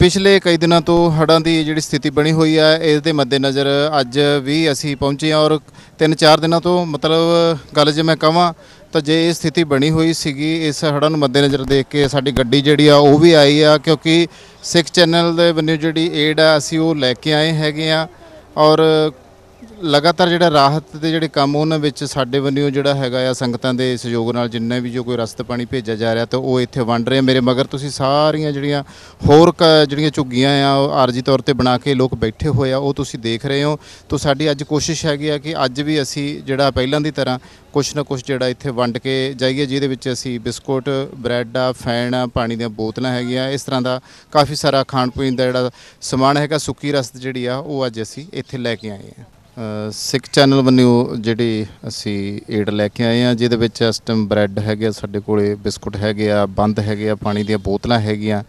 ਪਿਛਲੇ ਕਈ ਦਿਨਾਂ ਤੋਂ ਹੜ੍ਹਾਂ ਦੀ ਜਿਹੜੀ ਸਥਿਤੀ ਬਣੀ ਹੋਈ ਹੈ ਇਸ ਦੇ ਮੱਦੇਨਜ਼ਰ ਅੱਜ ਵੀ ਅਸੀਂ ਪਹੁੰਚੇ ਹਾਂ ਔਰ 3-4 ਦਿਨਾਂ ਤੋਂ ਮਤਲਬ ਗੱਲ ਜੇ ਮੈਂ ਕਹਾਂ ਤਾਂ ਜੇ ਇਹ ਸਥਿਤੀ ਬਣੀ ਹੋਈ ਸੀਗੀ, ਇਸ ਹੜ੍ਹਾਂ ਨੂੰ ਮੱਦੇਨਜ਼ਰ ਦੇਖ ਕੇ ਸਾਡੀ ਗੱਡੀ ਜਿਹੜੀ ਆ, ਉਹ ਵੀ ਆਈ ਆ ਕਿਉਂਕਿ ਸਿੱਖ ਚੈਨਲ ਦੇ ਬੰਨਿਓ ਜਿਹੜੀ ਏਡ ਆ, ਅਸੀਂ ਉਹ ਲੈ ਕੇ ਆਏ ਹੈਗੇ ਆ ਔਰ ਲਗਾਤਾਰ ਜਿਹੜਾ ਰਾਹਤ ਦੇ ਜਿਹੜੇ ਕੰਮ ਉਹਨਾਂ ਵਿੱਚ ਸਾਡੇ ਵੱਲੋਂ ਜਿਹੜਾ ਹੈਗਾ ਆ ਸੰਗਤਾਂ ਦੇ ਸਹਿਯੋਗ ਨਾਲ ਜਿੰਨਾ ਵੀ ਜੋ ਕੋਈ ਰਸਤ ਪਾਣੀ ਭੇਜਿਆ ਜਾ ਰਿਹਾ ਤਾਂ ਉਹ ਇੱਥੇ ਵੰਡ ਰਹੇ ਆ। ਮੇਰੇ ਮਗਰ ਤੁਸੀਂ ਸਾਰੀਆਂ ਜਿਹੜੀਆਂ ਹੋਰ ਕ- ਜਿਹੜੀਆਂ ਝੁੱਗੀਆਂ ਆ, ਉਹ ਆਰਜੀ ਤੌਰ ਤੇ ਬਣਾ ਕੇ ਲੋਕ ਬੈਠੇ ਹੋਏ ਆ, ਉਹ ਤੁਸੀਂ ਦੇਖ ਰਹੇ ਹੋ। ਤਾਂ ਸਾਡੀ ਅੱਜ ਕੋਸ਼ਿਸ਼ ਹੈਗੀ ਆ ਕਿ ਅੱਜ ਵੀ ਅਸੀਂ ਜਿਹੜਾ ਪਹਿਲਾਂ ਦੀ ਤਰ੍ਹਾਂ ਕੁਛ ਨਾ ਕੁਛ ਜਿਹੜਾ ਇੱਥੇ ਵੰਡ ਕੇ ਜਾਈਏ, ਜਿਹਦੇ ਵਿੱਚ ਅਸੀਂ ਬਿਸਕੁਟ, ਬ੍ਰੈਡ ਆ, ਫੈਨ ਆ, ਪਾਣੀ ਦੀਆਂ ਬੋਤਲਾਂ ਹੈਗੀਆਂ। ਇਸ ਤਰ੍ਹਾਂ ਦਾ ਕਾਫੀ ਸਾਰਾ ਖਾਣ ਪੀਣ ਦਾ ਜਿਹੜਾ ਸਮਾਨ ਹੈਗਾ, ਸੁੱਕੀ ਰਸਤ ਜਿਹੜੀ ਆ, ਉਹ ਅੱਜ ਅਸੀਂ ਇੱਥੇ ਲੈ ਕੇ ਆਏ ਆ। ਸਿੱਖ ਚੈਨਲ ਵੱਲੋਂ ਜਿਹੜੀ ਅਸੀਂ ਏਡ ਲੈ ਕੇ ਆਏ ਆ ਜਿਹਦੇ ਵਿੱਚ ਇਸ ਟਾਈਮ ਬ੍ਰੈਡ ਹੈਗੇ ਆ, ਸਾਡੇ ਕੋਲੇ ਬਿਸਕੁਟ ਹੈਗੇ ਆ, ਬੰਦ ਹੈਗੇ ਆ, ਪਾਣੀ ਦੀਆਂ ਬੋਤਲਾਂ ਹੈਗੀਆਂ।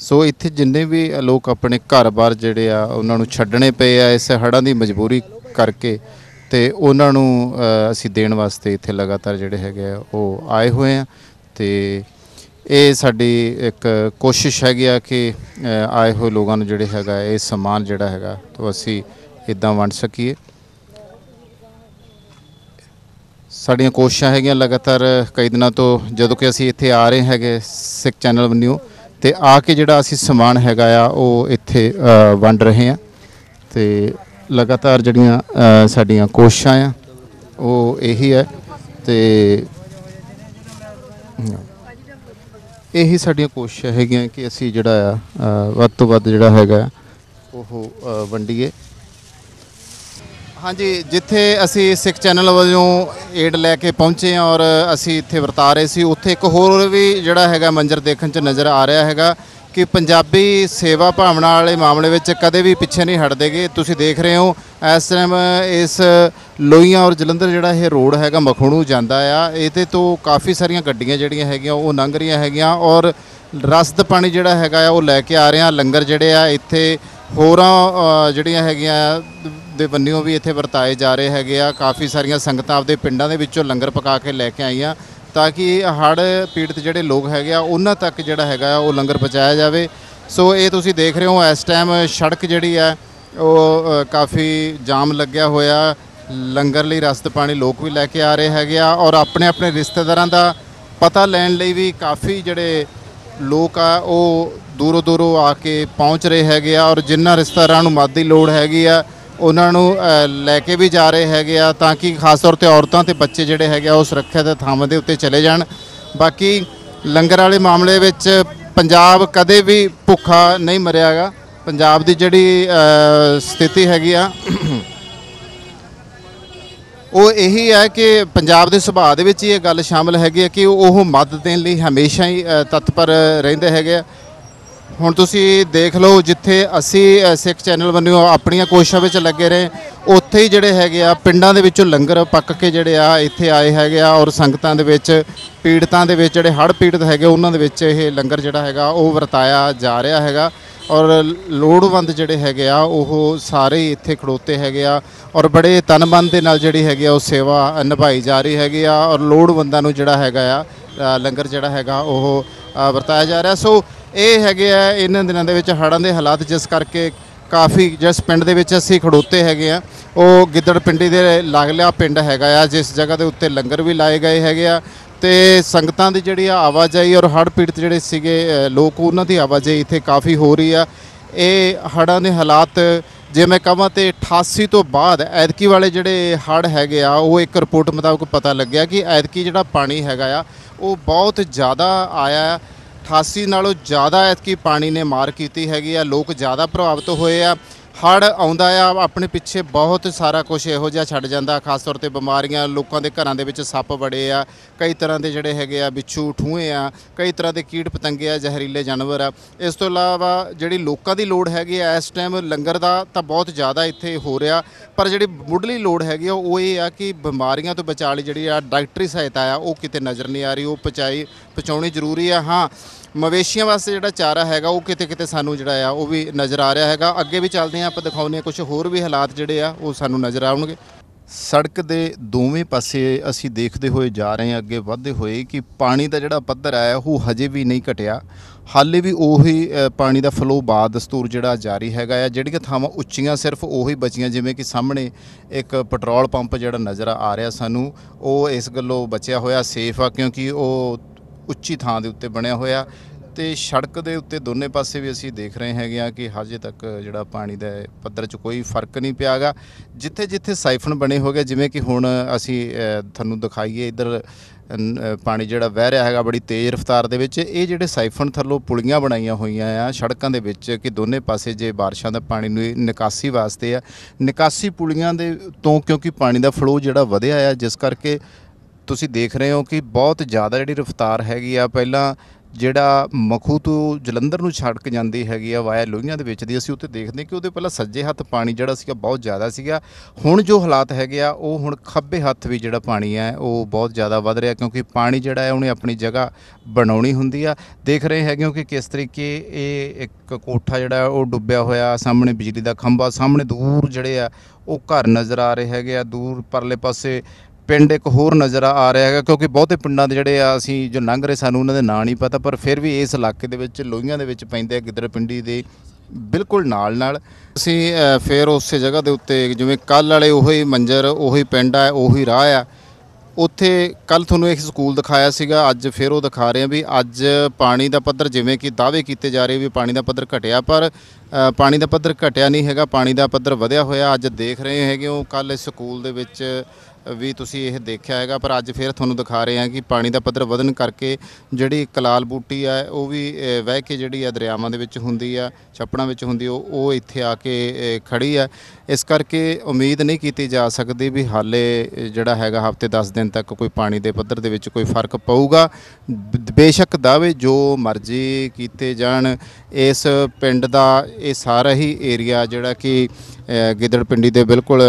ਸੋ ਇੱਥੇ ਜਿੰਨੇ ਵੀ ਲੋਕ ਆਪਣੇ ਘਰ-ਬਾਰ ਜਿਹੜੇ ਆ, ਉਹਨਾਂ ਨੂੰ ਛੱਡਣੇ ਪਏ ਆ ਇਸ ਹੜ੍ਹਾਂ ਦੀ ਮਜਬੂਰੀ ਕਰਕੇ ਤੇ ਉਹਨਾਂ ਨੂੰ ਅਸੀਂ ਦੇਣ ਵਾਸਤੇ ਇੱਥੇ ਲਗਾਤਾਰ ਜਿਹੜੇ ਹੈਗੇ ਆ, ਉਹ ਆਏ ਹੋਏ ਆ। ਤੇ ਇਹ ਸਾਡੀ ਇੱਕ ਕੋਸ਼ਿਸ਼ ਹੈਗੀ ਆ ਕਿ ਆਏ ਹੋਏ ਲੋਕਾਂ ਨੂੰ ਜਿਹੜੇ ਹੈਗਾ, ਇਹ ਸਮਾਨ ਜਿਹੜਾ ਹੈਗਾ, ਤੋਂ ਅਸੀਂ ਇਦਾਂ ਵੰਡ ਸਕੀਏ। ਸਾਡੀਆਂ ਕੋਸ਼ਿਸ਼ਾਂ ਹੈਗੀਆਂ ਲਗਾਤਾਰ ਕਈ ਦਿਨਾਂ ਤੋਂ, ਜਦੋਂ ਕਿ ਅਸੀਂ ਇੱਥੇ ਆ ਰਹੇ ਹੈਗੇ ਸਿੱਖ ਚੈਨਲ ਵਨਿਊ ਤੇ ਆ ਕੇ ਜਿਹੜਾ ਅਸੀਂ ਸਮਾਨ ਹੈਗਾ ਆ, ਉਹ ਇੱਥੇ ਵੰਡ ਰਹੇ ਆ। ਤੇ ਲਗਾਤਾਰ ਜਿਹੜੀਆਂ ਸਾਡੀਆਂ ਕੋਸ਼ਿਸ਼ਾਂ ਆ, ਉਹ ਇਹੀ ਹੈ। ਤੇ ਇਹੀ ਸਾਡੀਆਂ ਕੋਸ਼ਿਸ਼ਾਂ ਹੈਗੀਆਂ ਕਿ ਅਸੀਂ ਜਿਹੜਾ ਆ ਵੱਧ ਤੋਂ ਵੱਧ ਜਿਹੜਾ ਹੈਗਾ, ਉਹ ਵੰਡੀਏ। ਹਾਂਜੀ ਜਿੱਥੇ ਅਸੀਂ ਸਿੱਖ ਚੈਨਲ ਵੱਲੋਂ ਏਡ ਲੈ ਕੇ ਪਹੁੰਚੇ ਹਾਂ ਔਰ ਅਸੀਂ ਇੱਥੇ ਵਰਤਾ ਰਹੇ ਸੀ ਉੱਥੇ ਇੱਕ ਹੋਰ ਵੀ ਜਿਹੜਾ ਹੈਗਾ ਮੰਜ਼ਰ ਦੇਖਣ 'ਚ ਨਜ਼ਰ ਆ ਰਿਹਾ ਹੈਗਾ ਕਿ ਪੰਜਾਬੀ ਸੇਵਾ ਭਾਵਨਾ ਵਾਲੇ ਮਾਮਲੇ ਵਿੱਚ ਕਦੇ ਵੀ ਪਿੱਛੇ ਨਹੀਂ ਹਟਦੇਗੇ ਤੁਸੀਂ ਦੇਖ ਰਹੇ ਹੋ ਇਸ ਟਾਈਮ ਇਸ ਲੋਹੀਆਂ ਔਰ ਜਲੰਧਰ ਜਿਹੜਾ ਇਹ ਰੋਡ ਹੈਗਾ ਮਖਣੂ ਜਾਂਦਾ ਆ ਇਹਦੇ ਤੋਂ ਕਾਫੀ ਸਾਰੀਆਂ ਗੱਡੀਆਂ ਜਿਹੜੀਆਂ ਹੈਗੀਆਂ ਉਹ ਲੰਘ ਰਹੀਆਂ ਹੈਗੀਆਂ ਔਰ ਰਸਦ ਪਾਣੀ ਜਿਹੜਾ ਹੈਗਾ ਆ ਉਹ ਲੈ ਕੇ ਆ ਰਹੇ ਆ ਲੰਗਰ ਜਿਹੜੇ ਆ ਇੱਥੇ ਹੋਰਾਂ ਜਿਹੜੀਆਂ ਹੈਗੀਆਂ ਆ, ਦੇ ਬੰਨਿਓ ਵੀ ਇੱਥੇ ਵਰਤਾਏ ਜਾ ਰਹੇ ਹੈਗੇ ਆ। ਕਾਫੀ ਸਾਰੀਆਂ ਸੰਗਤਾਂ ਆਪਦੇ ਪਿੰਡਾਂ ਦੇ ਵਿੱਚੋਂ ਲੰਗਰ ਪਕਾ ਕੇ ਲੈ ਕੇ ਆਈਆਂ ਤਾਂ ਕਿ ਹੜ੍ਹ ਪੀੜਤ ਜਿਹੜੇ ਲੋਕ ਹੈਗੇ ਆ, ਉਹਨਾਂ ਤੱਕ ਜਿਹੜਾ ਹੈਗਾ ਆ ਉਹ ਲੰਗਰ ਪਹੁੰਚਾਇਆ ਜਾਵੇ। ਸੋ ਇਹ ਤੁਸੀਂ ਦੇਖ ਰਹੇ ਹੋ, ਇਸ ਟਾਈਮ ਸੜਕ ਜਿਹੜੀ ਆ ਉਹ ਕਾਫੀ ਜਾਮ ਲੱਗਿਆ ਹੋਇਆ। ਲੰਗਰ ਲਈ ਰਸਤ ਪਾਣੀ ਲੋਕ ਵੀ ਲੈ ਕੇ ਆ ਰਹੇ ਹੈਗੇ ਆ ਔਰ ਆਪਣੇ ਆਪਣੇ ਰਿਸ਼ਤੇਦਾਰਾਂ ਦਾ ਪਤਾ ਲੈਣ ਲਈ ਵੀ ਕਾਫੀ ਜਿਹੜੇ ਲੋਕ ਆ, ਉਹ ਦੂਰੋਂ ਦੂਰੋਂ ਆ ਕੇ ਪਹੁੰਚ ਰਹੇ ਹੈਗੇ ਆ ਔਰ ਜਿਨ੍ਹਾਂ ਰਿਸ਼ਤੇਦਾਰਾਂ ਨੂੰ ਮਦਦ ਦੀ ਲੋੜ ਹੈਗੀ ਆ ਉਹਨਾਂ ਨੂੰ ਲੈ ਕੇ ਵੀ ਜਾ ਰਹੇ ਹੈਗੇ ਆ ਤਾਂ ਕਿ ਖਾਸ ਤੌਰ ਤੇ ਔਰਤਾਂ ਤੇ ਬੱਚੇ ਜਿਹੜੇ ਹੈਗੇ ਆ ਉਹ ਸੁਰੱਖਿਅਤ ਥਾਵਾਂ ਦੇ ਉੱਤੇ ਚਲੇ ਜਾਣ। ਬਾਕੀ ਲੰਗਰ ਵਾਲੇ ਮਾਮਲੇ ਵਿੱਚ ਪੰਜਾਬ ਕਦੇ ਵੀ ਭੁੱਖਾ ਨਹੀਂ ਮਰਿਆਗਾ। ਪੰਜਾਬ ਦੀ ਜਿਹੜੀ ਸਥਿਤੀ ਹੈਗੀ ਆ, ਉਹ ਇਹੀ ਹੈ ਕਿ ਪੰਜਾਬ ਦੇ ਸੁਭਾਅ ਦੇ ਵਿੱਚ ਹੀ ਇਹ ਗੱਲ ਸ਼ਾਮਲ ਹੈਗੀ ਹੈ ਕਿ ਉਹ ਮਦਦ ਦੇਣ ਲਈ ਹਮੇਸ਼ਾ ਹੀ ਤਤਪਰ ਰਹਿੰਦੇ ਹੈਗੇ ਆ। ਹੁਣ ਤੁਸੀਂ ਦੇਖ ਲਓ ਜਿੱਥੇ ਅਸੀਂ ਅ, ਸਿੱਖ ਚੈਨਲ ਵੱਲੋਂ ਆਪਣੀਆਂ ਕੋਸ਼ਿਸ਼ਾਂ ਵਿੱਚ ਲੱਗੇ ਰਹੇ ਉੱਥੇ ਹੀ ਜਿਹੜੇ ਹੈਗੇ ਆ ਪਿੰਡਾਂ ਦੇ ਵਿੱਚੋਂ ਲੰਗਰ ਪੱਕ ਕੇ ਜਿਹੜੇ ਆ ਇੱਥੇ ਆਏ ਹੈਗੇ ਆ ਔਰ ਸੰਗਤਾਂ ਦੇ ਵਿੱਚ ਪੀੜਤਾਂ ਦੇ ਵਿੱਚ ਜਿਹੜੇ ਹੜ੍ਹ ਪੀੜਤ ਹੈਗੇ ਉਹਨਾਂ ਦੇ ਵਿੱਚ ਇਹ ਲੰਗਰ ਜਿਹੜਾ ਹੈਗਾ ਉਹ ਵਰਤਾਇਆ ਜਾ ਰਿਹਾ ਹੈਗਾ ਔਰ ਲੋੜਵੰਦ ਜਿਹੜੇ ਹੈਗੇ ਆ ਉਹ ਸਾਰੇ ਹੀ ਇੱਥੇ ਖੜੋਤੇ ਹੈਗੇ ਆ ਔਰ ਬੜੇ ਤਨ ਮਨ ਦੇ ਨਾਲ ਜਿਹੜੀ ਹੈਗੀ ਆ ਉਹ ਸੇਵਾ ਨਿਭਾਈ ਜਾ ਰਹੀ ਹੈਗੀ ਆ ਔਰ ਲੋੜਵੰਦਾਂ ਨੂੰ ਜਿਹੜਾ ਹੈਗਾ ਆ ਅ, ਲੰਗਰ ਜਿਹੜਾ ਹੈਗਾ ਉਹ ਅ, ਵਰਤਾਇਆ ਜਾ ਰਿਹਾ। ਸੋ ਇਹ ਹੈਗੇ ਆ, ਇਹਨਾਂ ਦਿਨਾਂ ਦੇ ਵਿੱਚ ਹੜ੍ਹਾਂ ਦੇ ਹਾਲਾਤ ਜਿਸ ਕਰਕੇ ਕਾਫੀ ਜਿਸ ਪਿੰਡ ਦੇ ਵਿੱਚ ਅਸੀਂ ਖੜੋਤੇ ਹੈਗੇ ਆ, ਉਹ ਗਿੱਦੜ ਪਿੰਡੀ ਦੇ ਲਾਗਲਿਆ ਪਿੰਡ ਹੈਗਾ ਆ, ਜਿਸ ਜਗ੍ਹਾ ਦੇ ਉੱਤੇ ਲੰਗਰ ਵੀ ਲਾਏ ਗਏ ਹੈਗੇ ਆ ਤੇ ਸੰਗਤਾਂ ਦੀ ਜਿਹੜੀ ਆ ਆਵਾਜਾਈ ਔਰ ਹੜ੍ਹ ਪੀੜਤ ਜਿਹੜੇ ਸੀਗੇ ਲੋਕ, ਉਹਨਾਂ ਦੀ ਆਵਾਜਾਈ ਇੱਥੇ ਕਾਫੀ ਹੋ ਰਹੀ ਆ। ਇਹ ਹੜ੍ਹਾਂ ਦੇ ਹਾਲਾਤ ਜੇ ਮੈਂ ਕਹਾਂ ਤੇ 88 ਤੋਂ ਬਾਅਦ ਐਤਕੀ ਵਾਲੇ ਜਿਹੜੇ ਹੜ੍ਹ ਹੈਗੇ ਆ, ਉਹ ਇੱਕ ਰਿਪੋਰਟ ਮੁਤਾਬਕ ਪਤਾ ਲੱਗਿਆ ਕਿ ਐਤਕੀ ਜਿਹੜਾ ਪਾਣੀ ਹੈਗਾ ਆ, ਉਹ ਬਹੁਤ ਜ਼ਿਆਦਾ ਆਇਆ। 88 ਨਾਲੋਂ ਜ਼ਿਆਦਾ ਐਤਕੀ ਪਾਣੀ ਨੇ ਮਾਰ ਕੀਤੀ ਹੈਗੀ ਆ। ਲੋਕ ਜ਼ਿਆਦਾ ਪ੍ਰਭਾਵਿਤ ਹੋਏ ਆ। ਹੜ ਆਉਂਦਾ ਆ, ਆਪਣੇ ਪਿੱਛੇ ਬਹੁਤ ਸਾਰਾ ਕੁਝ ਇਹੋ ਜਿਹਾ ਛੱਡ ਜਾਂਦਾ, ਖਾਸ ਤੌਰ ਤੇ ਬਿਮਾਰੀਆਂ, ਲੋਕਾਂ ਦੇ ਘਰਾਂ ਦੇ ਵਿੱਚ ਸੱਪ ਵੜੇ ਆ। ਕਈ ਤਰ੍ਹਾਂ ਦੇ ਜਿਹੜੇ ਹੈਗੇ ਆ ਬਿੱਛੂ ਠੂਏ ਆ, ਕਈ ਤਰ੍ਹਾਂ ਦੇ ਕੀਟ ਪਤੰਗੇ ਆ, ਜ਼ਹਿਰੀਲੇ ਜਾਨਵਰ ਆ। ਇਸ ਤੋਂ ਇਲਾਵਾ ਜਿਹੜੀ ਲੋਕਾਂ ਦੀ ਲੋੜ ਹੈਗੀ ਆ, ਇਸ ਟਾਈਮ ਲੰਗਰ ਦਾ ਤਾਂ ਬਹੁਤ ਜ਼ਿਆਦਾ ਇੱਥੇ ਹੋ ਰਿਹਾ। ਪਰ ਜਿਹੜੀ ਮੁੱਢਲੀ ਲੋੜ ਹੈਗੀ ਆ, ਉਹ ਇਹ ਆ ਕਿ ਬਿਮਾਰੀਆਂ ਤੋਂ ਬਚਾਅ ਲਈ ਜਿਹੜੀ ਆ, ਡਾਕਟਰੀ ਸਹਾਇਤਾ ਆ, ਉਹ ਕਿਤੇ ਨਜ਼ਰ ਨਹੀਂ ਆ ਰਹੀ। ਉਹ ਪਹੁੰਚਾਈ, ਪਹੁੰਚਾਉਣੀ ਜ਼ਰੂਰੀ ਆ। ਹਾਂ ਮਵੇਸ਼ੀਆਂ ਵਾਸਤੇ ਜਿਹੜਾ ਚਾਰਾ ਹੈਗਾ, ਉਹ ਕਿਤੇ ਕਿਤੇ ਸਾਨੂੰ ਜਿਹੜਾ ਆ, ਉਹ ਵੀ ਨਜ਼ਰ ਆ ਰਿਹਾ ਹੈਗਾ। ਅੱਗੇ ਵੀ ਚੱਲਦੇ ਆ ਆਪਾਂ ਦਿਖਾਉਂਦੇ ਆ ਕੁਝ ਹੋਰ ਵੀ ਹਾਲਾਤ ਜਿਹੜੇ ਆ, ਉਹ ਸਾਨੂੰ ਨਜ਼ਰ ਆਉਣਗੇ। ਸੜਕ ਦੇ ਦੋਵੇਂ ਪਾਸੇ ਅਸੀਂ ਦੇਖਦੇ ਹੋਏ ਜਾ ਰਹੇ ਹਾਂ, ਅੱਗੇ ਵਧਦੇ ਹੋਏ ਕਿ ਪਾਣੀ ਦਾ ਜਿਹੜਾ ਪੱਧਰ ਹੈ ਉਹ ਹਜੇ ਵੀ ਨਹੀਂ ਘਟਿਆ। ਹਾਲੇ ਵੀ ਉਹੀ ਪਾਣੀ ਦਾ ਫਲੋ ਬਾਦ ਦਸਤੂਰ ਜਿਹੜਾ ਜਾਰੀ ਹੈਗਾ ਆ। ਜਿਹੜੀਆਂ ਥਾਵਾਂ ਉੱਚੀਆਂ ਸਿਰਫ ਉਹੀ ਬਚੀਆਂ, ਜਿਵੇਂ ਕਿ ਸਾਹਮਣੇ ਇੱਕ ਪੈਟਰੋਲ ਪੰਪ ਜਿਹੜਾ ਨਜ਼ਰ ਆ ਰਿਹਾ ਸਾਨੂੰ। ਉਹ ਇਸ ਗੱਲੋਂ ਬਚਿਆ ਹੋਇਆ ਸੇਫ ਆ, ਕਿਉਂਕਿ ਉਹ ਉੱਚੀ ਥਾਂ ਦੇ ਉੱਤੇ ਬਣਿਆ ਹੋਇਆ ਤੇ ਸੜਕ ਦੇ ਉੱਤੇ ਦੋਨੇ ਪਾਸੇ ਵੀ ਅਸੀਂ ਦੇਖ ਰਹੇ ਹੈਗੇ ਆ ਕਿ ਹਜੇ ਤੱਕ ਜਿਹੜਾ ਪਾਣੀ ਦਾ ਪੱਧਰ 'ਚ ਕੋਈ ਫ਼ਰਕ ਨਹੀਂ ਪਿਆਗਾ। ਜਿੱਥੇ ਜਿੱਥੇ ਸਾਈਫਨ ਬਣੇ ਹੋ ਗਏ, ਜਿਵੇਂ ਕਿ ਹੁਣ ਅਸੀਂ ਤੁਹਾਨੂੰ ਦਿਖਾਈਏ ਇਧਰ ਪਾਣੀ ਜਿਹੜਾ ਵਹਿ ਰਿਹਾ ਹੈਗਾ ਬੜੀ ਤੇਜ਼ ਰਫ਼ਤਾਰ ਦੇ ਵਿੱਚ, ਇਹ ਜਿਹੜੇ ਸਾਈਫਨ ਥੱਲੋਂ ਪੁਲੀਆਂ ਬਣਾਈਆਂ ਹੋਈਆਂ ਆ ਸੜਕਾਂ ਦੇ ਵਿੱਚ ਕਿ ਦੋਨੇ ਪਾਸੇ ਜੇ ਬਾਰਿਸ਼ਾਂ ਦਾ ਪਾਣੀ ਨੂੰ ਨਿਕਾਸੀ ਵਾਸਤੇ ਆ। ਨਿਕਾਸੀ ਪੁਲੀਆਂ ਦੇ ਤੋਂ ਕਿਉਂਕਿ ਪਾਣੀ ਦਾ ਫਲੋ ਜਿਹੜਾ ਵਧਿਆ ਆ, ਜਿਸ ਕਰਕੇ ਤੁਸੀਂ ਦੇਖ ਰਹੇ ਹੋ ਕਿ ਬਹੁਤ ਜ਼ਿਆਦਾ ਜਿਹੜੀ ਰਫ਼ਤਾਰ ਹੈਗੀ ਆ, ਪਹਿਲਾਂ ਜਿਹੜਾ ਮਖੂ ਤੋਂ ਜਲੰਧਰ ਨੂੰ ਛੱਡ ਕੇ ਜਾਂਦੀ ਹੈਗੀ ਆ ਵਾਇਆ ਲੋਹੀਆਂ ਦੇ ਵਿੱਚ ਦੀ, ਅਸੀਂ ਉੱਤੇ ਦੇਖਦੇ ਕਿ ਉਹਦੇ ਪਹਿਲਾਂ ਸੱਜੇ ਹੱਥ ਪਾਣੀ ਜਿਹੜਾ ਸੀਗਾ ਬਹੁਤ ਜ਼ਿਆਦਾ ਸੀਗਾ। ਹੁਣ ਜੋ ਹਾਲਾਤ ਹੈਗੇ ਆ, ਉਹ ਹੁਣ ਖੱਬੇ ਹੱਥ ਵੀ ਜਿਹੜਾ ਪਾਣੀ ਹੈ, ਉਹ ਬਹੁਤ ਜ਼ਿਆਦਾ ਵੱਧ ਰਿਹਾ ਕਿਉਂਕਿ ਪਾਣੀ ਜਿਹੜਾ ਹੈ, ਉਹਨੇ ਆਪਣੀ ਜਗ੍ਹਾ ਬਣਾਉਣੀ ਹੁੰਦੀ ਆ। ਦੇਖ ਰਹੇ ਹੈਗੇ ਹੋ ਕਿ ਕਿਸ ਤਰੀਕੇ ਇਹ ਇੱਕ ਕੋਠਾ ਜਿਹੜਾ ਉਹ ਡੁੱਬਿਆ ਹੋਇਆ, ਸਾਹਮਣੇ ਬਿਜਲੀ ਦਾ ਖੰਭਾ, ਸਾਹਮਣੇ ਦੂਰ ਜਿਹੜੇ ਆ, ਉਹ ਘਰ ਨਜ਼ਰ ਆ ਰਹੇ ਹੈਗੇ ਆ, ਦੂਰ ਪਰਲੇ ਪਾਸੇ ਪਿੰਡ ਇੱਕ ਹੋਰ ਨਜ਼ਰ ਆ ਰਿਹਾ ਹੈਗਾ ਕਿਉਂਕਿ ਬਹੁਤੇ ਪਿੰਡਾਂ ਦੇ ਜਿਹੜੇ ਆ ਅਸੀਂ ਜੋ ਲੰਘ ਰਹੇ ਸਾਨੂੰ ਉਹਨਾਂ ਦੇ ਨਾਂ ਨਹੀਂ ਪਤਾ ਪਰ ਫਿਰ ਵੀ ਇਸ ਇਲਾਕੇ ਦੇ ਵਿੱਚ ਲੋਹੀਆਂ ਦੇ ਵਿੱਚ ਪੈਂਦੇ ਆ ਗਿੱਦੜ ਪਿੰਡੀ ਦੇ ਬਿਲਕੁਲ ਨਾਲ ਨਾਲ ਅਸੀਂ ਅ, ਫਿਰ ਉਸੇ ਜਗ੍ਹਾ ਦੇ ਉੱਤੇ ਜਿਵੇਂ ਕੱਲ ਵਾਲੇ ਉਹੀ ਮੰਜ਼ਰ ਉਹੀ ਪਿੰਡ ਆ ਉਹੀ ਰਾਹ ਆ ਉੱਥੇ ਕੱਲ ਤੁਹਾਨੂੰ ਇੱਕ ਸਕੂਲ ਦਿਖਾਇਆ ਸੀਗਾ ਅੱਜ ਫਿਰ ਉਹ ਦਿਖਾ ਰਹੇ ਆ ਵੀ ਅੱਜ ਪਾਣੀ ਦਾ ਪੱਧਰ ਜਿਵੇਂ ਕਿ ਦਾਅਵੇ ਕੀਤੇ ਜਾ ਰਹੇ ਵੀ ਪਾਣੀ ਦਾ ਪੱਧਰ ਘਟਿਆ ਪਰ ਪਾਣੀ ਦਾ ਪੱਧਰ ਘਟਿਆ ਨਹੀਂ ਹੈਗਾ ਪਾਣੀ ਦਾ ਪੱਧਰ ਵਧਿਆ ਹੋਇਆ ਅੱਜ ਦੇਖ ਰਹੇ ਹੈਗੇ ਉਹ ਕੱਲ ਸਕੂਲ ਦੇ ਵਿੱਚ ਵੀ ਤੁਸੀਂ ਇਹ ਦੇਖਿਆ ਹੈਗਾ ਪਰ ਅੱਜ ਫਿਰ ਤੁਹਾਨੂੰ ਦਿਖਾ ਰਹੇ ਹਾਂ ਕਿ ਪਾਣੀ ਦਾ ਪੱਧਰ ਵਧਣ ਕਰਕੇ ਜਿਹੜੀ ਕਲਾਲ ਬੂਟੀ ਆ ਉਹ ਵੀ ਵਹਿ ਕੇ ਜਿਹੜੀ ਆ ਦਰਿਆਵਾਂ ਦੇ ਵਿੱਚ ਹੁੰਦੀ ਆ ਛੱਪੜਾਂ ਵਿੱਚ ਹੁੰਦੀ ਉਹ ਉਹ ਇੱਥੇ ਆ ਕੇ ਅ, ਖੜੀ ਆ। ਇਸ ਕਰਕੇ ਉਮੀਦ ਨਹੀਂ ਕੀਤੀ ਜਾ ਸਕਦੀ ਵੀ ਹਾਲੇ ਜਿਹੜਾ ਹੈਗਾ ਹਫ਼ਤੇ 10 ਦਿਨ ਤੱਕ ਕੋਈ ਪਾਣੀ ਦੇ ਪੱਧਰ ਦੇ ਵਿੱਚ ਕੋਈ ਫ਼ਰਕ ਪਊਗਾ। ਬੇਸ਼ੱਕ ਦਾਅਵੇ ਜੋ ਮਰਜ਼ੀ ਕੀਤੇ ਜਾਣ, ਇਸ ਪਿੰਡ ਦਾ ਇਹ ਸਾਰਾ ਹੀ ਏਰੀਆ ਜਿਹੜਾ ਕਿ ਗਿੱਦੜ ਪਿੰਡੀ ਦੇ ਬਿਲਕੁਲ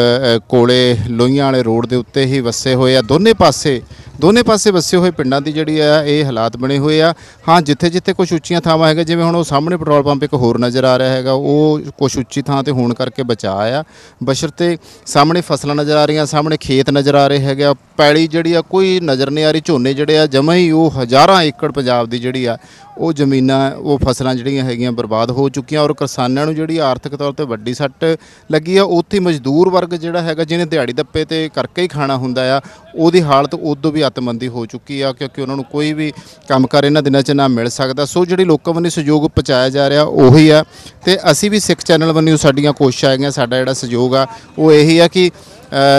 ਕੋਲੇ ਲੋਹੀਆਂ ਵਾਲੇ ਰੋਡ ਦੇ ਉੱਤੇ ਹੀ ਵਸੇ ਹੋਏ ਆ। ਦੋਨੇ ਪਾਸੇ ਦੋਨੇ ਪਾਸੇ ਵਸੇ ਹੋਏ ਪਿੰਡਾਂ ਦੀ ਜਿਹੜੀ ਆ, ਇਹ ਹਾਲਾਤ ਬਣੇ ਹੋਏ ਆ। ਹਾਂ ਜਿੱਥੇ ਜਿੱਥੇ ਕੁਝ ਉੱਚੀਆਂ ਥਾਵਾਂ ਹੈਗਾ ਜਿਵੇਂ ਹੁਣ ਉਹ ਸਾਹਮਣੇ ਪੈਟਰੋਲ ਪੰਪ ਇੱਕ ਹੋਰ ਨਜ਼ਰ ਆ ਰਿਹਾ ਹੈਗਾ, ਉਹ ਕੁਝ ਉੱਚੀ ਥਾਂ ਤੇ ਹੋਣ ਕਰਕੇ ਬਚਾ ਆ ਬਸ਼ਰਤੇ ਸਾਹਮਣੇ ਫਸਲਾਂ ਨਜ਼ਰ ਆ ਰਹੀਆਂ, ਸਾਹਮਣੇ ਖੇਤ ਨਜ਼ਰ ਆ ਰਹੇ ਹੈਗੇ ਆ। ਪੈਲੀ ਜਿਹੜੀ ਆ, ਕੋਈ ਨਜ਼ਰ ਨਹੀਂ ਆ ਰਹੀ, ਝੋਨੇ ਜਿਹੜੇ ਆ, ਜਮਾਂ ਹੀ ਉਹ ਹਜ਼ਾਰਾਂ ਏਕੜ ਪੰਜਾਬ ਦੀ ਜਿਹੜੀ ਆ ਉਹ ਜ਼ਮੀਨਾਂ, ਉਹ ਫਸਲਾਂ ਜਿਹੜੀਆਂ ਹੈਗੀਆਂ ਬਰਬਾਦ ਹੋ ਚੁੱਕੀਆਂ ਔਰ ਕਿਸਾਨਾਂ ਨੂੰ ਜਿਹੜੀ ਆਰਥਿਕ ਤੌਰ ਤੇ ਵੱਡੀ ਸੱਟ ਲੱਗੀ ਆ, ਉੱਥੇ ਮਜ਼ਦੂਰ ਵਰਗ ਜਿਹੜਾ ਹੈਗਾ, ਜਿਹਨੇ ਦਿਹਾੜੀ ਦੱਪੇ ਤੇ ਕਰਕੇ ਹੀ ਖਾਣਾ ਹੁੰਦਾ ਆ, ਉਹਦੀ ਹਾਲਤ ਉਦੋਂ ਵੀ ਅਤਮੰਦੀ ਹੋ ਚੁੱਕੀ ਆ, ਕਿਉਂਕਿ ਉਹਨਾਂ ਨੂੰ ਕੋਈ ਵੀ ਕੰਮਕਾਰ ਇਹਨਾਂ ਦਿਨਾਂ 'ਚ ਨਾ ਮਿਲ ਸਕਦਾ। ਸੋ ਜਿਹੜੀ ਲੋਕਾਂ ਵੱਲੋਂ ਸਹਿਯੋਗ ਪਹੁੰਚਾਇਆ ਜਾ ਰਿਹਾ, ਉਹੀ ਆ। ਤੇ ਅਸੀਂ ਵੀ ਸਿੱਖ ਚੈਨਲ ਵੱਲੋਂ ਸਾਡੀਆਂ ਕੋਸ਼ਿਸ਼ਾਂ ਹੈਗੀਆਂ, ਸਾਡਾ ਜਿਹੜਾ ਸਹਿਯੋਗ ਆ, ਉਹ ਇਹੀ ਆ ਕਿ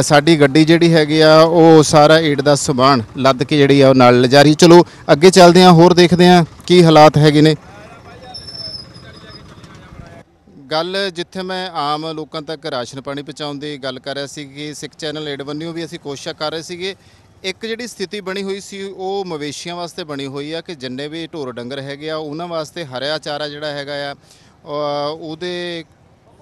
ਸਾਡੀ ਗੱਡੀ ਜਿਹੜੀ ਹੈਗੀ ਆ, ਉਹ ਸਾਰਾ ਏਡ ਦਾ ਸਮਾਨ ਲੱਦ ਕੇ ਜਿਹੜੀ ਆ ਉਹ ਨਾਲ ਲਿਜਾ ਰਹੀ। ਚਲੋ, ਅੱਗੇ ਚੱਲਦੇ ਆ, ਹੋਰ ਦੇਖਦੇ ਆ ਕੀ ਹਾਲਾਤ ਹੈਗੇ ਨੇ। ਗੱਲ ਜਿੱਥੇ ਮੈਂ ਆਮ ਲੋਕਾਂ ਤੱਕ ਰਾਸ਼ਨ ਪਾਣੀ ਪਹੁੰਚਾਉਣ ਦੀ ਗੱਲ ਕਰ ਰਿਹਾ ਸੀ ਕਿ ਸਿੱਖ ਚੈਨਲ ਏਡ ਬੰਨਿਓ ਵੀ ਅਸੀਂ ਕੋਸ਼ਿਸ਼ ਕਰ ਰਹੇ ਸੀਗੇ। ਇੱਕ ਜਿਹੜੀ ਸਥਿਤੀ ਬਣੀ ਹੋਈ ਸੀ, ਉਹ ਮਵੇਸ਼ੀਆਂ ਵਾਸਤੇ ਬਣੀ ਹੋਈ ਆ ਕਿ ਜਿੰਨੇ ਵੀ ਢੋਰ ਡੰਗਰ ਹੈਗੇ ਆ, ਉਹਨਾਂ ਵਾਸਤੇ ਹਰਿਆ ਚਾਰਾ ਜਿਹੜਾ ਹੈਗਾ ਆ ਉਹਦੇ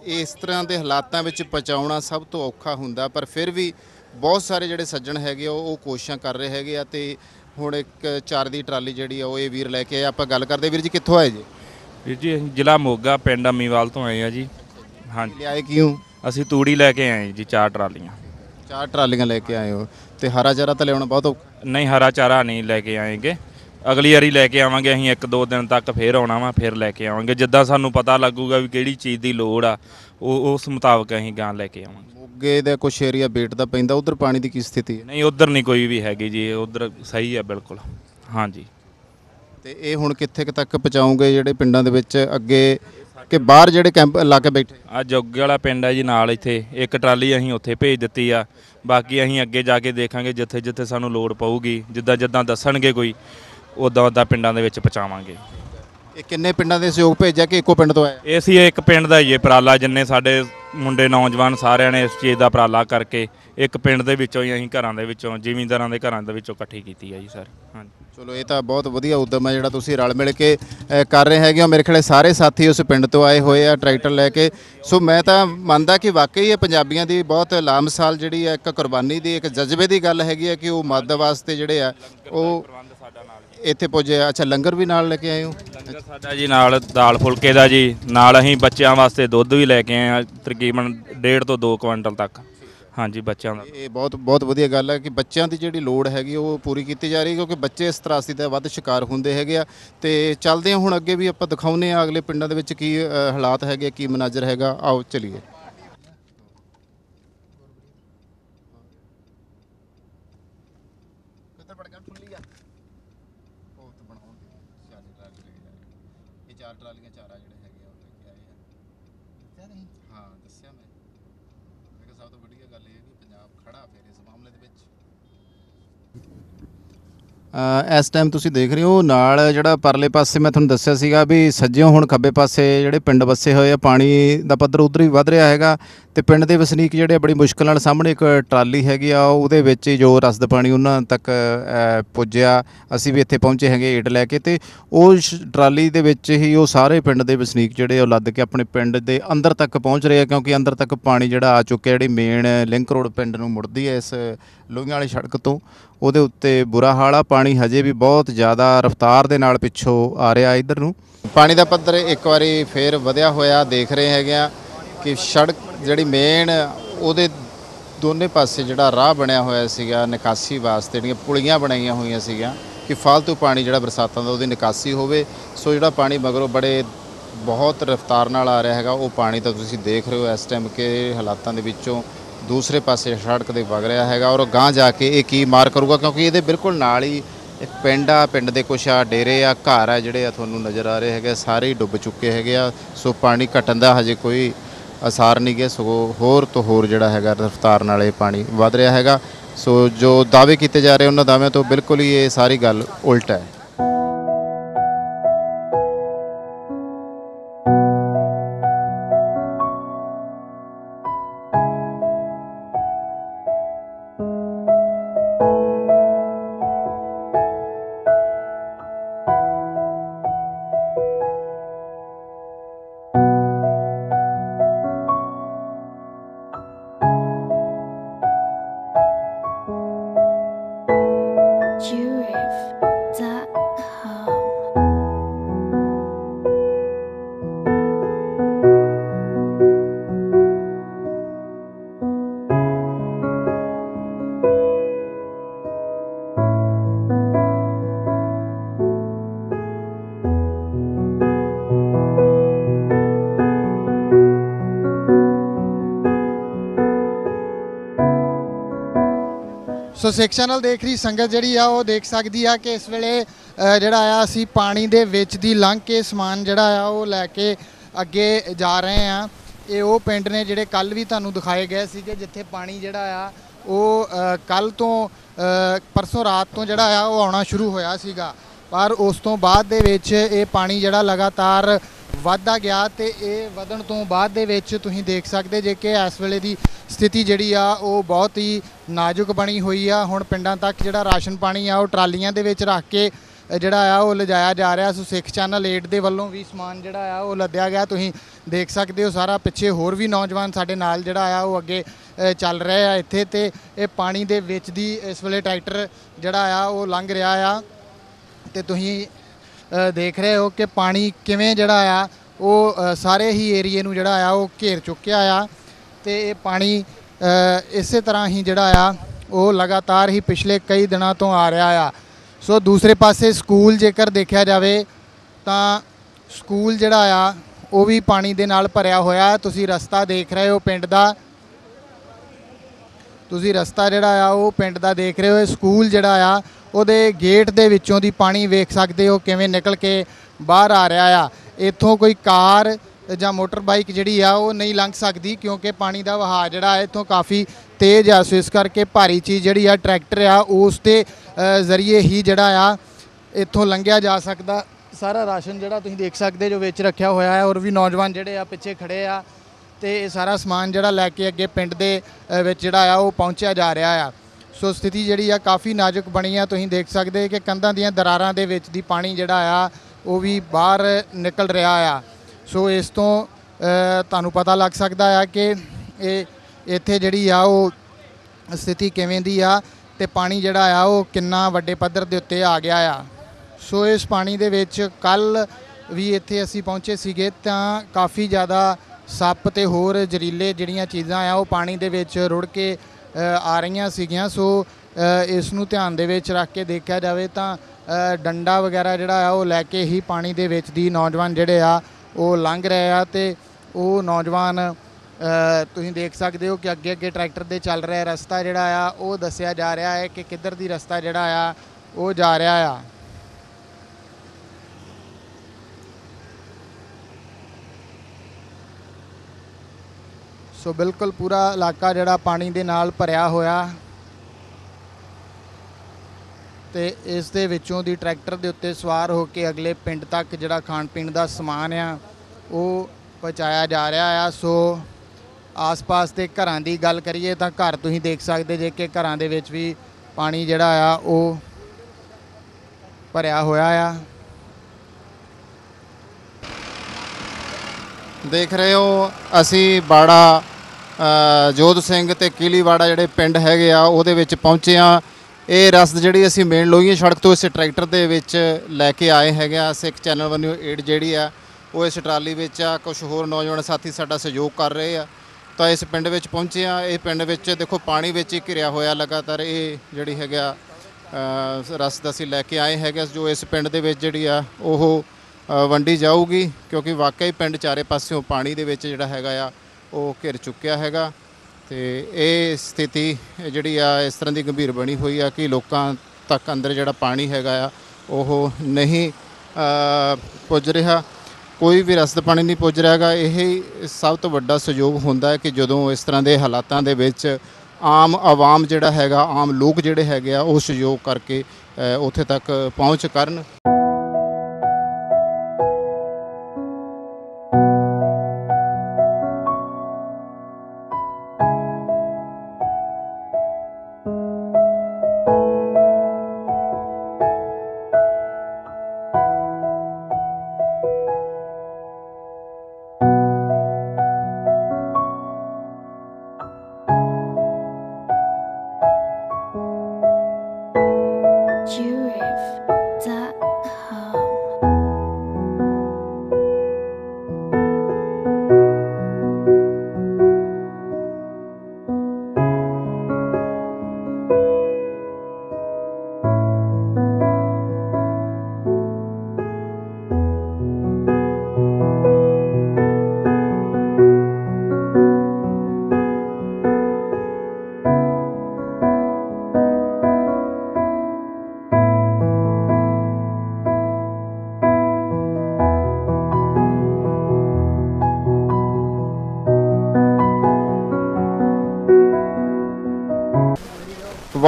ਇਸ ਤਰ੍ਹਾਂ ਦੇ ਹਾਲਾਤਾਂ ਵਿੱਚ ਪਹੁੰਚਾਉਣਾ ਸਭ ਤੋਂ ਔਖਾ ਹੁੰਦਾ ਪਰ ਫਿਰ ਵੀ ਬਹੁਤ ਸਾਰੇ ਜਿਹੜੇ ਸੱਜਣ ਹੈਗੇ ਆ, ਉਹ ਕੋਸ਼ਿਸ਼ਾਂ ਕਰ ਰਹੇ ਹੈਗੇ ਆ ਤੇ ਹੁਣ ਇੱਕ ਚਾਰ ਦੀ ਟਰਾਲੀ ਜਿਹੜੀ ਆ ਉਹ ਇਹ ਵੀਰ ਲੈ ਕੇ ਆਏ। ਆਪਾਂ ਗੱਲ ਕਰਦੇ ਵੀਰ ਜੀ ਕਿੱਥੋਂ ਆਏ ਜੀ? ਵੀਰ ਜੀ ਅਸੀਂ ਜ਼ਿਲ੍ਹਾ ਮੋਗਾ ਪਿੰਡ ਅਮੀਵਾਲ ਤੋਂ ਆਏ ਆ ਜੀ। ਹਾਂਜੀ। ਲਿਆਏ ਕਿਉਂ? ਅਸੀਂ ਤੂੜੀ ਲੈ ਕੇ ਆਏ ਜੀ ਚਾਰ ਟਰਾਲੀਆਂ। ਚਾਰ ਟਰਾਲੀਆਂ ਲੈ ਕੇ ਆਏ ਹੋ ਤੇ ਹਰਾ ਚਾਰਾ ਤਾਂ ਲਿਆਉਣਾ ਬਹੁਤ ਔਖਾ? ਨਹੀਂ ਹਰਾ ਚਾਰਾ ਨਹੀਂ ਲੈ ਕੇ ਆਏਗੇ। ਅਗਲੀ ਵਾਰੀ ਲੈ ਕੇ ਆਵਾਂਗੇ ਅਸੀਂ ਇੱਕ ਦੋ ਦਿਨ ਤੱਕ ਫੇਰ ਆਉਣਾ ਵਾ ਫਿਰ ਲੈ ਕੇ ਆਵਾਂਗੇ। ਜਿੱਦਾਂ ਸਾਨੂੰ ਪਤਾ ਲੱਗੂਗਾ ਵੀ ਕਿਹੜੀ ਚੀਜ਼ ਦੀ ਲੋੜ ਆ ਉਹ ਉਸ ਮੁਤਾਬਕ ਅਸੀਂ ਗਾਂ ਲੈ ਕੇ ਆਵਾਂਗੇ। ਮੋਗੇ ਦਾ ਕੁਛ ਏਰੀਆ ਬੇਟ ਦਾ ਪੈਂਦਾ ਉਧਰ ਪਾਣੀ ਦੀ ਕੀ ਸਥਿਤੀ ਹੈ? ਨਹੀਂ ਉਧਰ ਨਹੀਂ ਕੋਈ ਵੀ ਹੈਗੀ ਜੀ ਉਧਰ ਸਹੀ ਆ ਬਿਲਕੁਲ। ਹਾਂਜੀ। ਤੇ ਇਹ ਹੁਣ ਕਿੱਥੇ ਕੁ ਤੱਕ ਪਹੁੰਚਾਉਂਗੇ ਜਿਹੜੇ ਪਿੰਡਾਂ ਦੇ ਵਿੱਚ ਅੱਗੇ ਕਿ ਬਾਹਰ ਜਿਹੜੇ ਕੈਂਪ ਲਾ ਕੇ ਬੈਠੇ? ਆ ਜੋਗੇ ਵਾਲਾ ਪਿੰਡ ਹੈ ਜੀ ਨਾਲ ਇੱਥੇ। ਇੱਕ ਟਰਾਲੀ ਅਸੀਂ ਉੱਥੇ ਭੇਜ ਦਿੱਤੀ ਆ। ਬਾਕੀ ਅਸੀਂ ਅੱਗੇ ਜਾ ਕੇ ਦੇਖਾਂਗੇ ਜਿੱਥੇ ਜਿੱਥੇ ਸਾਨੂੰ ਲੋੜ ਪਊਗੀ। ਜਿੱਦਾਂ ਜਿੱਦਾਂ ਦੱਸਣਗੇ ਕੋਈ ਉਦਾਂ ਉਦਾਂ ਪਿੰਡਾਂ ਦੇ ਵਿੱਚ ਪਹੁੰਚਾਵਾਂਗੇ। ਇਹ ਕਿੰਨੇ ਪਿੰਡਾਂ ਦੇ ਸਹਿਯੋਗ ਭੇਜਿਆ ਕਿ ਇੱਕੋ ਪਿੰਡ ਤੋਂ ਆਇਆ ਇਹ ਸੀ ਇੱਕ ਪਿੰਡ ਦਾ ਹੀ ਇਹ ਉਪਰਾਲਾ ਜਿੰਨੇ ਸਾਡੇ ਮੁੰਡੇ ਨੌਜਵਾਨ ਸਾਰਿਆਂ ਨੇ ਇਸ ਚੀਜ਼ ਦਾ ਉਪਰਾਲਾ ਕਰਕੇ ਇੱਕ ਪਿੰਡ ਦੇ ਵਿੱਚੋਂ ਹੀ ਅਸੀਂ ਘਰਾਂ ਦੇ ਵਿੱਚੋਂ ਜ਼ਿਮੀਂਦਾਰਾਂ ਦੇ ਘਰਾਂ ਦੇ ਵਿੱਚੋਂ ਇਕੱਠੀ ਕੀਤੀ ਹੈ ਜੀ ਸਰ। ਹਾਂਜੀ। ਚਲੋ ਇਹ ਤਾਂ ਬਹੁਤ ਵਧੀਆ ਉਦਮ ਹੈ ਜਿਹੜਾ ਤੁਸੀਂ ਰਲ ਮਿਲ ਕੇ ਅ, ਕਰ ਰਹੇ ਹੈਗੇ ਹੋ। ਮੇਰੇ ਖਿਆਲੇ ਸਾਰੇ ਸਾਥੀ ਉਸ ਪਿੰਡ ਤੋਂ ਆਏ ਹੋਏ ਆ ਟਰੈਕਟਰ ਲੈ ਕੇ। ਸੋ ਮੈਂ ਤਾਂ ਮੰਨਦਾ ਕਿ ਵਾਕਈ ਇਹ ਪੰਜਾਬੀਆਂ ਦੀ ਬਹੁਤ ਲਾਮਸਾਲ ਜਿਹੜੀ ਹੈ ਇੱਕ ਕੁਰਬਾਨੀ ਦੀ ਇੱਕ ਜਜ਼ਬੇ ਦੀ ਗੱਲ ਹੈਗੀ ਹੈ ਕਿ ਉਹ ਮਦਦ ਵਾਸਤੇ ਜਿਹੜੇ ਆ ਉਹ ਇੱਥੇ ਪੁੱਜੇ। ਅੱਛਾ ਲੰਗਰ ਵੀ ਨਾਲ ਲੈ ਕੇ ਆਏ ਹੋ? ਲੰਗਰ ਸਾਡਾ ਜੀ ਨਾਲ ਦਾਲ ਫੁਲਕੇ ਦਾ ਜੀ। ਨਾਲ ਅਸੀਂ ਬੱਚਿਆਂ ਵਾਸਤੇ ਦੁੱਧ ਵੀ ਲੈ ਕੇ ਆਏ ਆ ਤਕਰੀਬਨ 1.5 ਤੋਂ 2 ਕੁਇੰਟਲ ਤੱਕ। ਹਾਂਜੀ ਬੱਚਿਆਂ ਦਾ। ਇਹ ਬਹੁਤ ਬਹੁਤ ਵਧੀਆ ਗੱਲ ਹੈ ਕਿ ਬੱਚਿਆਂ ਦੀ ਜਿਹੜੀ ਲੋੜ ਹੈਗੀ ਉਹ ਪੂਰੀ ਕੀਤੀ ਜਾ ਰਹੀ ਹੈ ਕਿਉਂਕਿ ਬੱਚੇ ਇਸ ਤਰਾਸਦੀ ਦਾ ਵੱਧ ਸ਼ਿਕਾਰ ਹੁੰਦੇ ਹੈਗੇ ਆ। ਤੇ ਚੱਲਦੇ ਹਾਂ ਹੁਣ ਅੱਗੇ ਵੀ ਆਪਾਂ ਦਿਖਾਉਨੇ ਆ ਅਗਲੇ ਪਿੰਡਾਂ ਦੇ ਵਿੱਚ ਕੀ ਹਾਲਾਤ ਹੈਗੇ ਕੀ ਮਨਾਜ਼ਰ ਹੈਗਾ। ਆਓ ਚਲਿਏ ਕਿੱਧਰ ਪੜ ਗਿਆ ਠੁੱਲੀ ਆ ਉਹ ਤਾਂ ਬਣਾਉਂਦੇ ਚਾਰ ਟਰਾਲੀ ਲੈ ਕੇ ਜਾਏ ਇਹ ਚਾਰ ਟਰਾਲੀਆਂ ਚਾਰਾ ਜਿਹੜੇ ਹੈਗੇ ਆ ਉਹ ਲੈ ਕੇ ਆਏ ਆ ਦੱਸਿਆ ਨਹੀਂ ਹਾਂ ਦੱਸਿਆ ਮੈਂ ਮੈਂ ਕਿਹਾ ਸਭ ਤੋਂ ਵੱਡੀ ਗੱਲ ਇਹ ਹੈ ਕਿ ਪੰਜਾਬ ਖੜਾ ਫਿਰ ਇਸ ਮਾਮਲੇ ਦੇ ਵਿੱਚ ਇਸ ਟਾਈਮ ਤੁਸੀਂ ਦੇਖ ਰਹੇ ਹੋ, ਨਾਲ ਜਿਹੜਾ ਪਰਲੇ ਪਾਸੇ ਮੈਂ ਤੁਹਾਨੂੰ ਦੱਸਿਆ ਸੀਗਾ ਵੀ ਸੱਜਿਓਂ ਹੁਣ ਖੱਬੇ ਪਾਸੇ ਜਿਹੜੇ ਪਿੰਡ ਵਸੇ ਹੋਏ ਆ, ਪਾਣੀ ਦਾ ਪੱਧਰ ਉਧਰ ਵੀ ਵੱਧ ਰਿਹਾ ਹੈਗਾ। ਤੇ ਪਿੰਡ ਦੇ ਵਸਨੀਕ ਜਿਹੜੇ ਆ, ਬੜੀ ਮੁਸ਼ਕਲ ਨਾਲ ਸਾਹਮਣੇ ਇੱਕ ਟਰਾਲੀ ਹੈਗੀ ਆ, ਉਹਦੇ ਵਿੱਚ ਹੀ ਜੋ ਰਸਦ ਪਾਣੀ ਉਹਨਾਂ ਤੱਕ ਪੁੱਜਿਆ। ਅਸੀਂ ਵੀ ਇੱਥੇ ਪਹੁੰਚੇ ਹੈਗੇ ਏਡ ਲੈ ਕੇ ਤੇ ਉਹ ਸ਼- ਟਰਾਲੀ ਦੇ ਵਿੱਚ ਹੀ ਉਹ ਸਾਰੇ ਪਿੰਡ ਦੇ ਵਸਨੀਕ ਜਿਹੜੇ ਉਹ ਲੱਦ ਕੇ ਆਪਣੇ ਪਿੰਡ ਦੇ ਅੰਦਰ ਤੱਕ ਪਹੁੰਚ ਰਹੇ ਆ, ਕਿਉਂਕਿ ਅੰਦਰ ਤੱਕ ਪਾਣੀ ਜਿਹੜਾ ਆ ਚੁੱਕਿਆ, ਜਿਹੜੀ ਮੇਨ ਲਿੰਕ ਰੋਡ ਪਿੰਡ ਨੂੰ ਮੁੜਦੀ ਹੈ ਇਸ ਲੋਹੀਆਂ ਵਾਲੀ ਸੜਕ ਤੋਂ। ਉਹਦੇ ਉੱਤੇ ਬੁਰਾ ਹਾਲ ਆ, ਪਾਣੀ ਹਜੇ ਵੀ ਬਹੁਤ ਜ਼ਿਆਦਾ ਰਫ਼ਤਾਰ ਦੇ ਨਾਲ ਪਿੱਛੋਂ ਆ ਰਿਹਾ ਇਧਰ ਨੂੰ। ਪਾਣੀ ਦਾ ਪੱਧਰ ਇੱਕ ਵਾਰੀ ਫੇਰ ਵਧਿਆ ਹੋਇਆ, ਦੇਖ ਰਹੇ ਹੈਗੇ ਆ ਕਿ ਸੜਕ ਜਿਹੜੀ ਮੇਨ ਉਹਦੇ ਦੋਨੇ ਪਾਸੇ ਜਿਹੜਾ ਰਾਹ ਬਣਿਆ ਹੋਇਆ ਸੀਗਾ ਨਿਕਾਸੀ ਵਾਸਤੇ, ਜਿਹੜੀਆਂ ਪੁਲੀਆਂ ਬਣਾਈਆਂ ਹੋਈਆਂ ਸੀਗੀਆਂ ਕਿ ਫालतू ਪਾਣੀ ਜਿਹੜਾ ਬਰਸਾਤਾਂ ਦਾ ਉਹਦੀ ਨਿਕਾਸੀ ਹੋਵੇ। ਸੋ ਜਿਹੜਾ ਪਾਣੀ ਮਗਰੋਂ ਬੜੇ ਬਹੁਤ ਰਫ਼ਤਾਰ ਨਾਲ ਆ ਰਿਹਾ ਹੈਗਾ, ਉਹ ਪਾਣੀ ਤਾਂ ਤੁਸੀਂ ਦੇਖ ਰਹੇ ਹੋ ਇਸ ਟਾਈਮ ਕਿ ਹਾਲਾਤਾਂ ਦੇ ਵਿੱਚੋਂ ਦੂਸਰੇ ਪਾਸੇ ਸੜਕ ਦੇ ਵਗ ਰਿਹਾ ਹੈਗਾ ਔਰ ਗਾਂ ਜਾ ਕੇ ਇਹ ਕੀ ਮਾਰ ਕਰੂਗਾ, ਕਿਉਂਕਿ ਇਹਦੇ ਬਿਲਕੁਲ ਨਾਲ ਹੀ ਇੱਕ ਪਿੰਡ ਆ, ਪਿੰਡ ਦੇ ਕੁਛ ਆ, ਡੇਰੇ ਆ, ਘਰ ਆ ਜਿਹੜੇ ਆ ਤੁਹਾਨੂੰ ਨਜ਼ਰ ਆ ਰਹੇ ਹੈਗੇ, ਸਾਰੇ ਹੀ ਡੁੱਬ ਚੁੱਕੇ ਹੈਗੇ ਆ। ਸੋ ਪਾਣੀ ਘਟਣ ਦਾ ਹਜੇ ਕੋਈ ਅਸਾਰ ਨਹੀਂ ਗਿਆ ਸਗੋਂ ਹੋਰ ਤੋਂ ਹੋਰ ਜਿਹੜਾ ਹੈਗਾ ਰਫ਼ਤਾਰ ਨਾਲ ਇਹ ਪਾਣੀ ਵੱਧ ਰਿਹਾ ਹੈਗਾ। ਸੋ ਜੋ ਦਾਅਵੇ ਕੀਤੇ ਜਾ ਰਹੇ, ਉਹਨਾਂ ਦਾਅਵਿਆਂ ਤੋਂ ਬਿਲਕੁਲ ਹੀ ਇਹ ਸਾਰੀ ਗੱਲ ਉਲਟ ਹੈ। ਸੋ ਸਿੱਖ ਚੈਨਲ ਦੇਖ ਰਹੀ ਸੰਗਤ ਜਿਹੜੀ ਆ, ਉਹ ਦੇਖ ਸਕਦੀ ਆ ਕਿ ਇਸ ਵੇਲੇ ਜਿਹੜਾ ਆ, ਅਸੀਂ ਪਾਣੀ ਦੇ ਵਿੱਚ ਦੀ ਲੰਘ ਕੇ ਸਮਾਨ ਜਿਹੜਾ ਆ, ਉਹ ਲੈ ਕੇ ਅੱਗੇ ਜਾ ਰਹੇ ਆ। ਇਹ ਉਹ ਪਿੰਡ ਨੇ ਜਿਹੜੇ ਕੱਲ ਵੀ ਤੁਹਾਨੂੰ ਦਿਖਾਏ ਗਏ ਸੀਗੇ, ਜਿੱਥੇ ਪਾਣੀ ਜਿਹੜਾ ਆ, ਉਹ ਕੱਲ ਤੋਂ ਪਰਸੋਂ ਰਾਤ ਤੋਂ ਜਿਹੜਾ ਆ, ਉਹ ਆਉਣਾ ਸ਼ੁਰੂ ਹੋਇਆ ਸੀਗਾ। ਪਰ ਉਸ ਤੋਂ ਬਾਅਦ ਦੇ ਵਿੱਚ ਇਹ ਪਾਣੀ ਜਿਹੜਾ ਲਗਾਤਾਰ ਵੱਧਦਾ ਗਿਆ ਤੇ ਇਹ ਵਧਣ ਤੋਂ ਬਾਅਦ ਦੇ ਵਿੱਚ ਤੁਸੀਂ ਦੇਖ ਸਕਦੇ ਜੇ ਕਿ ਇਸ ਵੇਲੇ ਦੀ ਸਥਿਤੀ ਜਿਹੜੀ ਆ, ਉਹ ਬਹੁਤ ਹੀ ਨਾਜ਼ੁਕ ਬਣੀ ਹੋਈ ਆ। ਹੁਣ ਪਿੰਡਾਂ ਤੱਕ ਜਿਹੜਾ ਰਾਸ਼ਨ ਪਾਣੀ ਆ, ਉਹ ਟਰਾਲੀਆਂ ਦੇ ਵਿੱਚ ਰੱਖ ਕੇ ਜਿਹੜਾ ਆ, ਉਹ ਲਿਜਾਇਆ ਜਾ ਰਿਹਾ। ਸੋ ਸਿੱਖ ਚੈਨਲ 8 ਦੇ ਵੱਲੋਂ ਵੀ ਸਮਾਨ ਜਿਹੜਾ ਆ, ਉਹ ਲੱਦਿਆ ਗਿਆ। ਤੁਸੀਂ ਦੇਖ ਸਕਦੇ ਹੋ ਸਾਰਾ ਪਿੱਛੇ ਹੋਰ ਵੀ ਨੌਜਵਾਨ ਸਾਡੇ ਨਾਲ ਜਿਹੜਾ ਆ, ਉਹ ਅੱਗੇ ਚੱਲ ਰਹੇ ਆ ਇੱਥੇ ਤੇ ਇਹ ਪਾਣੀ ਦੇ ਵਿੱਚ ਦੀ ਇਸ ਵੇਲੇ ਟਰੈਕਟਰ ਜਿਹੜਾ ਆ, ਉਹ ਲੰਘ ਰਿਹਾ ਆ। ਤੇ ਤੁਸੀਂ ਦੇਖ ਰਹੇ ਹੋ ਕਿ ਪਾਣੀ ਕਿਵੇਂ ਜਿਹੜਾ ਆ ਉਹ ਸਾਰੇ ਹੀ ਏਰੀਏ ਨੂੰ ਜਿਹੜਾ ਆ ਉਹ ਘੇਰ ਚੁੱਕਿਆ ਆ। ਤੇ ਇਹ ਪਾਣੀ ਅ, ਇਸੇ ਤਰ੍ਹਾਂ ਹੀ ਜਿਹੜਾ ਆ ਉਹ ਲਗਾਤਾਰ ਹੀ ਪਿਛਲੇ ਕਈ ਦਿਨਾਂ ਤੋਂ ਆ ਰਿਹਾ ਆ। ਸੋ ਦੂਸਰੇ ਪਾਸੇ ਸਕੂਲ ਜੇਕਰ ਦੇਖਿਆ ਜਾਵੇ ਤਾਂ ਸਕੂਲ ਜਿਹੜਾ ਆ ਉਹ ਵੀ ਪਾਣੀ ਦੇ ਨਾਲ ਭਰਿਆ ਹੋਇਆ। ਤੁਸੀਂ ਰਸਤਾ ਦੇਖ ਰਹੇ ਹੋ ਪਿੰਡ ਦਾ। ਤੁਸੀਂ ਰਸਤਾ ਜਿਹੜਾ ਆ, ਉਹ ਪਿੰਡ ਦਾ ਦੇਖ ਰਹੇ ਹੋ ਸਕੂਲ ਜਿਹੜਾ ਆ, ਉਹਦੇ ਗੇਟ ਦੇ ਵਿੱਚੋਂ ਦੀ ਪਾਣੀ ਵੇਖ ਸਕਦੇ ਹੋ ਕਿਵੇਂ ਨਿਕਲ ਕੇ ਬਾਹਰ ਆ ਰਿਹਾ ਆ। ਇੱਥੋਂ ਕੋਈ ਕਾਰ ਜਾਂ ਮੋਟਰ ਬਾਈਕ ਜਿਹੜੀ ਆ, ਉਹ ਨਹੀਂ ਲੰਘ ਸਕਦੀ ਕਿਉਂਕਿ ਪਾਣੀ ਦਾ ਵਹਾਅ ਜਿਹੜਾ ਹੈ ਇੱਥੋਂ ਕਾਫੀ ਤੇਜ਼ ਆ। ਸੋ ਇਸ ਕਰਕੇ ਭਾਰੀ ਚੀਜ਼ ਜਿਹੜੀ ਆ, ਟਰੈਕਟਰ ਆ, ਉਸ ਦੇ ਜ਼ਰੀਏ ਹੀ ਜਿਹੜਾ ਆ, ਇੱਥੋਂ ਲੰਘਿਆ ਜਾ ਸਕਦਾ। ਸਾਰਾ ਰਾਸ਼ਨ ਜਿਹੜਾ ਤੁਸੀਂ ਦੇਖ ਸਕਦੇ ਜੋ ਵਿੱਚ ਰੱਖਿਆ ਹੋਇਆ ਹੈ ਔਰ ਵੀ ਨੌਜਵਾਨ ਜਿਹੜੇ ਆ, ਪਿੱਛੇ ਖੜੇ ਆ। ਤੇ ਇਹ ਸਾਰਾ ਸਮਾਨ ਜਿਹੜਾ ਲੈ ਕੇ ਅੱਗੇ ਪਿੰਡ ਦੇ ਵਿੱਚ ਜਿਹੜਾ ਆ, ਉਹ ਪਹੁੰਚਿਆ ਜਾ ਰਿਹਾ ਆ। ਸੋ ਸਥਿਤੀ ਜਿਹੜੀ ਆ, ਕਾਫੀ ਨਾਜ਼ੁਕ ਬਣੀ ਆ। ਤੁਸੀਂ ਦੇਖ ਸਕਦੇ ਕਿ ਕੰਧਾਂ ਦੀਆਂ ਦਰਾਰਾਂ ਦੇ ਵਿੱਚ ਦੀ ਪਾਣੀ ਜਿਹੜਾ ਆ, ਉਹ ਵੀ ਬਾਹਰ ਨਿਕਲ ਰਿਹਾ ਆ। ਸੋ ਇਸ ਤੋਂ ਤੁਹਾਨੂੰ ਪਤਾ ਲੱਗ ਸਕਦਾ ਆ ਕਿ ਇਹ ਇੱਥੇ ਜਿਹੜੀ ਆ, ਉਹ ਸਥਿਤੀ ਕਿਵੇਂ ਦੀ ਆ ਤੇ ਪਾਣੀ ਜਿਹੜਾ ਆ, ਉਹ ਕਿੰਨਾ ਵੱਡੇ ਪੱਧਰ ਦੇ ਉੱਤੇ ਆ ਗਿਆ ਆ। ਸੋ ਇਸ ਪਾਣੀ ਦੇ ਵਿੱਚ ਕੱਲ ਵੀ ਇੱਥੇ ਅਸੀਂ ਪਹੁੰਚੇ ਸੀਗੇ ਤਾਂ ਕਾਫੀ ਜ਼ਿਆਦਾ ਸੱਪ ਤੇ ਹੋਰ ਜ਼ਰੀਲੇ ਜਿਹੜੀਆਂ ਚੀਜ਼ਾਂ ਆ, ਉਹ ਪਾਣੀ ਦੇ ਵਿੱਚ ਰੁੜ ਕੇ ਆ ਰਹੀਆਂ ਸੀਗੀਆਂ। ਸੋ ਇਸ ਨੂੰ ਧਿਆਨ ਦੇ ਵਿੱਚ ਰੱਖ ਕੇ ਦੇਖਿਆ ਜਾਵੇ ਤਾਂ ਡੰਡਾ ਵਗੈਰਾ ਜਿਹੜਾ ਆ, ਉਹ ਲੈ ਕੇ ਹੀ ਪਾਣੀ ਦੇ ਵਿੱਚ ਦੀ ਨੌਜਵਾਨ ਜਿਹੜੇ ਆ, ਉਹ ਲੰਘ ਰਹੇ ਆ ਤੇ ਉਹ ਨੌਜਵਾਨ ਤੁਸੀਂ ਦੇਖ ਸਕਦੇ ਹੋ ਕਿ ਅੱਗੇ ਅੱਗੇ ਟਰੈਕਟਰ ਦੇ ਚੱਲ ਰਿਹਾ ਰਸਤਾ ਜਿਹੜਾ ਆ, ਉਹ ਦੱਸਿਆ ਜਾ ਰਿਹਾ ਹੈ ਕਿ ਕਿੱਧਰ ਦੀ ਰਸਤਾ ਜਿਹੜਾ ਆ, ਉਹ ਜਾ ਰਿਹਾ ਆ। ਸੋ ਬਿਲਕੁਲ ਪੂਰਾ ਇਲਾਕਾ ਜਿਹੜਾ ਪਾਣੀ ਦੇ ਨਾਲ ਭਰਿਆ ਹੋਇਆ। ਤੇ ਇਸ ਦੇ ਵਿੱਚੋਂ ਦੀ ਟਰੈਕਟਰ ਦੇ ਉੱਤੇ ਸਵਾਰ ਹੋ ਕੇ ਅਗਲੇ ਪਿੰਡ ਤੱਕ ਜਿਹੜਾ ਖਾਣ ਪੀਣ ਦਾ ਸਮਾਨ ਆ, ਉਹ ਪਹੁੰਚਾਇਆ ਜਾ ਰਿਹਾ ਆ। ਸੋ ਆਸ-ਪਾਸ ਦੇ ਘਰਾਂ ਦੀ ਗੱਲ ਕਰੀਏ ਤਾਂ ਘਰ ਤੁਸੀਂ ਦੇਖ ਸਕਦੇ ਜੇ ਕਿ ਘਰਾਂ ਦੇ ਵਿੱਚ ਵੀ ਪਾਣੀ ਜਿਹੜਾ ਆ, ਉਹ ਭਰਿਆ ਹੋਇਆ ਆ। ਦੇਖ ਰਹੇ ਹੋ ਅਸੀਂ ਬਾੜਾ ਜੋਧ ਸਿੰਘ ਤੇ ਕੀਲੀਵਾੜਾ ਜਿਹੜੇ ਪਿੰਡ ਹੈਗੇ ਆ ਉਹਦੇ ਵਿੱਚ ਪਹੁੰਚੇ ਆ ਇਹ ਰਸਤ ਜਿਹੜੀ ਅਸੀਂ ਮੇਨ ਲੋਹੀਆਂ ਸੜਕ ਤੋਂ ਇਸ ਟਰੈਕਟਰ ਦੇ ਵਿੱਚ ਲੈ ਕੇ ਆਏ ਹੈਗੇ ਆ। ਸਿੱਖ ਚੈਨਲ ਵਨਿਓ 8 ਜਿਹੜੀ ਆ ਉਹ ਇਸ ਟਰਾਲੀ ਵਿੱਚ ਆ। ਕੁਝ ਹੋਰ ਨੌਜਵਾਨ ਸਾਥੀ ਸਾਡਾ ਸਹਿਯੋਗ ਕਰ ਰਹੇ ਆ। ਤਾਂ ਇਸ ਪਿੰਡ ਵਿੱਚ ਪਹੁੰਚੇ ਆ ਇਹ ਪਿੰਡ ਵਿੱਚ ਦੇਖੋ ਪਾਣੀ ਵਿੱਚ ਹੀ ਘਿਰਿਆ ਹੋਇਆ ਲਗਾਤਾਰ ਇਹ ਜਿਹੜੀ ਹੈਗਾ ਅ, ਰਸਦ ਅਸੀਂ ਲੈ ਕੇ ਆਏ ਹੈਗੇ ਜੋ ਇਸ ਪਿੰਡ ਦੇ ਵਿੱਚ ਜਿਹੜੀ ਆ ਉਹ ਵੰਡੀ ਜਾਊਗੀ ਕਿਉਂਕਿ ਵਾਕਈ ਪਿੰਡ ਚਾਰੇ ਪਾਸਿਓਂ ਪਾਣੀ ਦੇ ਵਿੱਚ ਜਿਹੜਾ ਹੈਗਾ ਆ, ਉਹ ਘਿਰ ਚੁੱਕਿਆ ਹੈਗਾ। ਤੇ ਇਹ ਸਥਿਤੀ ਜਿਹੜੀ ਆ, ਇਸ ਤਰ੍ਹਾਂ ਦੀ ਗੰਭੀਰ ਬਣੀ ਹੋਈ ਆ ਕਿ ਲੋਕਾਂ ਤੱਕ ਅੰਦਰ ਜਿਹੜਾ ਪਾਣੀ ਹੈਗਾ ਆ, ਉਹ ਨਹੀਂ ਪੁੱਜ ਰਿਹਾ। ਕੋਈ ਵੀ ਰਸਦ ਪਾਣੀ ਨਹੀਂ ਪੁੱਜ ਰਿਹਾ ਹੈਗਾ। ਇਹ ਹੀ ਸਭ ਤੋਂ ਵੱਡਾ ਸਹਿਯੋਗ ਹੁੰਦਾ ਹੈ ਕਿ ਜਦੋਂ ਇਸ ਤਰ੍ਹਾਂ ਦੇ ਹਾਲਾਤਾਂ ਦੇ ਵਿੱਚ ਆਮ ਆਵਾਮ ਜਿਹੜਾ ਹੈਗਾ, ਆਮ ਲੋਕ ਜਿਹੜੇ ਹੈਗੇ ਆ, ਉਹ ਸਹਿਯੋਗ ਕਰਕੇ ਉੱਥੇ ਤੱਕ ਪਹੁੰਚ ਕਰਨ।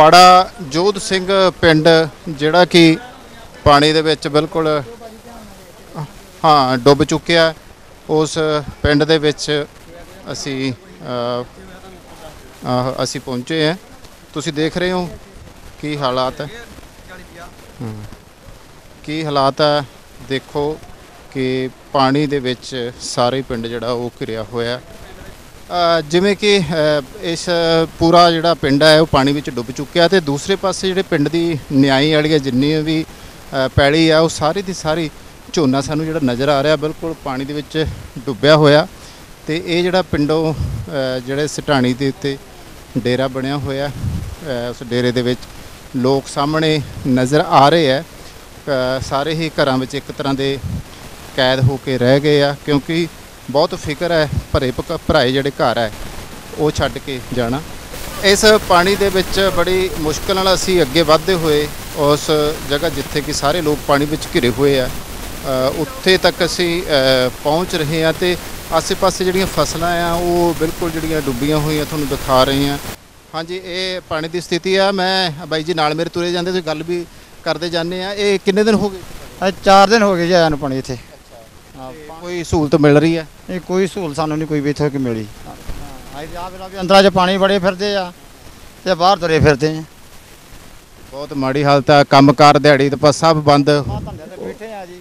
ਵਾੜਾ ਜੋਧ ਸਿੰਘ ਪਿੰਡ, ਜਿਹੜਾ ਕਿ ਪਾਣੀ ਦੇ ਵਿੱਚ ਬਿਲਕੁਲ, ਹਾਂ, ਡੁੱਬ ਚੁੱਕਿਆ ਉਸ ਪਿੰਡ ਦੇ ਵਿੱਚ ਅਸੀਂ ਅਸੀਂ ਪਹੁੰਚੇ ਹਾਂ। ਤੁਸੀਂ ਦੇਖ ਰਹੇ ਹੋ ਕੀ ਹਾਲਾਤ ਹੈ। ਕੀ ਹਾਲਾਤ ਹੈ, ਦੇਖੋ ਕਿ ਪਾਣੀ ਦੇ ਵਿੱਚ ਸਾਰੇ ਪਿੰਡ ਜਿਹੜਾ ਉਹ ਘਿਰਿਆ ਹੋਇਆ ਜਿਵੇਂ ਕਿ ਇਸ ਪੂਰਾ ਜਿਹੜਾ ਪਿੰਡ ਹੈ, ਉਹ ਪਾਣੀ ਵਿੱਚ ਡੁੱਬ ਚੁੱਕਿਆ ਤੇ ਦੂਸਰੇ ਪਾਸੇ ਜਿਹੜੇ ਪਿੰਡ ਦੀ ਨਿਆਈ ਵਾਲੀ ਜਿੰਨੀ ਵੀ ਪੈਲੀ ਆ, ਉਹ ਸਾਰੀ ਦੀ ਸਾਰੀ ਝੋਨਾ ਸਾਨੂੰ ਜਿਹੜਾ ਨਜ਼ਰ ਆ ਰਿਹਾ, ਬਿਲਕੁਲ ਪਾਣੀ ਦੇ ਵਿੱਚ ਡੁੱਬਿਆ ਹੋਇਆ ਤੇ ਇਹ ਜਿਹੜਾ ਪਿੰਡੋਂ ਜਿਹੜੇ ਸਟਾਣੀ ਦੇ ਉੱਤੇ ਡੇਰਾ ਬਣਿਆ ਹੋਇਆ ਉਸ ਡੇਰੇ ਦੇ ਵਿੱਚ ਲੋਕ ਸਾਹਮਣੇ ਨਜ਼ਰ ਆ ਰਹੇ ਆ ਸਾਰੇ ਹੀ ਘਰਾਂ ਵਿੱਚ ਇੱਕ ਤਰ੍ਹਾਂ ਦੇ ਕੈਦ ਹੋ ਕੇ ਰਹਿ ਗਏ ਆ, ਕਿਉਂਕਿ ਬਹੁਤ ਫਿਕਰ ਹੈ, ਭਰੇ ਭਕ- ਭਰਾਏ ਜਿਹੜੇ ਘਰ ਹੈ, ਉਹ ਛੱਡ ਕੇ ਜਾਣਾ। ਇਸ ਪਾਣੀ ਦੇ ਵਿੱਚ ਬੜੀ ਮੁਸ਼ਕਲ ਨਾਲ ਅਸੀਂ ਅੱਗੇ ਵਧਦੇ ਹੋਏ ਉਸ ਜਗ੍ਹਾ ਜਿੱਥੇ ਕਿ ਸਾਰੇ ਲੋਕ ਪਾਣੀ ਵਿੱਚ ਘਿਰੇ ਹੋਏ ਆ ਉੱਥੇ ਤੱਕ ਅਸੀਂ ਪਹੁੰਚ ਰਹੇ ਆ ਤੇ ਆਸੇ-ਪਾਸੇ ਜਿਹੜੀਆਂ ਫਸਲਾਂ ਆ, ਉਹ ਬਿਲਕੁਲ ਜਿਹੜੀਆਂ ਡੁੱਬੀਆਂ ਹੋਈਆਂ ਤੁਹਾਨੂੰ ਦਿਖਾ ਰਹੇ ਆ ਹਾਂਜੀ, ਇਹ ਪਾਣੀ ਦੀ ਸਥਿਤੀ ਆ। ਮੈਂ, ਬਾਈ ਜੀ ਨਾਲ ਮੇਰੇ ਤੁਰੇ ਜਾਂਦੇ, ਤੁਸੀਂ ਗੱਲ ਵੀ ਕਰਦੇ ਜਾਂਦੇ ਆ। ਇਹ ਕਿੰਨੇ ਦਿਨ ਹੋ ਗਏ? ਅੱਜ 4 ਦਿਨ ਹੋ ਗਏ ਜੀ ਆਇਆ ਨੂੰ ਪਾਣੀ ਇੱਥੇ। ਕੋਈ ਸਹੂਲਤ ਮਿਲ ਰਹੀ ਹੈ? ਇਹ ਕੋਈ ਸਹੂਲਤ ਸਾਨੂੰ ਨਹੀਂ ਕੋਈ ਵੀ ਇੱਥੇ ਕਿ ਮਿਲੀ। ਹਾਂ ਅੱਜ ਆ ਵੇਲਾ ਵੀ ਅੰਦਰਾਂ 'ਚ ਪਾਣੀ ਬੜੇ ਫਿਰਦੇ ਆ ਤੇ ਬਾਹਰ ਤੁਰੇ ਫਿਰਦੇ ਆ। ਬਹੁਤ ਮਾੜੀ ਹਾਲਤ ਆ ਕੰਮਕਾਰ ਦਿਹਾੜੀ ਤੇ ਬਸ ਸਭ ਬੰਦ। ਕੰਮਾਂ ਧੰਦੇ ਤੇ ਬੈਠੇ ਆ ਜੀ।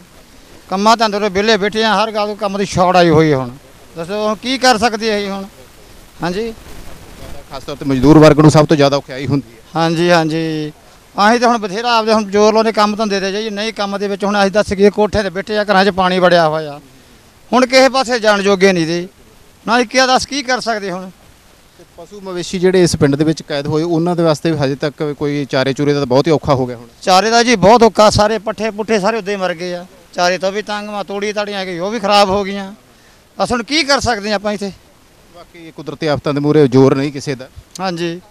ਕੰਮਾਂ ਧੰਦੇ ਤੇ ਵਿਹਲੇ ਬੈਠੇ ਆ ਹਰ ਗੱਲ ਤੋਂ ਕੰਮ ਦੀ ਛੋੜ ਆਈ ਹੋਈ ਹੁਣ। ਦੱਸੋ ਹੁਣ ਕੀ ਕਰ ਸਕਦੇ ਆ ਜੀ ਹੁਣ? ਹਾਂਜੀ? ਖਾਸ ਤੌਰ ਤੇ ਮਜ਼ਦੂਰ ਵਰਗ ਨੂੰ ਸਭ ਤੋਂ ਜ਼ਿਆਦਾ ਔਖਿਆਈ ਹੁੰਦੀ ਹੈ। ਹਾਂਜੀ ਹਾਂਜੀ। ਅਸੀਂ ਤਾਂ ਹੁਣ ਬਥੇਰਾ ਆਪਦੇ ਹੁਣ ਜ਼ੋਰ ਲਾਉਂਦੇ ਕੰਮ ਧੰਦੇ ਤੇ ਜੀ ਨਹੀਂ ਕੰਮ ਦੇ ਵਿੱਚ ਹੁਣ ਅਸੀਂ ਦੱਸ ਗਏ ਕੋਠੇ ਤੇ ਬੈਠੇ ਆ ਘਰਾਂ 'ਚ ਪਾਣੀ ਵੜਿਆ ਹੋਇਆ। ਹੁਣ ਕਿਸੇ ਪਾਸੇ ਜਾਣ ਜੋਗੇ ਨਹੀਂ ਜੀ। ਨਾ ਇੱਕਿਆ ਦੱਸ ਕੀ ਕਰ ਸਕਦੇ ਹੁਣ? ਪਸ਼ੂ ਮਵੇਸ਼ੀ ਜਿਹੜੇ ਇਸ ਪਿੰਡ ਦੇ ਵਿੱਚ ਕੈਦ ਹੋਏ ਉਹਨਾਂ ਦੇ ਵਾਸਤੇ ਵੀ ਹਜੇ ਤੱਕ ਕੋਈ ਚਾਰੇ ਚੂਰੇ ਦਾ ਬਹੁਤ ਹੀ ਔਖਾ ਹੋ ਗਿਆ ਹੁਣ। ਚਾਰੇ ਦਾ ਜੀ ਬਹੁਤ ਔਕਾ ਸਾਰੇ ਪੱਠੇ ਪੁੱਠੇ ਸਾਰੇ ਉੱਦੇ ਮਰ ਗਏ ਆ। ਚਾਰੇ ਤੋਂ ਵੀ ਤੰਗ ਮਾ ਤੋੜੀ ਤਾੜੀਆਂ ਗਈ ਉਹ ਵੀ ਖਰਾਬ ਹੋ ਗਈਆਂ। ਅਸ ਹੁਣ ਕੀ ਕਰ ਸਕਦੇ ਆਪਾਂ ਇੱਥੇ? ਬਾਕੀ ਇਹ ਕੁਦਰਤੀ ਆਫਤਾਂ ਦੇ ਮੂਹਰੇ ਜ਼ੋਰ ਨਹੀਂ ਕਿਸੇ ਦਾ। ਹਾਂਜੀ।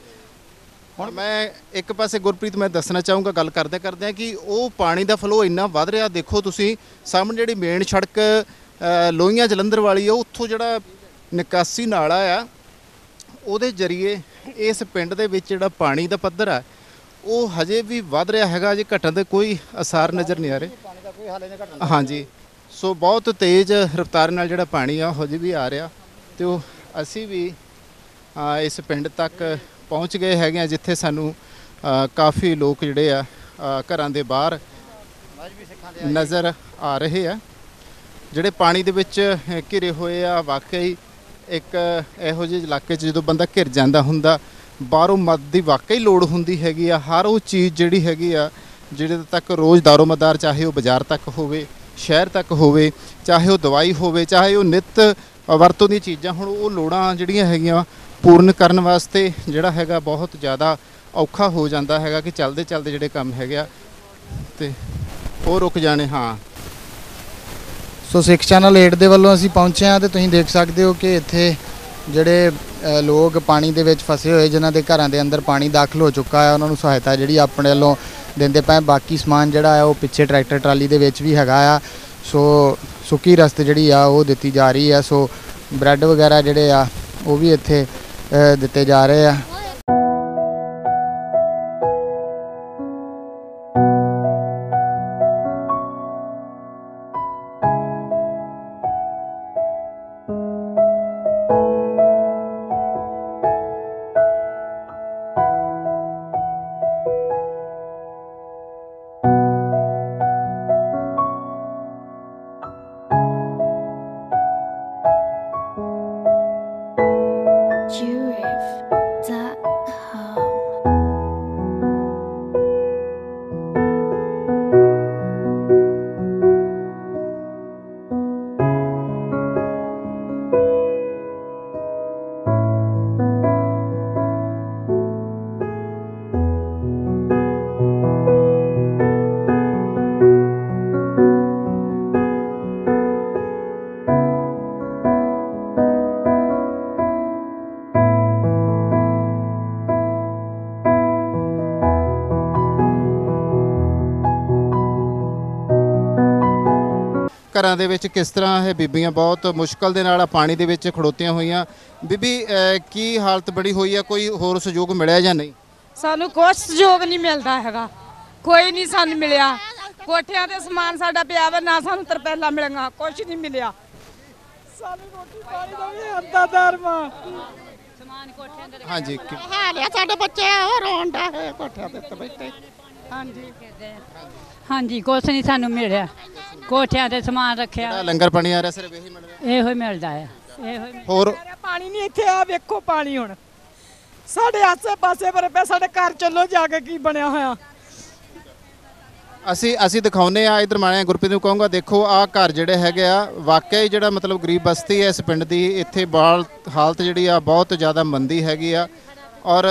ਹੁਣ ਮੈਂ ਇੱਕ ਪਾਸੇ ਗੁਰਪ੍ਰੀਤ ਮੈਂ ਦੱਸਣਾ ਚਾਹੂੰਗਾ, ਗੱਲ ਕਰਦੇ ਕਰਦੇ ਕਿ ਉਹ ਪਾਣੀ ਦਾ ਫਲੋ ਇੰਨਾ ਵੱਧ ਰਿਹਾ। ਦੇਖੋ ਤੁਸੀਂ, ਸਾਹਮਣੇ ਜਿਹੜੀ ਮੇਨ ਸੜਕ ਲੋਹੀਆਂ ਜਲੰਧਰ ਵਾਲੀ ਆ, ਉੱਥੋਂ ਜਿਹੜਾ ਨਿਕਾਸੀ ਨਾਲਾ ਆ, ਉਹਦੇ ਜਰੀਏ ਇਸ ਪਿੰਡ ਦੇ ਵਿੱਚ ਜਿਹੜਾ ਪਾਣੀ ਦਾ ਪੱਧਰ ਆ, ਉਹ ਹਜੇ ਵੀ ਵੱਧ ਰਿਹਾ ਹੈਗਾ ਅਜੇ ਘਟਣ ਦੇ ਕੋਈ ਅਸਾਰ ਨਜ਼ਰ ਨਹੀਂ ਆ ਰਹੇ। ਹਾਂਜੀ, ਸੋ ਬਹੁਤ ਤੇਜ਼ ਰਫ਼ਤਾਰ ਨਾਲ ਜਿਹੜਾ ਪਾਣੀ ਆ, ਉਹ ਹਜੇ ਵੀ ਆ ਰਿਹਾ ਤੇ ਉਹ ਅਸੀਂ ਵੀ ਇਸ ਪਿੰਡ ਤੱਕ ਪਹੁੰਚ ਗਏ ਹੈਗੇ ਆ, ਜਿੱਥੇ ਸਾਨੂੰ ਕਾਫੀ ਲੋਕ ਜਿਹੜੇ ਆ ਘਰਾਂ ਦੇ ਬਾਹਰ ਨਜ਼ਰ ਆ ਰਹੇ ਆ। ਜਿਹੜੇ ਪਾਣੀ ਦੇ ਵਿੱਚ ਘਿਰੇ ਹੋਏ ਆ, ਵਾਕਈ ਇੱਕ ਇਹੋ ਜਿਹੇ ਇਲਾਕੇ 'ਚ ਜਦੋਂ ਬੰਦਾ ਘਿਰ ਜਾਂਦਾ ਹੁੰਦਾ, ਬਾਹਰੋਂ ਮਦਦ ਦੀ ਵਾਕਈ ਲੋੜ ਹੁੰਦੀ ਹੈਗੀ ਆ। ਹਰ ਉਹ ਚੀਜ਼ ਜਿਹੜੀ ਹੈਗੀ ਆ, ਜਿਹੜੇ ਤੱਕ ਰੋਜ਼ ਦਾਰੋਮਦਾਰ, ਚਾਹੇ ਉਹ ਬਾਜ਼ਾਰ ਤੱਕ ਹੋਵੇ, ਸ਼ਹਿਰ ਤੱਕ ਹੋਵੇ, ਚਾਹੇ ਉਹ ਦਵਾਈ ਹੋਵੇ, ਚਾਹੇ ਉਹ ਨਿੱਤ ਵਰਤੋਂ ਦੀਆਂ ਚੀਜ਼ਾਂ, ਹੁਣ ਉਹ ਲੋੜਾਂ ਜਿਹੜੀਆਂ ਹੈਗੀਆਂ ਪੂਰਨ ਕਰਨ ਵਾਸਤੇ ਜਿਹੜਾ ਹੈਗਾ ਬਹੁਤ ਜ਼ਿਆਦਾ ਔਖਾ ਹੋ ਜਾਂਦਾ ਹੈਗਾ ਕਿ ਚੱਲਦੇ ਚੱਲਦੇ ਜਿਹੜੇ ਕੰਮ ਹੈਗੇ ਆ ਤੇ ਉਹ ਰੁਕ ਜਾਣੇ, ਹਾਂ। ਸੋ ਸਿੱਖ ਚੈਨਲ 8 ਦੇ ਵੱਲੋਂ ਅਸੀਂ ਪਹੁੰਚੇ ਹਾਂ ਤੇ ਤੁਸੀਂ ਦੇਖ ਸਕਦੇ ਹੋ ਕਿ ਇੱਥੇ ਜਿਹੜੇ ਲੋਕ ਪਾਣੀ ਦੇ ਵਿੱਚ ਫਸੇ ਹੋਏ ਜਿਨ੍ਹਾਂ ਦੇ ਘਰਾਂ ਦੇ ਅੰਦਰ ਪਾਣੀ ਦਾਖਲ ਹੋ ਚੁੱਕਾ ਹੈ, ਉਹਨਾਂ ਨੂੰ ਸਹਾਇਤਾ ਜਿਹੜੀ ਆਪਣੇ ਵੱਲੋਂ ਦਿੰਦੇ ਪਏ ਬਾਕੀ ਸਮਾਨ ਜਿਹੜਾ ਹੈ ਉਹ ਪਿੱਛੇ ਟਰੈਕਟਰ ਟਰਾਲੀ ਦੇ ਵਿੱਚ ਵੀ ਹੈਗਾ ਆ। ਸੋ ਸੁੱਕੀ ਰਸਤ ਜਿਹੜੀ ਆ ਉਹ ਦਿੱਤੀ ਜਾ ਰਹੀ ਆ ਸੋ ਬ੍ਰੈਡ ਵਗੈਰਾ ਜਿਹੜੇ ਆ ਉਹ ਵੀ ਇੱਥੇ ਦਿੱਤੇ ਜਾ ਰਹੇ ਆ। ਦੇ ਵਿੱਚ ਕਿਸ ਤਰ੍ਹਾਂ ਇਹ ਬੀਬੀਆਂ ਬਹੁਤ ਮੁਸ਼ਕਲ ਦੇ ਨਾਲ ਪਾਣੀ ਦੇ ਵਿੱਚ ਖੜੋਤੀਆਂ ਹੋਈਆਂ। ਬੀਬੀ ਕੀ ਹਾਲਤ ਬੜੀ ਹੋਈ ਆ? ਕੋਈ ਹੋਰ ਸਹਿਯੋਗ ਮਿਲਿਆ ਜਾਂ ਨਹੀਂ? ਸਾਨੂੰ ਕੁਛ ਸਹਿਯੋਗ ਨਹੀਂ ਮਿਲਦਾ ਹੈਗਾ। ਕੋਈ ਨਹੀਂ ਸਾਨੂੰ ਮਿਲਿਆ। ਕੋਠਿਆਂ ਤੇ ਸਮਾਨ ਸਾਡਾ ਪਿਆ ਵਾ ਨਾ ਸਾਨੂੰ ਤਰਪੈਲਾ ਮਿਲੀਆਂ ਕੁਛ ਨਹੀਂ ਮਿਲਿਆ। ਸਾਨੂੰ ਰੋਟੀ ਪਾਣੀ ਦਾ ਵੀ ਅੰਦਾ ਧਰਮਾ ਹਾਂਜੀ ਕਿ- ਹਾਲ ਆ ਸਾਡੇ ਬੱਚੇ ਉਹ ਰੋਣ ਦਾ ਹੈ ਕੋਠਿਆਂ ਤੇ ਬੈਠੇ। ਹਾਂਜੀ। ਹਾਂਜੀ ਕੁਛ ਨਹੀਂ ਸਾਨੂੰ ਮਿਲਿਆ। ਕੋਠਿਆਂ ਤੇ ਸਮਾਨ ਰੱਖਿਆ। ਜਿਹੜਾ ਲੰਗਰ ਪਾਣੀ ਆ ਰਿਹਾ ਸਿਰਫ ਇਹੀ ਮਿਲ ਰਿਹਾ? ਇਹੋ ਹੀ ਮਿਲਦਾ ਹੈ ਇਹੋ ਹੀ ਹੋਰ? ਪਾਣੀ ਨਹੀਂ ਇੱਥੇ ਆ ਵੇਖੋ ਪਾਣੀ ਹੁਣ। ਸਾਡੇ ਆਸੇ ਪਾਸੇ ਪਰ ਪਿਆ ਸਾਡੇ ਘਰ ਚੱਲੋ ਜਾ ਕੇ ਕੀ ਬਣਿਆ ਹੋਇਆ। ਅਸੀਂ ਅਸੀਂ ਦਿਖਾਉਨੇ ਆ ਇਧਰ ਮਾਣਿਆ ਗੁਰਪ੍ਰੀਤ ਨੂੰ ਕਹੂੰਗਾ ਦੇਖੋ ਆ ਘਰ ਜਿਹੜੇ ਹੈਗੇ ਆ ਵਾਕਈ ਜਿਹੜਾ ਮਤਲਬ ਗਰੀਬ ਬਸਤੀ ਹੈ ਇਸ ਪਿੰਡ ਦੀ ਇੱਥੇ ਬਾਲ ਹਾਲਤ ਜਿਹੜੀ ਆ ਬਹੁਤ ਜ਼ਿਆਦਾ ਮੰਦੀ ਹੈਗੀ ਆ। ਔਰ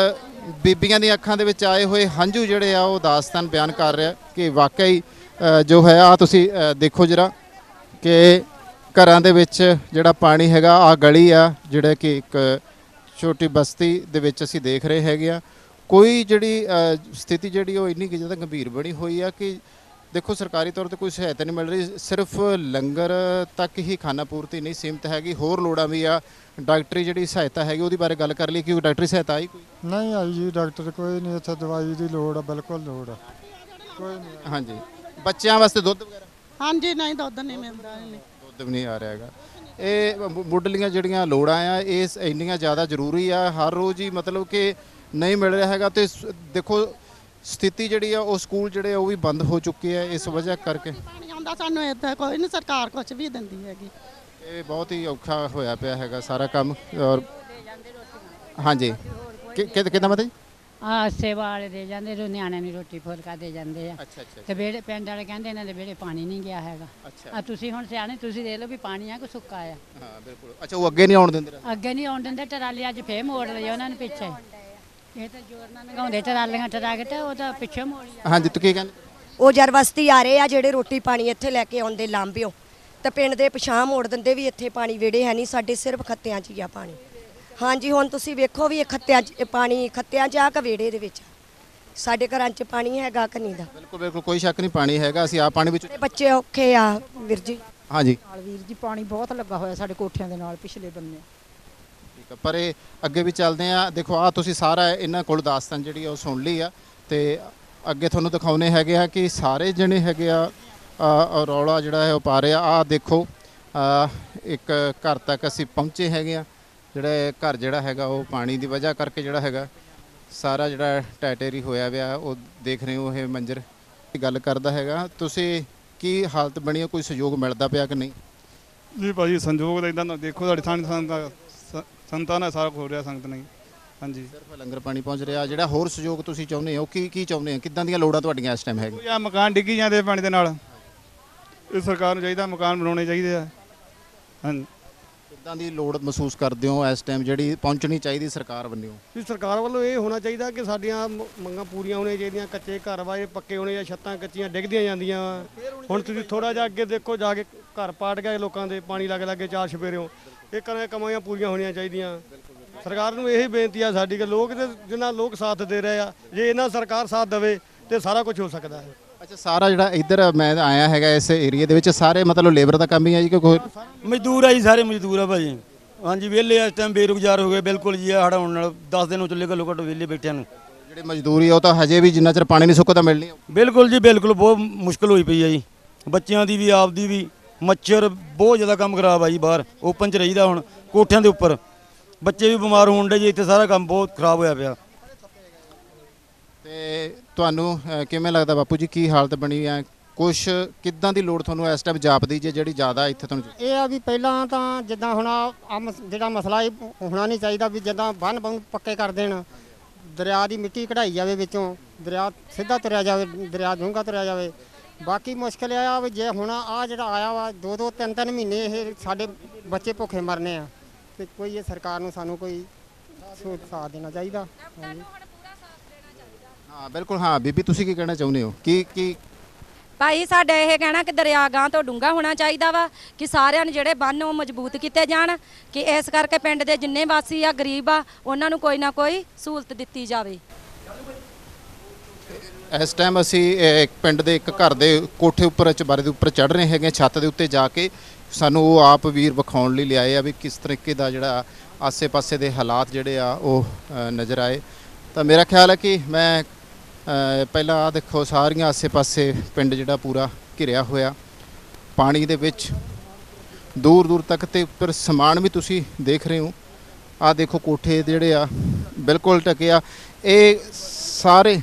ਬੀਬੀਆਂ ਦੀਆਂ ਅੱਖਾਂ ਦੇ ਵਿੱਚ ਆਏ ਹੋਏ ਹੰਝੂ ਜਿਹੜੇ ਆ ਉਹ ਦਾਸਤਾਨ ਬਿਆਨ ਕਰ ਰਿਹਾ ਕਿ ਵਾਕਈ ਅ, ਜੋ ਹੈ ਆ ਤੁਸੀਂ ਦੇਖੋ ਜਰਾ ਕਿ ਘਰਾਂ ਦੇ ਵਿੱਚ ਜਿਹੜਾ ਪਾਣੀ ਹੈਗਾ ਆ ਗਲੀ ਆ ਜਿਹੜਾ ਕਿ ਇੱਕ ਛੋਟੀ ਬਸਤੀ ਦੇ ਵਿੱਚ ਅਸੀਂ ਦੇਖ ਰਹੇ ਹੈਗੇ ਆ। ਕੋਈ ਜਿਹੜੀ ਸਥਿਤੀ ਜਿਹੜੀ ਉਹ ਇੰਨੀ ਕਿ ਜ਼ਿਆਦਾ ਗੰਭੀਰ ਬਣੀ ਹੋਈ ਆ ਕਿ ਦੇਖੋ ਸਰਕਾਰੀ ਤੌਰ ਤੇ ਕੋਈ ਸਹਾਇਤਾ ਨਹੀਂ ਮਿਲ ਰਹੀ। ਸਿਰਫ ਲੰਗਰ ਤੱਕ ਹੀ ਖਾਣਾ ਪੂਰਤੀ ਨਹੀਂ ਸੀਮਤ ਹੈਗੀ। ਹੋਰ ਲੋੜਾਂ ਵੀ ਆ। ਡਾਕਟਰੀ ਜਿਹੜੀ ਸਹਾਇਤਾ ਹੈਗੀ ਉਹਦੇ ਬਾਰੇ ਗੱਲ ਕਰ ਲਈ ਕਿ ਡਾਕਟਰੀ ਸਹਾਇਤਾ ਆਈ ਕੋਈ? ਨਹੀਂ ਆਈ ਜੀ ਡਾਕਟਰ ਕੋਈ ਨਹੀਂ। ਇੱਥੇ ਦਵਾਈ ਦੀ ਲੋੜ ਆ ਬਿਲਕੁਲ ਲੋੜ ਆ। ਕੋਈ ਨਹੀਂ ਹਾਂਜੀ। ਬੱਚਿਆਂ ਵਾਸਤੇ ਦੁੱਧ ਵਗੈਰਾ? ਹਾਂਜੀ ਨਹੀਂ ਦੁੱਧ ਨਹੀਂ ਮਿਲਦਾ ਇਹਨੇ ਦੁੱਧ ਵੀ ਨਹੀਂ ਆ ਰਿਹਾ ਹੈਗਾ। ਇਹ ਮੁੱਢਲੀਆਂ ਜਿਹੜੀਆਂ ਲੋੜਾਂ ਆ ਇਹ ਇੰਨੀਆਂ ਜ਼ਿਆਦਾ ਜ਼ਰੂਰੀ ਆ। ਹਰ ਰੋਜ਼ ਹੀ ਮਤਲਬ ਕਿ ਨਹੀਂ ਮਿਲ ਰਿਹਾ ਹੈਗਾ। ਤੇ ਦੇਖੋ ਸਥਿਤੀ ਜਿਹੜੀ ਆ ਉਹ ਸਕੂਲ ਜਿਹੜੇ ਆ ਉਹ ਵੀ ਬੰਦ ਹੋ ਚੁੱਕੇ ਆ ਇਸ ਵਜ੍ਹਾ ਕਰਕੇ। ਪਾਣੀ ਆਉਂਦਾ ਸਾਨੂੰ ਇੱਥੇ ਕੋਈ ਨਹੀਂ ਸਰਕਾਰ ਕੁਝ ਵੀ ਦਿੰਦੀ ਹੈਗੀ। ਇਹ ਬਹੁਤ ਹੀ ਔਖਾ ਹੋਇਆ ਪਿਆ ਹੈਗਾ ਸਾਰਾ ਕੰਮ ਔਰ ਹਾਂਜੀ। ਕਿ ਕਿ- ਕਿੱਦਾਂ ਮਤਲਬ ਜੀ? ਆ ਸੇਵਾ ਵਾਲੇ ਦੇ ਜਾਂਦੇ ਰੋ ਨਿਆਣਿਆਂ ਨੂੰ ਰੋਟੀ ਫੁਲਕਾ ਦੇ ਜਾਂਦੇ ਆ। ਅੱਛਾ ਅੱਛਾ ਤੇ ਵਿਹੜੇ ਪਿੰਡ ਵਾਲੇ ਕਹਿੰਦੇ ਇਹਨਾਂ ਦੇ ਵਿਹੜੇ ਪਾਣੀ ਨਹੀਂ ਗਿਆ ਹੈਗਾ। ਆ ਤੁਸੀਂ ਹੁਣ ਸਿਆਣੇ ਤੁਸੀਂ ਦੇਖ ਲਓ ਵੀ ਪਾਣੀ ਆ ਕਿ ਸੁੱਕਾ ਆ। ਹਾਂ ਬਿਲਕੁਲ। ਅੱਛਾ ਉਹ ਅੱਗੇ ਨਹੀਂ ਆਉਣ ਦਿੰਦੇ? ਅੱਗੇ ਨਹੀਂ ਆਉਣ ਦਿੰਦੇ ਟਰਾਲੀ ਅੱਜ ਫੇਰ ਮੋੜ ਲਈ ਉਹਨਾਂ ਨੇ ਪਿੱਛੇ। ਇਹ ਤਾਂ ਜ਼ੋਰ ਨਾਲ ਲਗਾਉਂਦੇ ਟਰਾਲੀਆਂ ਟਰਾ ਕੇ ਤੇ ਉਹ ਤਾਂ ਪਿੱਛੇ ਮੋੜ ਲਿਆ। ਹਾਂਜੀ ਤੂੰ ਕੀ ਕਹਿੰਦੇ? ਉਹ ਜਰਬਸਤੀ ਆ ਰਹੇ ਆ ਜਿਹੜੇ ਰੋਟੀ ਪਾਣੀ ਇੱਥੇ ਲੈ ਕੇ ਆਉਂਦੇ ਲਾਂਬਿਓ ਤੇ ਪਿੰਡ ਦੇ ਪਛਾਂ ਮੋੜ ਦਿੰਦੇ ਵੀ ਇੱਥੇ ਪਾਣੀ ਵਿੜੇ ਹੈ ਨਹੀਂ ਸਾਡੇ ਸਿਰਫ ਖੱਤਿਆਂ 'ਚ ਹੀ ਆ ਪਾਣੀ। ਹਾਂਜੀ ਹੁਣ ਤੁਸੀਂ ਵੇਖੋ ਵੀ ਇਹ ਖੱਤਿਆਂ 'ਚ ਇਹ ਪਾਣੀ ਖੱਤਿਆਂ 'ਚ ਆ ਕਿ ਵਿਹੜੇ ਦੇ ਵਿੱਚ ਸਾਡੇ ਘਰਾਂ 'ਚ ਪਾਣੀ ਹੈਗਾ ਕਿ ਨਹੀਂ ਦਾ? ਬਿਲਕੁਲ ਬਿਲਕੁਲ ਕੋਈ ਸ਼ੱਕ ਨਹੀਂ ਪਾਣੀ ਹੈਗਾ ਅਸੀਂ ਆ ਪਾਣੀ ਵਿੱਚ ਤੇ ਬੱਚੇ ਔਖੇ ਆ ਵੀਰ ਜੀ? ਹਾਂਜੀ। ਨਾਲ ਵੀਰ ਜੀ ਪਾਣੀ ਬਹੁਤ ਲੱਗਾ ਹੋਇਆ ਸਾਡੇ ਕੋਠਿਆਂ ਦੇ ਨਾਲ ਪਿਛਲੇ ਬੰਨੇ। ਠੀਕ ਆ। ਪਰ ਇਹ ਅੱਗੇ ਵੀ ਚੱਲਦੇ ਆ। ਦੇਖੋ ਆ ਤੁਸੀਂ ਸਾਰਾ ਇਹਨਾਂ ਕੋਲ ਦਾਸਤਾਨ ਜਿਹੜੀ ਆ, ਉਹ ਸੁਣ ਲਈ ਆ। ਤੇ ਅੱਗੇ ਤੁਹਾਨੂੰ ਦਿਖਾਉਨੇ ਹੈਗੇ ਆ ਕਿ ਸਾਰੇ ਜਣੇ ਹੈਗੇ ਆ ਰੌਲਾ ਜਿਹੜਾ ਹੈ ਉਹ ਪਾ ਰਹੇ ਆ। ਦੇਖੋ ਇੱਕ ਘਰ ਤੱਕ ਅਸੀਂ ਪਹੁੰਚੇ ਹੈਗੇ ਆ। ਜਿਹੜਾ ਘਰ ਜਿਹੜਾ ਹੈਗਾ, ਉਹ ਪਾਣੀ ਦੀ ਵਜ੍ਹਾ ਕਰਕੇ ਜਿਹੜਾ ਹੈਗਾ, ਸਾਰਾ ਜਿਹੜਾ ਟੈਟੇਰੀ ਹੋਇਆ ਵਿਆ ਉਹ ਦੇਖ ਰਹੇ ਹੋ ਇਹ ਮੰਜ਼ਰ ਗੱਲ ਕਰਦਾ ਹੈਗਾ। ਤੁਸੀਂ ਕੀ ਹਾਲਤ ਬਣੀ ਹੈ ਕੋਈ ਸਹਿਯੋਗ ਮਿਲਦਾ ਪਿਆ ਕਿ ਨਹੀਂ? ਜੀ ਭਾਜੀ ਸੰਜੋਗ ਦਾ ਇਦਾਂ ਦੇਖੋ, ਤੁਹਾਡੀ ਥਾਂ ਸੰਤਾਂ ਸੰਤਾਂ ਨੇ ਸਾਰਾ ਹੋ ਰਿਹਾ ਸੰਗਤ ਨੇ ਹਾਂਜੀ। ਸਿਰਫ ਲੰਗਰ ਪਾਣੀ ਪਹੁੰਚ ਰਿਹਾ। ਜਿਹੜਾ ਹੋਰ ਸਹਿਯੋਗ ਤੁਸੀਂ ਚਾਹੁੰਦੇ ਹੋ ਕੀ ਕੀ ਚਾਹੁੰਦੇ ਹੋ? ਕਿੱਦਾਂ ਦੀਆਂ ਲੋੜਾਂ ਤੁਹਾਡੀਆਂ ਇਸ ਟਾਈਮ ਹੈਗੀਆਂ? ਕੋਈ ਆ ਮਕਾਨ ਡਿੱਗੀ ਜਾਂਦੇ ਪਾਣੀ ਦੇ ਨਾਲ। ਇਹ ਸਰਕਾਰ ਨੂੰ ਚਾਹੀਦਾ ਮਕਾਨ ਬਣਾਉਣੇ ਚਾਹੀਦੇ ਆ। ਹਾਂਜੀ। ਕਿੱਦਾਂ ਦੀ ਲੋੜ ਮਹਿਸੂਸ ਕਰਦੇ ਹੋ ਇਸ ਟਾਈਮ ਜਿਹੜੀ ਪਹੁੰਚਣੀ ਚਾਹੀਦੀ ਸਰਕਾਰ ਵੱਲੋਂ? ਵੀ ਸਰਕਾਰ ਵੱਲੋਂ ਇਹ ਹੋਣਾ ਚਾਹੀਦਾ ਕਿ ਸਾਡੀਆਂ ਮ- ਮੰਗਾਂ ਪੂਰੀਆਂ ਹੋਣੀਆਂ ਚਾਹੀਦੀਆਂ। ਕੱਚੇ ਘਰ ਵਾ ਇਹ ਪੱਕੇ ਹੋਣੇ ਜਾਂ ਛੱਤਾਂ ਕੱਚੀਆਂ ਡਿੱਗਦੀਆਂ ਜਾਂਦੀਆਂ। ਵਾ ਹੁਣ ਤੁਸੀਂ ਥੋੜਾ ਜਿਹਾ ਅੱਗੇ ਦੇਖੋ ਜਾ ਕੇ ਘਰ ਪਾਟ ਗਏ ਲੋਕਾਂ ਦੇ ਪਾਣੀ ਲੱਗ ਲੱਗੇ ਚਾਰ ਛਪੇਰਿਓ। ਇਹ ਕਰਾਂ ਕਮਾਈਆਂ ਪੂਰੀਆਂ ਹੋਣੀਆਂ ਚਾਹੀਦੀਆਂ। ਸਰਕਾਰ ਨੂੰ ਇਹੀ ਬੇਨਤੀ ਆ ਸਾਡੀ ਕਿ ਲੋਕ ਤੇ ਜਿੰਨਾ ਲੋਕ ਸਾਥ ਦੇ ਰਹੇ ਆ ਜੇ ਇਹਨਾਂ ਸਰਕਾਰ ਸਾਥ ਦੇਵੇ ਤੇ ਸਾਰਾ ਕੁਝ ਹੋ ਸਕਦਾ ਹੈ। ਅੱਛਾ ਸਾਰਾ ਜਿਹੜਾ ਇੱਧਰ ਮੈਂ ਆਇਆ ਹੈਗਾ ਇਸ ਏਰੀਆ ਦੇ ਵਿੱਚ ਸਾਰੇ ਮਤਲਬ ਲੇਬਰ ਦਾ ਕੰਮ ਹੀ ਹੈ ਜੀ ਕਿ ਕੋਈ ਮਜ਼ਦੂਰ ਆ ਜੀ ਸਾਰੇ ਮਜ਼ਦੂਰ ਆ ਭਾਜੀ। ਹਾਂਜੀ ਵਿਹਲੇ ਇਸ ਟਾਈਮ ਬੇਰੁਜ਼ਗਾਰ ਹੋ ਗਏ ਬਿਲਕੁਲ ਜੀ ਹੜਾ ਹੋਣ ਨਾਲ 10 ਦਿਨ ਹੋ ਚੱਲੇ ਘੱਟੋ ਘੱਟ ਵਿਹਲੇ ਬੈਠਿਆਂ ਨੂੰ। ਜਿਹੜੀ ਮਜ਼ਦੂਰੀ ਆ ਉਹ ਤਾਂ ਹਜੇ ਵੀ ਜਿੰਨਾ ਚਿਰ ਪਾਣੀ ਨਹੀਂ ਸੁੱਕਦਾ ਮਿਲਣੀ। ਬਿਲਕੁਲ ਜੀ ਬਿਲਕੁਲ ਬਹੁਤ ਮੁਸ਼ਕਲ ਹੋਈ ਪਈ ਆ ਜੀ। ਬੱਚਿਆਂ ਦੀ ਵੀ ਆਪ ਦੀ ਵੀ। ਮੱਛਰ ਬਹੁਤ ਜ਼ਿਆਦਾ ਕੰਮ ਖਰਾਬ ਆ ਜੀ ਬਾਹਰ ਓਪਨ 'ਚ ਰਹੀਦਾ ਹੁਣ ਕੋਠਿਆਂ ਦੇ ਉੱਪਰ। ਬੱਚੇ ਵੀ ਬਿਮਾਰ ਹੋਣ ਡੇ ਜੀ ਇੱਥੇ ਸਾਰਾ ਕੰਮ ਬਹੁਤ ਖਰਾਬ ਹੋਇਆ ਪਿਆ। ਤੇ ਤੁਹਾਨੂੰ ਅਹ, ਕਿਵੇਂ ਲੱਗਦਾ ਬਾਪੂ ਜੀ ਕੀ ਹਾਲਤ ਬਣੀ ਹੈ ਕੁਛ ਕਿੱਦਾਂ ਦੀ ਲੋੜ ਤੁਹਾਨੂੰ ਇਸ ਟਾਈਮ ਜਾਪਦੀ ਜੇ ਜਿਹੜੀ ਜ਼ਿਆਦਾ ਇੱਥੇ ਤੁਹਾਨੂੰ ਇਹ ਆ ਵੀ ਪਹਿਲਾਂ ਤਾਂ ਜਿੱਦਾਂ ਹੁਣ ਆ ਮਸ- ਜਿਹੜਾ ਮਸਲਾ ਇਹ ਹੋਣਾ ਨਹੀਂ ਚਾਹੀਦਾ ਵੀ ਜਿੱਦਾਂ ਬੰਨ ਬੰਨ ਪੱਕੇ ਕਰ ਦੇਣ। ਦਰਿਆ ਦੀ ਮਿੱਟੀ ਕਢਾਈ ਜਾਵੇ ਵਿੱਚੋਂ ਦਰਿਆ ਸਿੱਧਾ ਤੁਰਿਆ ਜਾਵੇ ਦਰਿਆ ਡੂੰਘਾ ਤੁਰਿਆ ਜਾਵੇ। ਬਾਕੀ ਮੁਸ਼ਕਲ ਇਹ ਆ ਵੀ ਜੇ ਹੁਣ ਆ ਜਿਹੜਾ ਆਇਆ ਵਾ ਦੋ ਦੋ ਤਿੰਨ ਤਿੰਨ ਮਹੀਨੇ ਇਹ ਸਾਡੇ ਬੱਚੇ ਭੁੱਖੇ ਮਰਨੇ ਆ ਤੇ ਕੋਈ ਇਹ ਸਰਕਾਰ ਨੂੰ ਸਾਨੂੰ ਕੋਈ ਸਹੂਲਤ ਸਾਥ ਦੇਣਾ ਚਾਹੀਦਾ। ਹਾਂਜੀ। ਹਾਂ ਬਿਲਕੁਲ ਹਾਂ ਬੀਬੀ ਤੁਸੀਂ ਕੀ ਕਹਿਣਾ ਚਾਹੁੰਦੇ ਹੋ? ਕੀ ਕੀ? ਭਾਈ ਸਾਡਾ ਇਹ ਕਹਿਣਾ ਕਿ ਦਰਿਆ ਗਾਂ ਤੋਂ ਡੂੰਘਾ ਹੋਣਾ ਚਾਹੀਦਾ ਵਾ ਕਿ ਸਾਰਿਆਂ ਨੂੰ ਜਿਹੜੇ ਬੰਨ ਉਹ ਮਜ਼ਬੂਤ ਕੀਤੇ ਜਾਣ ਕਿ ਇਸ ਕਰਕੇ ਪਿੰਡ ਦੇ ਜਿੰਨੇ ਵਾਸੀ ਆ ਗਰੀਬ ਆ ਉਹਨਾਂ ਨੂੰ ਕੋਈ ਨਾ ਕੋਈ ਸਹੂਲਤ ਦਿੱਤੀ ਜਾਵੇ। ਇਸ ਟਾਈਮ ਅਸੀਂ ਇੱਕ ਪਿੰਡ ਦੇ ਇੱਕ ਘਰ ਦੇ ਕੋਠੇ ਉੱਪਰ ਚਬਾਰੇ ਦੇ ਉੱਪਰ ਚੜ ਰਹੇ ਹੈਗੇ ਛੱਤ ਦੇ ਉੱਤੇ ਜਾ ਕੇ। ਸਾਨੂੰ ਉਹ ਆਪ ਵੀਰ ਵਿਖਾਉਣ ਲਈ ਲਿਆਏ ਆ ਵੀ ਕਿਸ ਤਰੀਕੇ ਦਾ ਜਿਹੜਾ ਆਸੇ-ਪਾਸੇ ਦੇ ਹਾਲਾਤ ਜਿਹੜੇ ਆ ਉਹ ਨਜ਼ਰ ਆਏ। ਤਾਂ ਮੇਰਾ ਖਿਆਲ ਹੈ ਕਿ ਮੈਂ ਪਹਿਲਾਂ ਆ ਦੇਖੋ, ਸਾਰੀਆਂ ਆਸੇ-ਪਾਸੇ ਪਿੰਡ ਜਿਹੜਾ ਪੂਰਾ ਘਿਰਿਆ ਹੋਇਆ। ਪਾਣੀ ਦੇ ਵਿੱਚ ਦੂਰ ਦੂਰ ਤੱਕ ਤੇ ਉੱਪਰ ਸਮਾਨ ਵੀ ਤੁਸੀਂ ਦੇਖ ਰਹੇ ਹੋ। ਆ ਦੇਖੋ ਕੋਠੇ ਜਿਹੜੇ ਆ ਬਿਲਕੁਲ ਢਕਿਆ ਇਹ ਸਾਰੇ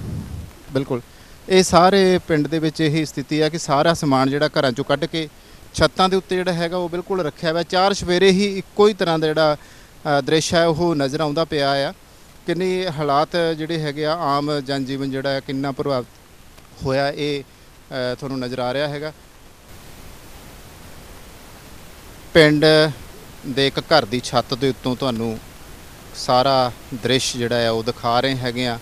ਬਿਲਕੁਲ। ਇਹ ਸਾਰੇ ਪਿੰਡ ਦੇ ਵਿੱਚ ਇਹੀ ਸਥਿਤੀ ਆ ਕਿ ਸਾਰਾ ਸਮਾਨ ਜਿਹੜਾ ਘਰਾਂ ਚੋਂ ਕੱਢ ਕੇ ਛੱਤਾਂ ਦੇ ਉੱਤੇ ਜਿਹੜਾ ਹੈਗਾ ਉਹ ਬਿਲਕੁਲ ਰੱਖਿਆ ਹੋਇਆ। ਚਾਰ ਸਵੇਰੇ ਹੀ ਇੱਕੋ ਹੀ ਤਰ੍ਹਾਂ ਦਾ ਜਿਹੜਾ ਦ੍ਰਿਸ਼ ਹੈ, ਉਹ ਨਜ਼ਰ ਆਉਂਦਾ ਪਿਆ ਆ। ਕਿੰਨੀ ਹਾਲਾਤ ਜਿਹੜੇ ਹੈਗੇ ਆ, ਆਮ ਜਨਜੀਵਨ ਜਿਹੜਾ ਹੈ ਕਿੰਨਾ ਪ੍ਰਭਾਵਿਤ ਹੋਇਆ ਇਹ ਤੁਹਾਨੂੰ ਨਜ਼ਰ ਆ ਰਿਹਾ ਹੈਗਾ। ਪਿੰਡ ਦੇ ਇੱਕ ਘਰ ਦੀ ਛੱਤ ਦੇ ਉੱਤੋਂ ਤੁਹਾਨੂੰ ਸਾਰਾ ਦ੍ਰਿਸ਼ ਜਿਹੜਾ ਆ ਉਹ ਦਿਖਾ ਰਹੇ ਹੈਗੇ ਆ।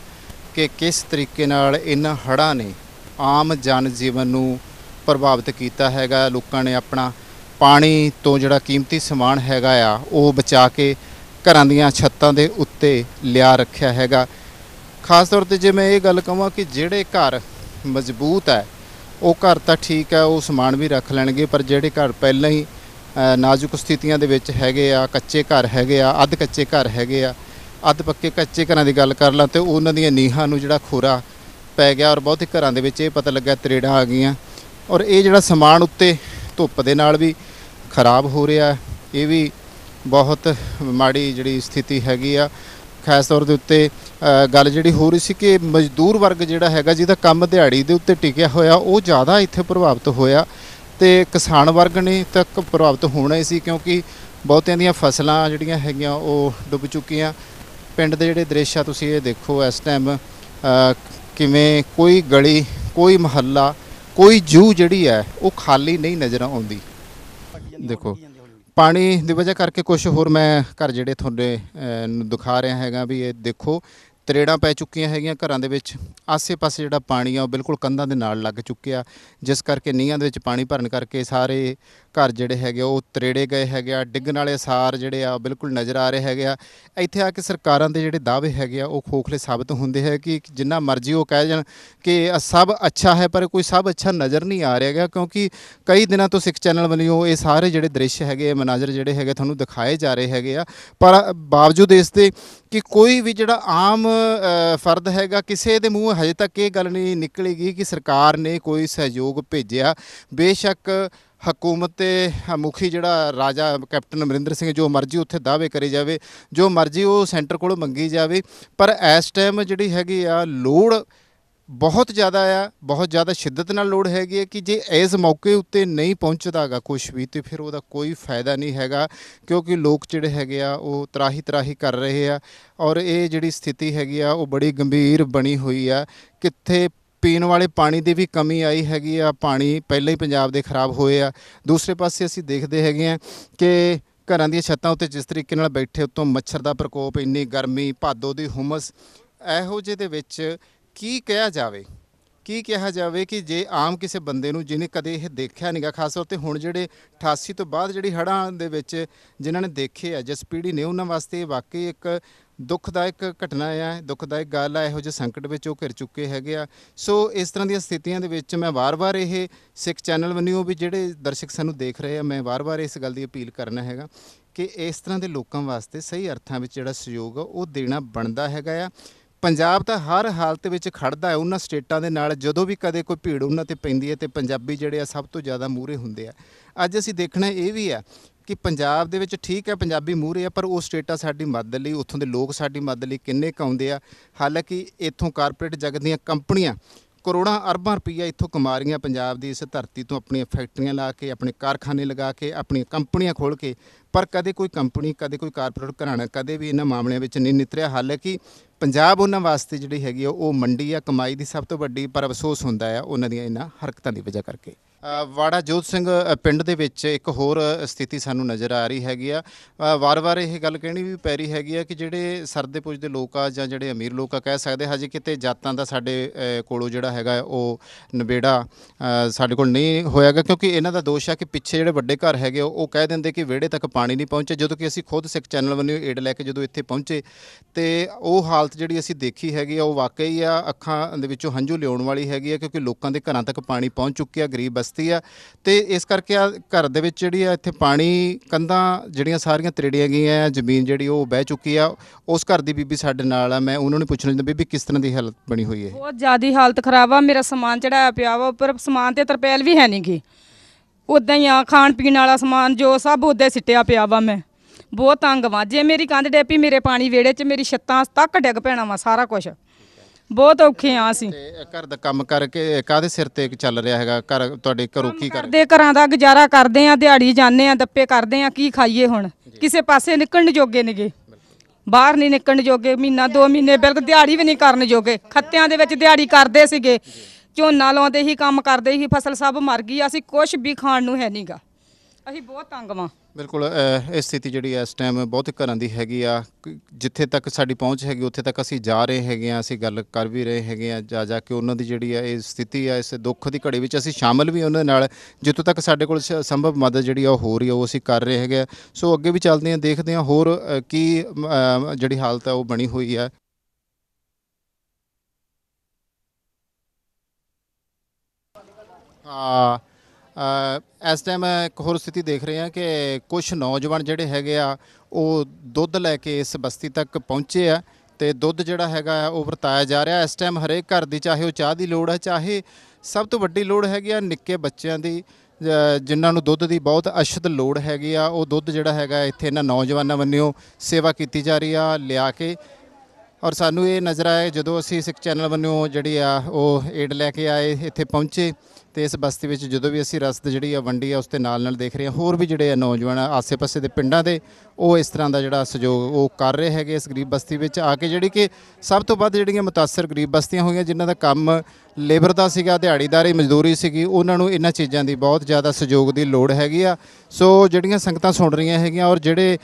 ਕਿ ਕਿਸ ਤਰੀਕੇ ਨਾਲ ਇਹਨਾਂ ਹੜ੍ਹਾਂ ਨੇ ਆਮ ਜਨ ਜੀਵਨ ਨੂੰ ਪ੍ਰਭਾਵਿਤ ਕੀਤਾ ਹੈਗਾ, ਲੋਕਾਂ ਨੇ ਆਪਣਾ ਪਾਣੀ ਤੋਂ ਜਿਹੜਾ ਕੀਮਤੀ ਸਮਾਨ ਹੈਗਾ ਆ, ਉਹ ਬਚਾ ਕੇ ਘਰਾਂ ਦੀਆਂ ਛੱਤਾਂ ਦੇ ਉੱਤੇ ਲਿਆ ਰੱਖਿਆ ਹੈਗਾ। ਖਾਸ ਤੌਰ ਤੇ ਜੇ ਮੈਂ ਇਹ ਗੱਲ ਕਹਾਂ ਕਿ ਜਿਹੜੇ ਘਰ ਮਜ਼ਬੂਤ ਹੈ, ਉਹ ਘਰ ਤਾਂ ਠੀਕ ਹੈ, ਉਹ ਸਮਾਨ ਵੀ ਰੱਖ ਲੈਣਗੇ, ਪਰ ਜਿਹੜੇ ਘਰ ਪਹਿਲਾਂ ਹੀ ਨਾਜ਼ੁਕ ਸਥਿਤੀਆਂ ਦੇ ਵਿੱਚ ਹੈਗੇ ਆ, ਕੱਚੇ ਘਰ ਹੈਗੇ ਆ, ਅੱਧ ਕੱਚੇ ਘਰ ਹੈਗੇ ਆ ਅੱਧ ਪੱਕੇ ਕੱਚੇ ਘਰਾਂ ਦੀ ਗੱਲ ਕਰ ਲਾਂ ਤੇ ਉਹਨਾਂ ਦੀਆਂ ਨੀਹਾਂ ਨੂੰ ਜਿਹੜਾ ਖੋਰਾ ਪੈ ਗਿਆ ਔਰ ਬਹੁਤੇ ਘਰਾਂ ਦੇ ਵਿੱਚ ਇਹ ਪਤਾ ਲੱਗਾ ਤਰੇੜਾਂ ਆ ਗਈਆਂ। ਔਰ ਇਹ ਜਿਹੜਾ ਸਮਾਨ ਉੱਤੇ ਧੁੱਪ ਦੇ ਨਾਲ ਵੀ ਖਰਾਬ ਹੋ ਰਿਹਾ ਇਹ ਵੀ ਬਹੁਤ ਮਾੜੀ ਜਿਹੜੀ ਸਥਿਤੀ ਹੈਗੀ ਆ। ਖਾਸ ਤੌਰ ਦੇ ਉੱਤੇ ਗੱਲ ਜਿਹੜੀ ਹੋ ਰਹੀ ਸੀ ਕਿ ਮਜ਼ਦੂਰ ਵਰਗ ਜਿਹੜਾ ਹੈਗਾ ਜਿਹਦਾ ਕੰਮ ਦਿਹਾੜੀ ਦੇ ਉੱਤੇ ਟਿਕਿਆ ਹੋਇਆ, ਉਹ ਜ਼ਿਆਦਾ ਇੱਥੇ ਪ੍ਰਭਾਵਿਤ ਹੋਇਆ ਤੇ ਕਿਸਾਨ ਵਰਗ ਨੇ ਤੱਕ ਪ੍ਰਭਾਵਿਤ ਹੋਣਾ ਹੀ ਸੀ ਕਿਉਂਕਿ ਬਹੁਤਿਆਂ ਦੀਆਂ ਫਸਲਾਂ ਜਿਹੜੀਆਂ ਹੈਗੀਆਂ ਉਹ ਡੁੱਬ ਚੁੱਕੀਆਂ। ਪਿੰਡ ਦੇ ਜਿਹੜੇ ਦ੍ਰਿਸ਼ ਆ, ਤੁਸੀਂ ਇਹ ਦੇਖੋ ਇਸ ਟਾਈਮ ਕਿਵੇਂ ਕੋਈ ਗਲੀ, ਕੋਈ ਮਹੱਲਾ, ਕੋਈ ਜੂ ਜਿਹੜੀ ਹੈ, ਉਹ ਖਾਲੀ ਨਹੀਂ ਨਜ਼ਰ ਆਉਂਦੀ। ਦੇਖੋ, ਪਾਣੀ ਦੀ ਵਜ੍ਹਾ ਕਰਕੇ ਕੁਝ ਹੋਰ ਮੈਂ ਘਰ ਜਿਹੜੇ ਤੁਹਾਡੇ ਨੂੰ ਦਿਖਾ ਰਿਹਾ ਹੈਗਾ ਵੀ ਇਹ ਦੇਖੋ, ਤਰੇੜਾਂ ਪੈ ਚੁੱਕੀਆਂ ਹੈਗੀਆਂ ਘਰਾਂ ਦੇ ਵਿੱਚ। ਆਸੇ-ਪਾਸੇ ਜਿਹੜਾ ਪਾਣੀ ਆ, ਉਹ ਬਿਲਕੁਲ ਕੰਧਾਂ ਦੇ ਨਾਲ ਲੱਗ ਚੁੱਕਿਆ। ਜਿਸ ਕਰਕੇ ਨੀਹਾਂ ਦੇ ਵਿੱਚ ਪਾਣੀ ਭਰਨ ਕਰਕੇ ਸਾਰੇ ਘਰ ਜਿਹੜੇ ਹੈਗੇ ਆ, ਉਹ ਤਰੇੜੇ ਗਏ ਹੈਗੇ ਆ ਡਿੱਗਣ ਵਾਲੇ ਅਸਾਰ ਜਿਹੜੇ ਆ ਉਹ ਬਿਲਕੁਲ ਨਜ਼ਰ ਆ ਰਹੇ ਹੈਗੇ ਆ। ਇੱਥੇ ਆ ਕੇ ਸਰਕਾਰਾਂ ਦੇ ਜਿਹੜੇ ਦਾਅਵੇ ਹੈਗੇ ਆ ਉਹ ਖੋਖਲੇ ਸਾਬਤ ਹੁੰਦੇ ਹੈ ਕਿ ਜਿੰਨਾ ਮਰਜ਼ੀ ਉਹ ਕਹਿ ਜਾਣ ਕਿ ਸਭ ਅੱਛਾ ਹੈ ਪਰ ਕੋਈ ਸਭ ਅੱਛਾ ਨਜ਼ਰ ਨਹੀਂ ਆ ਰਿਹਾ ਹੈਗਾ ਕਿਉਂਕਿ ਕਈ ਦਿਨਾਂ ਤੋਂ ਸਿੱਖ ਚੈਨਲ ਵੱਲੋਂ ਇਹ ਸਾਰੇ ਜਿਹੜੇ ਦ੍ਰਿਸ਼ ਹੈਗੇ ਆ, ਮਨਾਜ਼ਰ ਜਿਹੜੇ ਹੈਗੇ ਤੁਹਾਨੂੰ ਦਿਖਾਏ ਜਾ ਰਹੇ ਹੈਗੇ ਆ। ਪਰ ਬਾਵਜੂਦ ਇਸ ਦੇ ਕਿ ਕੋਈ ਵੀ ਜਿਹੜਾ ਆਮ ਫਰਦ ਹੈਗਾ ਕਿਸੇ ਦੇ ਮੂੰਹ ਹਜੇ ਤੱਕ ਇਹ ਗੱਲ ਨਹੀਂ ਨਿਕਲੇਗੀ ਕਿ ਸਰਕਾਰ ਨੇ ਕੋਈ ਸਹਿਯੋਗ ਭੇਜਿਆ। ਬੇਸ਼ੱਕ ਹਕੂਮਤ ਤੇ ਮੁਖੀ ਜਿਹੜਾ ਰਾਜਾ ਕੈਪਟਨ ਅਮਰਿੰਦਰ ਸਿੰਘ, ਜੋ ਮਰਜ਼ੀ ਉੱਥੇ ਦਾਅਵੇ ਕਰੇ ਜਾਵੇ, ਜੋ ਮਰਜ਼ੀ ਉਹ ਸੈਂਟਰ ਕੋਲੋਂ ਮੰਗੀ ਜਾਵੇ, ਪਰ ਇਸ ਟਾਈਮ ਜਿਹੜੀ ਹੈਗੀ ਆ, ਲੋੜ ਬਹੁਤ ਜ਼ਿਆਦਾ ਆ, ਬਹੁਤ ਜ਼ਿਆਦਾ ਸ਼ਿੱਦਤ ਨਾਲ ਲੋੜ ਹੈਗੀ ਹੈ ਕਿ ਜੇ ਇਸ ਮੌਕੇ ਉੱਤੇ ਨਹੀਂ ਪਹੁੰਚਦਾਗਾ ਕੁਝ ਵੀ, ਤੇ ਫਿਰ ਉਹਦਾ ਕੋਈ ਫਾਇਦਾ ਨਹੀਂ ਹੈਗਾ, ਕਿਉਂਕਿ ਲੋਕ ਜਿਹੜੇ ਹੈਗੇ ਆ, ਉਹ ਤਰਾਹੀ ਤਰਾਹੀ ਕਰ ਰਹੇ ਆ, ਔਰ ਇਹ ਜਿਹੜੀ ਸਥਿਤੀ ਹੈਗੀ ਆ, ਉਹ ਬੜੀ ਗੰਭੀਰ ਬਣੀ ਹੋਈ ਆ, ਕਿੱਥੇ ਪੀਣ ਵਾਲੇ ਪਾਣੀ ਦੀ ਵੀ ਕਮੀ ਆਈ ਹੈਗੀ ਆ, ਪਾਣੀ ਪਹਿਲਾਂ ਹੀ ਪੰਜਾਬ ਦੇ ਖਰਾਬ ਹੋਏ ਆ। ਦੂਸਰੇ ਪਾਸੇ ਅਸੀਂ ਦੇਖਦੇ ਹੈਗੇ ਆ ਕਿ ਘਰਾਂ ਦੀਆਂ ਛੱਤਾਂ ਉੱਤੇ ਜਿਸ ਤਰੀਕੇ ਨਾਲ ਬੈਠੇ ਉੱਤੋਂ ਮੱਛਰ ਦਾ ਪ੍ਰਕੋਪ, ਇੰਨੀ ਗਰਮੀ, ਭਾਦੋ ਦੀ ਹੁਮਸ, ਇਹੋ ਜਿਹੇ ਦੇ ਵਿੱਚ ਕੀ ਕਿਹਾ ਜਾਵੇ? ਕੀ ਕਿਹਾ ਜਾਵੇ ਕਿ ਜੇ ਆਮ ਕਿਸੇ ਬੰਦੇ ਨੂੰ ਜਿਹਨੇ ਕਦੇ ਇਹ ਦੇਖਿਆ ਨਹੀਂਗਾ ਖਾਸ ਤੌਰ ਤੇ ਹੁਣ ਜਿਹੜੇ 88 ਤੋਂ ਬਾਅਦ ਜਿਹੜੀ ਹੜ੍ਹਾਂ ਦੇ ਵਿੱਚ ਜਿਨ੍ਹਾਂ ਨੇ ਦੇਖੇ ਆ ਜਿਸ ਪੀੜ੍ਹੀ ਨੇ ਉਹਨਾਂ ਵਾਸਤੇ ਵਾਕਈ ਇੱਕ ਦੁੱਖਦਾਇਕ ਘਟਨਾ ਆ, ਦੁੱਖਦਾਇਕ ਗੱਲ ਆ, ਇਹੋ ਜਿਹੇ ਸੰਕਟ ਵਿੱਚ ਉਹ ਘਿਰ ਚੁੱਕੇ ਹੈਗੇ ਆ। ਸੋ ਇਸ ਤਰ੍ਹਾਂ ਦੀਆਂ ਸਥਿਤੀਆਂ ਦੇ ਵਿੱਚ ਮੈਂ ਵਾਰ-ਵਾਰ ਇਹ ਸਿੱਖ ਚੈਨਲ ਵੱਲੋਂ ਵੀ ਜਿਹੜੇ ਦਰਸ਼ਕ ਸਾਨੂੰ ਦੇਖ ਰਹੇ ਆ, ਮੈਂ ਵਾਰ-ਵਾਰ ਇਸ ਗੱਲ ਦੀ ਅਪੀਲ ਕਰਨਾ ਹੈਗਾ ਕਿ ਇਸ ਤਰ੍ਹਾਂ ਦੇ ਲੋਕਾਂ ਵਾਸਤੇ ਸਹੀ ਅਰਥਾਂ ਵਿੱਚ ਜਿਹੜਾ ਸਹਿਯੋਗ ਆ, ਉਹ ਦੇਣਾ ਬਣਦਾ ਹੈਗਾ ਆ। ਪੰਜਾਬ ਤਾਂ ਹਰ ਹਾਲਤ ਵਿੱਚ ਖੜਦਾ ਹੈ, ਉਹਨਾਂ ਸਟੇਟਾਂ ਦੇ ਨਾਲ ਜਦੋਂ ਵੀ ਕਦੇ ਕੋਈ ਭੀੜ ਉਹਨਾਂ ਤੇ ਪੈਂਦੀ ਹੈ ਤੇ ਪੰਜਾਬੀ ਜਿਹੜੇ ਆ ਸਭ ਤੋਂ ਜ਼ਿਆਦਾ ਮੂਹਰੇ ਹੁੰਦੇ ਆ। ਅੱਜ ਅਸੀਂ ਦੇਖਣਾ ਇਹ ਵੀ ਆ ਕਿ ਪੰਜਾਬ ਦੇ ਵਿੱਚ ਠੀਕ ਹੈ, ਪੰਜਾਬੀ ਮੂਹਰੇ ਆ ਪਰ ਉਹ ਸਟੇਟਾਂ ਸਾਡੀ ਮਦਦ ਲਈ, ਉੱਥੋਂ ਦੇ ਲੋਕ ਸਾਡੀ ਮਦਦ ਲਈ ਕਿੰਨੇ ਕੁ ਆਉਂਦੇ ਆ। ਹਾਲਾਂਕਿ ਇੱਥੋਂ ਕਾਰਪੋਰੇਟ ਜਗਤ ਦੀਆਂ ਕੰਪਨੀਆਂ ਕਰੋੜਾਂ ਅਰਬਾਂ ਰੁਪਈਆ ਇੱਥੋਂ ਕਮਾ ਰਹੀਆਂ ਪੰਜਾਬ ਦੀ, ਇਸ ਧਰਤੀ ਤੋਂ ਆਪਣੀਆਂ ਫੈਕਟਰੀਆਂ ਲਾ ਕੇ, ਆਪਣੇ ਕਾਰਖਾਨੇ ਲਗਾ ਕੇ, ਆਪਣੀਆਂ ਕੰਪਨੀਆਂ ਖੋਲ੍ਹ ਕੇ, ਪਰ ਕਦੇ ਕੋਈ ਕੰਪਨੀ, ਕਦੇ ਕੋਈ ਕਾਰਪੋਰੇਟ ਘਰਾਣਾ, ਕਦੇ ਵੀ ਇਹਨਾਂ ਮਾਮਲਿਆਂ ਵਿੱਚ ਨਹੀਂ ਨਿਤਰਿਆ। ਹਾਲਾਂਕਿ ਪੰਜਾਬ ਉਹਨਾਂ ਵਾਸਤੇ ਜਿਹੜੀ ਹੈਗੀ ਆ, ਉਹ ਮੰਡੀ ਆ, ਕਮਾਈ ਦੀ ਸਭ ਤੋਂ ਵੱਡੀ, ਪਰ ਅਫਸੋਸ ਹੁੰਦਾ ਆ, ਉਹਨਾਂ ਦੀਆਂ ਇਹਨਾਂ ਹਰਕਤਾਂ ਦੀ ਵਜ੍ਹਾ ਕਰਕੇ। ਵਾੜਾ ਜੋਤ ਸਿੰਘ ਪਿੰਡ ਦੇ ਵਿੱਚ ਇੱਕ ਹੋਰ ਸਥਿਤੀ ਸਾਨੂੰ ਨਜ਼ਰ ਆ ਰਹੀ ਹੈਗੀ ਆ। ਵਾਰ-ਵਾਰ ਇਹ ਗੱਲ ਕਹਿਣੀ ਵੀ ਪੈ ਰਹੀ ਹੈਗੀ ਆ ਕਿ ਜਿਹੜੇ ਸਰਦੇ ਪੁੱਜਦੇ ਲੋਕ ਆ ਜਾਂ ਜਿਹੜੇ ਅਮੀਰ ਲੋਕ ਆ ਕਹਿ ਸਕਦੇ ਹਜੇ ਕਿਤੇ ਜਾਤਾਂ ਦਾ ਸਾਡੇ ਕੋਲੋਂ ਜਿਹੜਾ ਹੈਗਾ ਉਹ ਨਿਬੇੜਾ ਸਾਡੇ ਕੋਲ ਨਹੀਂ ਹੋਇਆਗਾ ਕਿਉਂਕਿ ਇਹਨਾਂ ਦਾ ਦੋਸ਼ ਆ ਕਿ ਪਿੱਛੇ ਜਿਹੜੇ ਵੱਡੇ ਘਰ ਹੈਗੇ ਉਹ ਉਹ ਕਹਿ ਦਿੰਦੇ ਕਿ ਵਿਹੜੇ ਤੱਕ ਪਾਣੀ ਨਹੀਂ ਪਹੁੰਚੇ ਜਦੋਂ ਕਿ ਅਸੀਂ ਖੁਦ ਸਿੱਖ ਚੈਨਲ ਵੱਲੋਂ ਏਡ ਲੈ ਕੇ ਜਦੋਂ ਇੱਥੇ ਪਹੁੰਚੇ, ਤੇ ਉਹ ਹਾਲਤ ਜਿਹੜੀ ਅਸੀਂ ਦੇਖੀ ਹੈਗੀ ਆ, ਉਹ ਵਾਕਈ ਆ, ਅੱਖਾਂ ਦੇ ਵਿੱਚੋਂ ਹੰਝੂ ਲਿਆਉਣ ਵਾਲੀ ਹੈਗੀ ਆ ਕਿਉਂਕਿ ਲੋਕਾਂ ਦੇ ਘਰਾਂ ਤੱਕ ਪਾਣੀ ਪਹੁੰਚ ਚੁੱਕਿਆ, ਗਰੀਬ ਬਸਤੀ ਆ। ਤੇ ਇਸ ਕਰਕੇ ਆ ਘਰ ਦੇ ਵਿੱਚ ਜਿਹੜੀ ਆ ਇੱਥੇ ਪਾਣੀ, ਕੰਧਾਂ ਜਿਹੜੀਆਂ ਸਾਰੀਆਂ ਤਰੇੜੀਆਂ ਗਈਆਂ ਆ, ਜ਼ਮੀਨ ਜਿਹੜੀ ਉਹ ਬਹਿ ਚੁੱਕੀ ਆ। ਉਸ ਘਰ ਦੀ ਬੀਬੀ ਸਾਡੇ ਨਾਲ ਆ, ਮੈਂ ਉਹਨਾਂ ਨੂੰ ਪੁੱਛਣਾ ਚਾਹੁੰਦਾ ਬੀਬੀ ਕਿਸ ਤਰ੍ਹਾਂ ਦੀ ਹਾਲਤ ਬਣੀ ਹੋਈ ਹੈ ਬਹੁਤ ਜ਼ਿਆਦੀ ਹਾਲਤ ਖਰਾਬ ਆ, ਮੇਰਾ ਸਮਾਨ ਚੜਾਇਆ ਪਿਆ ਵਾ ਪਰ ਸਮਾਨ ਤੇ ਤਰਪੈਲ ਵੀ ਹੈ ਨਹੀਂ ਗੀ ਉਦਾਂ ਹੀ ਆ, ਖਾਣ ਪੀਣ ਵਾਲਾ ਸਮਾਨ ਜੋ ਸਭ ਉਦਾਂ ਸਿੱਟਿਆ ਪਿਆ ਵਾ ਮੈਂ। ਬਹੁਤ ਤੰਗ ਵਾਂ। ਜੇ ਮੇਰੀ ਕੰਧ ਡੇਪੀ ਮੇਰੇ ਪਾਣੀ ਵਿਹੜੇ 'ਚ, ਮੇਰੀ ਛੱਤਾਂ ਤੱਕ ਡਿੱਗ ਪੈਣਾ ਵਾ ਸਾਰਾ ਕੁਝ ਬਹੁਤ ਔਖੇ ਆ ਅਸੀਂ। ਤੇ ਘਰ ਦਾ ਕੰਮ ਕਰਕੇ ਕਾਦੇ ਸਿਰ ਤੇ ਚੱਲ ਰਿਹਾ ਹੈਗਾ? ਘਰ ਤੁਹਾਡੇ ਘਰੋਂ ਕੀ ਕਰ ਕਰਦੇ ਘਰਾਂ ਦਾ ਗੁਜ਼ਾਰਾ ਕਰਦੇ ਆ ਦਿਹਾੜੀ ਜਾਂਦੇ ਆ ਦੱਪੇ ਕਰਦੇ ਆ ਕੀ ਖਾਈਏ ਹੁਣ? ਕਿਸੇ ਪਾਸੇ ਨਿਕਲਣ ਜੋਗੇ ਨੇਗੇ। ਬਾਹਰ ਨਹੀਂ ਨਿਕਲਣ ਜੋਗੇ ਮਹੀਨਾ ਦੋ ਮਹੀਨੇ ਬਿਲਕੁਲ ਦਿਹਾੜੀ ਵੀ ਨਹੀਂ ਕਰਨ ਜੋਗੇ। ਖੱਤਿਆਂ ਦੇ ਵਿੱਚ ਦਿਹਾੜੀ ਕਰਦੇ ਸੀਗੇ। ਝੋਨਾ ਲਾਉਂਦੇ ਹੀ ਕੰਮ ਕਰਦੇ ਹੀ ਫਸਲ ਸਭ ਮਰ ਗਈ ਅਸੀਂ ਕੁਝ ਵੀ ਖਾਣ ਨੂੰ ਹੈ ਨਹੀਂਗਾ ਅਸੀਂ ਬਹੁਤ ਤੰਗ ਵਾਂ। ਬਿਲਕੁਲ ਅ, ਇਹ ਸਥਿਤੀ ਜਿਹੜੀ ਇਸ ਟਾਈਮ ਬਹੁਤ ਘਰਾਂ ਦੀ ਹੈਗੀ ਆ। ਕ- ਜਿੱਥੇ ਤੱਕ ਸਾਡੀ ਪਹੁੰਚ ਹੈਗੀ ਉੱਥੇ ਤੱਕ ਅਸੀਂ ਜਾ ਰਹੇ ਹੈਗੇ ਆ ਅਸੀਂ ਗੱਲ ਕਰ ਵੀ ਰਹੇ ਹੈਗੇ ਆ ਜਾ ਜਾ ਕੇ ਉਹਨਾਂ ਦੀ ਜਿਹੜੀ ਆ ਇਹ ਸਥਿਤੀ ਆ ਇਸ ਦੁੱਖ ਦੀ ਘੜੀ ਵਿੱਚ ਅਸੀਂ ਸ਼ਾਮਲ ਵੀ ਉਹਨਾਂ ਨਾਲ ਜਿੱਥੋਂ ਤੱਕ ਸਾਡੇ ਕੋਲ ਸ- ਸੰਭਵ ਮਦਦ ਜਿਹੜੀ ਆ ਉਹ ਹੋ ਰਹੀ ਆ ਉਹ ਅਸੀਂ ਕਰ ਰਹੇ ਹੈਗੇ ਆ। ਸੋ ਅੱਗੇ ਵੀ ਚੱਲਦੇ ਆ ਦੇਖਦੇ ਆ ਹੋਰ ਅ, ਕੀ ਅ, ਜਿਹੜੀ ਹਾਲਤ ਆ ਉਹ ਬਣੀ ਹੋਈ ਆ। ਆ ਇਸ ਟਾਈਮ ਇੱਕ ਹੋਰ ਸਥਿਤੀ ਦੇਖ ਰਹੇ ਹਾਂ ਕਿ ਕੁਝ ਨੌਜਵਾਨ ਜਿਹੜੇ ਹੈਗੇ ਆ, ਉਹ ਦੁੱਧ ਲੈ ਕੇ ਇਸ ਬਸਤੀ ਤੱਕ ਪਹੁੰਚੇ ਆ ਤੇ ਦੁੱਧ ਜਿਹੜਾ ਹੈਗਾ ਉਹ ਵਰਤਾਇਆ ਜਾ ਰਿਹਾ। ਇਸ ਟਾਈਮ ਹਰੇਕ ਘਰ ਦੀ ਚਾਹੇ ਉਹ ਚਾਹ ਦੀ ਲੋੜ ਹੈ ਚਾਹੇ ਸਭ ਤੋਂ ਵੱਡੀ ਲੋੜ ਹੈਗੀ ਆ ਨਿੱਕੇ ਬੱਚਿਆਂ ਦੀ ਜ- ਜਿਨ੍ਹਾਂ ਨੂੰ ਦੁੱਧ ਦੀ ਬਹੁਤ ਅਸ਼ਦ ਲੋੜ ਹੈਗੀ ਆ, ਉਹ ਦੁੱਧ ਜਿਹੜਾ ਹੈਗਾ ਇੱਥੇ ਇਹਨਾਂ ਨੌਜਵਾਨਾਂ ਵੱਲੋਂ ਸੇਵਾ ਕੀਤੀ ਜਾ ਰਹੀ ਆ, ਲਿਆ ਕੇ। ਔਰ ਸਾਨੂੰ ਇਹ ਨਜ਼ਰ ਆਇਆ, ਜਦੋਂ ਅਸੀਂ ਸਿੱਖ ਚੈਨਲ ਵੱਲੋਂ ਜਿਹੜੀ ਆ, ਉਹ ਏਡ ਲੈ ਕੇ ਆਏ, ਇੱਥੇ ਪਹੁੰਚੇ ਤੇ ਇਸ ਬਸਤੀ ਵਿੱਚ ਜਦੋਂ ਵੀ ਅਸੀਂ ਰਸਤ ਜਿਹੜੀ ਆ ਵੰਡੀ ਆ, ਉਸ ਦੇ ਨਾਲ ਨਾਲ ਦੇਖ ਰਹੇ ਹਾਂ। ਹੋਰ ਵੀ ਜਿਹੜੇ ਆ ਨੌਜਵਾਨ ਆਸੇ-ਪਾਸੇ ਦੇ ਪਿੰਡਾਂ ਦੇ, ਉਹ ਇਸ ਤਰ੍ਹਾਂ ਦਾ ਜਿਹੜਾ ਸਹਿਯੋਗ ਉਹ ਕਰ ਰਹੇ ਹੈਗੇ ਇਸ ਗਰੀਬ ਬਸਤੀ ਵਿੱਚ। ਆ ਕੇ ਜਿਹੜੀ ਕਿ ਸਭ ਤੋਂ ਵੱਧ ਜਿਹੜੀਆਂ ਮੁਤਾਸਰ ਗਰੀਬ ਬਸਤੀਆਂ ਹੋਈਆਂ, ਜਿਨ੍ਹਾਂ ਦਾ ਕੰਮ ਲੇਬਰ ਦਾ ਸੀਗਾ, ਦਿਹਾੜੀਦਾਰੀ, ਮਜ਼ਦੂਰੀ ਸੀਗੀ, ਉਹਨਾਂ ਨੂੰ ਇਹਨਾਂ ਚੀਜ਼ਾਂ ਦੀ ਬਹੁਤ ਜ਼ਿਆਦਾ ਸਹਿਯੋਗ ਦੀ ਲੋੜ ਹੈਗੀ ਆ। ਸੋ ਜਿਹੜੀਆਂ ਸੰਗਤਾਂ ਸੁਣ ਰਹੀਆਂ ਹੈਗੀਆਂ ਔਰ ਜਿਹੜੇ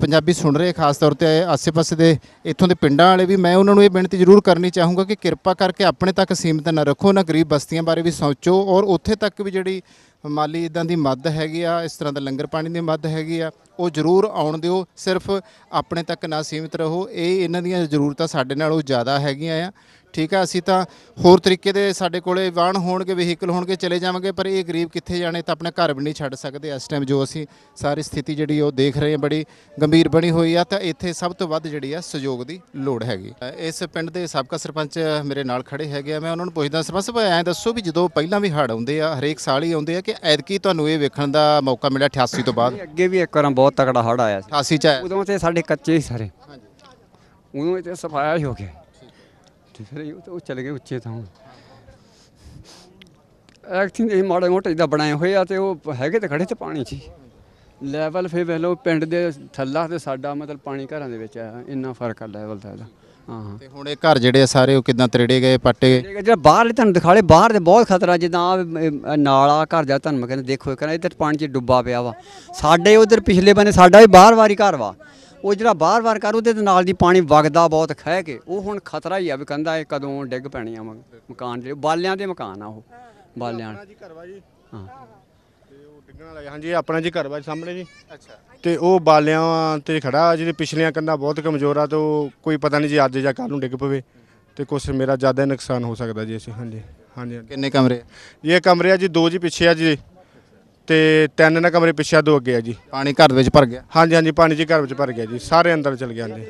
ਪੰਜਾਬੀ ਸੁਣ ਰਹੇ, ਖਾਸ ਤੌਰ ਤੇ ਆਸੇ-ਪਾਸੇ ਦੇ ਇੱਥੋਂ ਦੇ ਪਿੰਡਾਂ ਵਾਲੇ ਵੀ, ਮੈਂ ਉਹਨਾਂ ਨੂੰ ਇਹ ਬੇਨਤੀ ਜ਼ਰੂਰ ਕਰਨੀ ਚਾਹੂੰਗਾ ਕਿ ਕਿਰਪਾ ਕਰਕੇ ਆਪਣੇ ਤੱਕ ਸੀਮਿਤ ਨਾ ਰੱਖੋ, ਨਾ ਗਰੀਬ ਬਸਤੀਆਂ ਬਾਰੇ ਵੀ ਸੋਚੋ। ਔਰ ਉੱਥੇ ਤੱਕ ਵੀ ਜਿਹੜੀ ਮਾਲੀ ਇਦਾਂ ਦੀ ਮਦਦ ਹੈਗੀ ਆ, ਇਸ ਤਰ੍ਹਾਂ ਦਾ ਲੰਗਰ ਪਾਣੀ ਦੀ ਮਦਦ ਹੈਗੀ ਆ, ਉਹ ਜ਼ਰੂਰ ਆਉਣ ਦਿਓ, ਸਿਰਫ ਆਪਣੇ ਤੱਕ ਨਾ ਸੀਮਿਤ ਰਹੋ। ਇਹ ਇਹਨਾਂ ਦੀਆਂ ਜ਼ਰੂਰਤਾਂ ਸਾਡੇ ਨਾਲੋਂ ਜ਼ਿਆਦਾ ਹੈਗੀਆਂ ਆ। ਠੀਕ ਆ ਅਸੀਂ ਤਾਂ ਹੋਰ ਤਰੀਕੇ ਦੇ ਸਾਡੇ ਕੋਲੇ ਵਾਹਨ ਹੋਣਗੇ ਵਹੀਕਲ ਹੋਣਗੇ ਚਲੇ ਜਾਵਾਂਗੇ ਪਰ ਇਹ ਗਰੀਬ ਕਿੱਥੇ ਜਾਣੇ ਤਾਂ ਆਪਣੇ ਘਰ ਵੀ ਨਹੀਂ ਛੱਡ ਸਕਦੇ। ਇਸ ਟਾਈਮ ਜੋ ਅਸੀਂ ਸਾਰੀ ਸਥਿਤੀ ਜਿਹੜੀ ਉਹ ਦੇਖ ਰਹੇ ਹਾਂ ਬੜੀ ਗੰਭੀਰ ਬਣੀ ਹੋਈ ਆ ਤਾਂ ਇੱਥੇ ਸਭ ਤੋਂ ਵੱਧ ਜਿਹੜੀ ਆ ਸਹਿਯੋਗ ਦੀ ਲੋੜ ਹੈਗੀ। ਇਸ ਪਿੰਡ ਦੇ ਸਾਬਕਾ ਸਰਪੰਚ ਮੇਰੇ ਨਾਲ ਖੜੇ ਹੈਗੇ ਆ ਮੈਂ ਉਹਨਾਂ ਨੂੰ ਪੁੱਛਦਾ ਸਰਪੰਚ ਸਾਹਿਬ ਐਂ ਦੱਸੋ ਵੀ ਜਦੋਂ ਪਹਿਲਾਂ ਵੀ ਹੜ੍ਹ ਆਉਂਦੇ ਆ ਹਰੇਕ ਸਾਲ ਹੀ ਆਉਂਦੇ ਆ ਕਿ ਐਤਕੀ ਤੁਹਾਨੂੰ ਇਹ ਵੇਖਣ ਦਾ ਮੌਕਾ ਮਿਲਿਆ 88 ਤੋਂ ਬਾਅਦ? ਅੱਗੇ ਵੀ ਇੱਕ ਵਾਰ ਬਹੁਤ ਤਕੜਾ ਹੜ ਆਇਆ ਸੀ। 88 ਚ ਉਦੋਂ ਤੇ ਸਾਡੇ ਕੱਚੇ ਸੀ ਸਾਰੇ। ਉਦੋਂ ਤੇ ਸਫਾਇਆ ਹੀ ਹੋ ਗਿਆ। ਤੇ ਫਿਰ ਉਹ ਚਲੇ ਗਏ ਉੱਚੇ ਥਾਂ ਐਕਟਿੰਗ ਇਹ ਮਾੜੇ ਮੋਟੇ ਜਿੱਦਾਂ ਬਣਾਏ ਹੋਏ ਆ ਤੇ ਉਹ ਹੈਗੇ ਤੇ ਖੜੇ ਤੇ ਪਾਣੀ 'ਚ ਲੈਵਲ ਫੇ ਵੇਖ ਲਓ ਪਿੰਡ ਦੇ ਥੱਲਾ ਤੇ ਸਾਡਾ ਮਤਲਬ ਪਾਣੀ ਘਰਾਂ ਦੇ ਵਿੱਚ ਆ ਇੰਨਾ ਫ਼ਰਕ ਆ ਲੈਵਲ ਦਾ ਇਹਦਾ। ਹਾਂ ਹਾਂ। ਤੇ ਹੁਣ ਇਹ ਘਰ ਜਿਹੜੇ ਆ ਸਾਰੇ ਉਹ ਕਿਦਾਂ ਤਰੇੜੇ ਗਏ ਪੱਟੇ ਗਏ? ਜਿਹੜਾ ਬਾਹਰਲੇ ਤੁਹਾਨੂੰ ਦਿਖਾਲੇ ਬਾਹਰ ਦੇ ਬਹੁਤ ਖਤਰਾ ਜਿੱਦਾਂ ਆਹ ਨਾਲਾ ਘਰ ਜਾ ਤੁਹਾਨੂੰ ਮੈਂ ਕਹਿੰਦਾ ਦੇਖੋ ਕਹਿੰਦਾ ਇੱਧਰ ਪਾਣੀ 'ਚ ਡੁੱਬਾ ਪਿਆ ਵਾ। ਸਾਡੇ ਉਧਰ ਪਿਛਲੇ ਬੰਨੇ ਸਾਡਾ ਵੀ ਬਾਹਰ ਵਾਰੀ ਘਰ ਵਾ। ਉਹ ਜਿਹੜਾ ਬਾਹਰ ਵਾਰ ਕਰ ਉਹਦੇ ਨਾਲ ਦੀ ਪਾਣੀ ਵਗਦਾ ਬਹੁਤ ਖਹਿ ਕੇ। ਉਹ ਹੁਣ ਖਤਰਾ ਹੀ ਆ ਵੀ ਕਹਿੰਦਾ ਇਹ ਕਦੋਂ ਡਿੱਗ ਪੈਣੀ ਆ ਮਕਾਨ ਜਿਹੜੇ ਬਾਲਿਆਂ ਦੇ ਮਕਾਨ ਆ ਉਹ ਬਾਲਿਆਂ ਜੀ ਜੀ। ਹਾਂ। ਤੇ ਉਹ ਡਿੱਗਣ ਵਾਲਾ ਜੀ। ਹਾਂਜੀ ਇਹ ਆਪਣਾ ਜੀ ਘਰ ਵਾ ਜੀ ਸਾਹਮਣੇ ਜੀ। ਅੱਛਾ। ਤੇ ਉਹ ਬਾਲਿਆਂ ਤੇ ਖੜਾ ਜਿਹਦੇ ਪਿਛਲੀਆਂ ਕੰਧਾਂ ਬਹੁਤ ਕਮਜ਼ੋਰ ਆ ਤੇ ਉਹ ਕੋਈ ਪਤਾ ਨਹੀਂ ਜੀ ਅੱਜ ਜਾਂ ਕੱਲ ਨੂੰ ਡਿੱਗ ਪਵੇ। ਤੇ ਕੁਛ ਮੇਰਾ ਜ਼ਿਆਦਾ ਨੁਕਸਾਨ ਹੋ ਸਕਦਾ ਜੀ ਅਸੀਂ ਹਾਂਜੀ। ਹਾਂਜੀ ਹਾਂਜੀ। ਕਿੰਨੇ ਕਮਰੇ? ਇਹ ਕਮਰੇ ਆ ਜੀ ਦੋ ਜੀ ਪਿੱਛੇ ਆ ਜੀ। ਤੇ ਤਿੰਨ ਨਾ ਕਮਰੇ ਪਿੱਛੇ ਆ ਦੋ ਅੱਗੇ ਆ ਜੀ। ਪਾਣੀ ਘਰ ਦੇ ਵਿੱਚ ਭਰ ਗਿਆ? ਹਾਂਜੀ ਹਾਂਜੀ ਪਾਣੀ ਜੀ ਘਰ ਵਿੱਚ ਭਰ ਗਿਆ ਜੀ। ਸਾਰੇ ਅੰਦਰ ਚਲ ਗਿਆ ਜੀ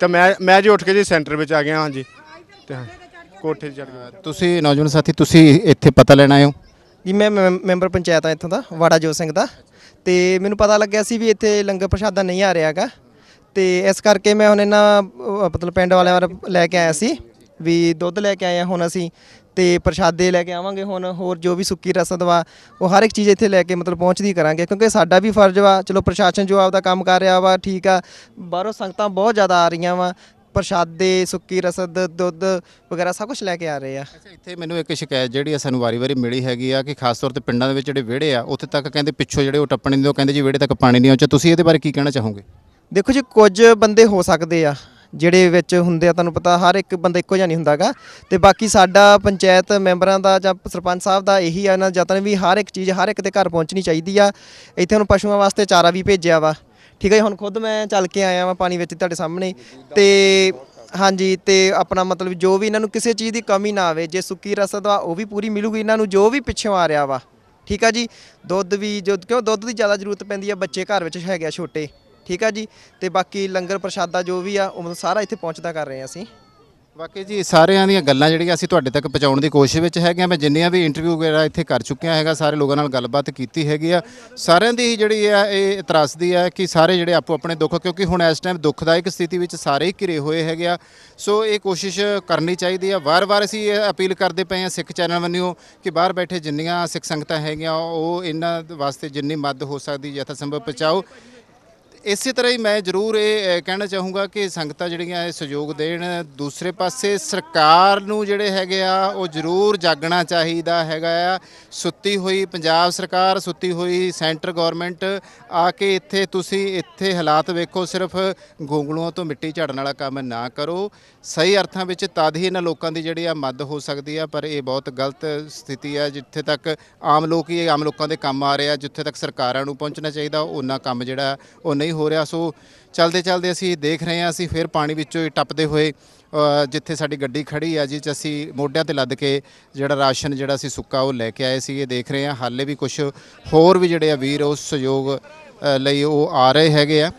ਤੇ ਮੈਂ ਮੈਂ ਜੀ ਉੱਠ ਕੇ ਜੀ ਸੈਂਟਰ ਵਿੱਚ ਆ ਗਿਆ ਹਾਂਜੀ। ਤੇ ਹਾਂ, ਕੋਠੇ 'ਤੇ ਚੜ ਗਿਆ। ਤੁਸੀਂ ਨੌਜਵਾਨ ਸਾਥੀ ਤੁਸੀਂ ਇੱਥੇ ਪਤਾ ਲੈਣ ਆਏ ਹੋ? ਜੀ ਮੈਂ ਮੈਂਬ- ਮੈਂਬਰ ਪੰਚਾਇਤ ਆ ਇੱਥੋਂ ਦਾ ਵਾੜਾ ਜੋਤ ਸਿੰਘ ਦਾ। ਤੇ ਮੈਨੂੰ ਪਤਾ ਲੱਗਿਆ ਸੀ ਵੀ ਇੱਥੇ ਲੰਗਰ ਪ੍ਰਸ਼ਾਦਾ ਨਹੀਂ ਆ ਰਿਹਾ ਹੈਗਾ। ਤੇ ਇਸ ਕਰਕੇ ਮੈਂ ਹੁਣ ਇਹਨਾਂ ਅਹ, ਮਤਲਬ ਪਿੰਡ ਵਾਲਿਆਂ ਵੱਲ ਲੈ ਕੇ ਆਇਆ ਸੀ। ਵੀ ਦੁੱਧ ਲੈ ਕੇ ਆਏ ਆ ਹੁਣ ਅਸੀਂ ਤੇ ਪ੍ਰਸ਼ਾਦੇ ਲੈ ਕੇ ਆਵਾਂਗੇ ਹੁਣ ਹੋਰ ਜੋ ਵੀ ਸੁੱਕੀ ਰਸਦ ਵਾ ਉਹ ਹਰ ਇੱਕ ਚੀਜ਼ ਇੱਥੇ ਲੈ ਕੇ ਮਤਲਬ ਪਹੁੰਚਦੀ ਕਰਾਂਗੇ ਕਿਉਂਕਿ ਸਾਡਾ ਵੀ ਫਰਜ਼ ਵਾ ਚਲੋ ਪ੍ਰਸ਼ਾਸਨ ਜੋ ਆਪਦਾ ਕੰਮ ਕਰ ਰਿਹਾ ਵਾ ਠੀਕ ਆ ਬਾਹਰੋਂ ਸੰਗਤਾਂ ਬਹੁਤ ਜ਼ਿਆਦਾ ਆ ਰਹੀਆਂ ਵਾ ਪ੍ਰਸ਼ਾਦੇ ਸੁੱਕੀ ਰਸਦ ਦੁੱਧ ਵਗੈਰਾ ਸਭ ਕੁਝ ਲੈ ਕੇ ਆ ਰਹੇ ਆ। ਇੱਥੇ ਮੈਨੂੰ ਇੱਕ ਸ਼ਿਕਾਇਤ ਜਿਹੜੀ ਆ ਸਾਨੂੰ ਵਾਰੀ-ਵਾਰੀ ਮਿਲੀ ਹੈਗੀ ਆ ਕਿ ਖਾਸ ਤੌਰ ਤੇ ਪਿੰਡਾਂ ਦੇ ਵਿੱਚ ਜਿਹੜੇ ਵਿਹੜੇ ਆ ਉੱਥੇ ਤੱਕ ਕਹਿੰਦੇ ਪਿੱਛੋਂ ਜਿਹੜੇ ਉਹ ਟੱਪਣ ਦਿੰਦੇ ਉਹ ਕਹਿੰਦੇ ਜੀ ਵਿਹੜੇ ਤੱਕ ਪਾਣੀ ਨਹੀਂ ਆਉਂਦਾ ਤੁਸੀਂ ਇਹਦੇ ਬਾਰੇ ਕੀ ਕਹਿਣਾ ਚਾਹੋਗੇ? ਦੇਖੋ ਜੀ ਕੁਝ ਬੰਦੇ ਹੋ ਸਕਦੇ ਆ ਜਿਹੜੇ ਵਿੱਚ ਹੁੰਦੇ ਆ ਤੁਹਾਨੂੰ ਪਤਾ ਹਰ ਇੱਕ ਬੰਦਾ ਇੱਕੋ ਜਿਹਾ ਨਹੀਂ ਹੁੰਦਾਗਾ। ਤੇ ਬਾਕੀ ਸਾਡਾ ਪੰਚਾਇਤ ਮੈਂਬਰਾਂ ਦਾ ਜਾਂ ਸਰਪੰਚ ਸਾਹਿਬ ਦਾ ਇਹੀ ਆ ਇਹਨਾਂ ਦਾ ਯਤਨ ਵੀ ਹਰ ਇੱਕ ਚੀਜ਼ ਹਰ ਇੱਕ ਦੇ ਘਰ ਪਹੁੰਚਣੀ ਚਾਹੀਦੀ ਆ। ਇੱਥੇ ਹੁਣ ਪਸ਼ੂਆਂ ਵਾਸਤੇ ਚਾਰਾ ਵੀ ਭੇਜਿਆ ਵਾ। ਠੀਕ ਹੈ ਜੀ, ਹੁਣ ਖੁਦ ਮੈਂ ਚੱਲ ਕੇ ਆਇਆ ਵਾਂ ਪਾਣੀ ਵਿੱਚ ਤੁਹਾਡੇ ਸਾਹਮਣੇ। ਤੇ ਹਾਂਜੀ ਤੇ ਆਪਣਾ ਮਤਲਬ ਜੋ ਵੀ ਇਹਨਾਂ ਨੂੰ ਕਿਸੇ ਚੀਜ਼ ਦੀ ਕਮੀ ਨਾ ਆਵੇ ਜੇ ਸੁੱਕੀ ਰਸਦ ਵਾ ਉਹ ਵੀ ਪੂਰੀ ਮਿਲੂਗੀ ਇਹਨਾਂ ਨੂੰ ਜੋ ਵੀ ਪਿੱਛੋਂ ਆ ਰਿਹਾ ਵਾ। ਠੀਕ ਆ ਜੀ ਦੁੱਧ ਵੀ ਜੋ ਕਿਉਂ ਦੁੱਧ ਦੀ ਜ਼ਿਆਦਾ ਜ਼ਰੂਰਤ ਪੈਂਦੀ ਆ ਬੱਚੇ ਘਰ ਵਿੱਚ ਹੈਗੇ ਆ ਛੋਟੇ। ਠੀਕ ਆ ਜੀ? ਤੇ ਬਾਕੀ ਲੰਗਰ ਪ੍ਰਸ਼ਾਦਾ ਜੋ ਵੀ ਆ, ਉਹ ਮਤਲਬ ਸਾਰਾ ਇੱਥੇ ਪਹੁੰਚਦਾ ਕਰ ਰਹੇ ਆ ਅਸੀਂ। ਵਾਕਈ ਜੀ ਸਾਰਿਆਂ ਦੀਆਂ ਗੱਲਾਂ ਜਿਹੜੀਆਂ ਅਸੀਂ ਤੁਹਾਡੇ ਤੱਕ ਪਹੁੰਚਾਉਣ ਦੀ ਕੋਸ਼ਿਸ਼ ਵਿੱਚ ਹੈਗੇ ਮੈਂ ਜਿੰਨੀਆਂ ਵੀ ਇੰਟਰਵਿਊ ਵਗੈਰਾ ਇੱਥੇ ਕਰ ਚੁੱਕਿਆ ਹੈਗਾ, ਸਾਰੇ ਲੋਕਾਂ ਨਾਲ ਗੱਲਬਾਤ ਕੀਤੀ ਹੈਗੀ ਆ। ਸਾਰਿਆਂ ਦੀ ਹੀ ਜਿਹੜੀ ਆ, ਇਹ ਇਤਰਾਸਦੀ ਹੈ ਕਿ ਸਾਰੇ ਜਿਹੜੇ ਆਪੋ ਆਪਣੇ ਦੁੱਖ, ਕਿਉਂਕਿ ਹੁਣ ਇਸ ਟਾਈਮ ਦੁੱਖਦਾਇਕ ਸਥਿਤੀ ਵਿੱਚ ਸਾਰੇ ਹੀ ਘਿਰੇ ਹੋਏ ਹੈਗੇ ਆ। ਸੋ ਇਹ ਕੋਸ਼ਿਸ਼ ਕਰਨੀ ਚਾਹੀਦੀ ਆ। ਵਾਰ-ਵਾਰ ਅਸੀਂ ਇਹ ਅਪੀਲ ਕਰਦੇ ਪਏ ਆ ਸਿੱਖ ਚੈਨਲ ਵੱਲੋਂ ਕਿ ਬਾਹਰ ਬੈਠੇ ਜਿੰਨੀਆਂ ਸਿੱਖ ਸੰਗਤਾਂ ਹੈਗੀਆਂ, ਉਹ ਇਹਨਾਂ ਵਾਸਤੇ ਜਿੰਨੀ ਮਦਦ ਹੋ ਸਕਦੀ ਯਥਾ ਸੰਭਵ ਪਹੁੰਚਾਓ। ਇਸੇ ਤਰ੍ਹਾਂ ਹੀ ਮੈਂ ਜ਼ਰੂਰ ਇਹ ਕਹਿਣਾ ਚਾਹੂੰਗਾ ਕਿ ਸੰਗਤਾਂ ਜਿਹੜੀਆਂ ਇਹ ਸਹਿਯੋਗ ਦੇਣ, ਦੂਸਰੇ ਪਾਸੇ ਸਰਕਾਰ ਨੂੰ ਜਿਹੜੇ ਹੈਗੇ ਆ, ਉਹ ਜ਼ਰੂਰ ਜਾਗਣਾ ਚਾਹੀਦਾ ਹੈਗਾ ਆ। ਸੁੱਤੀ ਹੋਈ ਪੰਜਾਬ ਸਰਕਾਰ, ਸੁੱਤੀ ਹੋਈ ਸੈਂਟਰ ਗਵਰਨਮੈਂਟ, ਆ ਕੇ ਇੱਥੇ ਤੁਸੀਂ ਇੱਥੇ ਹਾਲਾਤ ਵੇਖੋ, ਸਿਰਫ ਗੋਂਗਲੂਆਂ ਤੋਂ ਮਿੱਟੀ ਝਾੜਨ ਵਾਲਾ ਕੰਮ ਨਾ ਕਰੋ। ਸਹੀ ਅਰਥਾਂ ਵਿੱਚ ਤਦ ਹੀ ਇਹਨਾਂ ਲੋਕਾਂ ਦੀ ਜਿਹੜੀ ਆ ਮਦਦ ਹੋ ਸਕਦੀ ਆ, ਪਰ ਇਹ ਬਹੁਤ ਗਲਤ ਸਥਿਤੀ ਆ, ਜਿੱਥੇ ਤੱਕ ਆਮ ਲੋਕ ਹੀ, ਆਮ ਲੋਕਾਂ ਦੇ ਕੰਮ ਆ ਰਿਹਾ ਜਿੱਥੇ ਤੱਕ ਸਰਕਾਰਾਂ ਨੂੰ ਪਹੁੰਚਣਾ ਚਾਹੀਦਾ, ਉਹਨਾਂ ਕੰਮ ਜਿਹੜਾ, ਉਹ ਨਹੀਂ ਹੋ ਰਿਹਾ। ਸੋ ਚਲਦੇ ਚਲਦੇ ਅਸੀਂ ਦੇਖ ਰਹੇ ਹਾਂ ਅਸੀਂ ਫਿਰ ਪਾਣੀ ਵਿੱਚੋਂ ਹੀ ਟੱਪਦੇ ਹੋਏ ਜਿੱਥੇ ਸਾਡੀ ਗੱਡੀ ਖੜੀ ਆ ਜਿਹ 'ਚ ਅਸੀਂ ਮੋਢਿਆਂ ਤੇ ਲੱਦ ਕੇ ਜਿਹੜਾ ਰਾਸ਼ਨ ਜਿਹੜਾ ਅਸੀਂ ਸੁੱਕਾ ਉਹ ਲੈ ਕੇ ਆਏ ਸੀ ਇਹ ਦੇਖ ਰਹੇ ਹਾਂ। ਹਾਲੇ ਵੀ ਕੁਝ ਹੋਰ ਵੀ ਜਿਹੜੇ ਆ ਵੀਰ ਉਸ ਸਹਿਯੋਗ ਲਈ ਉਹ ਆ ਰਹੇ ਹੈਗੇ ਆ।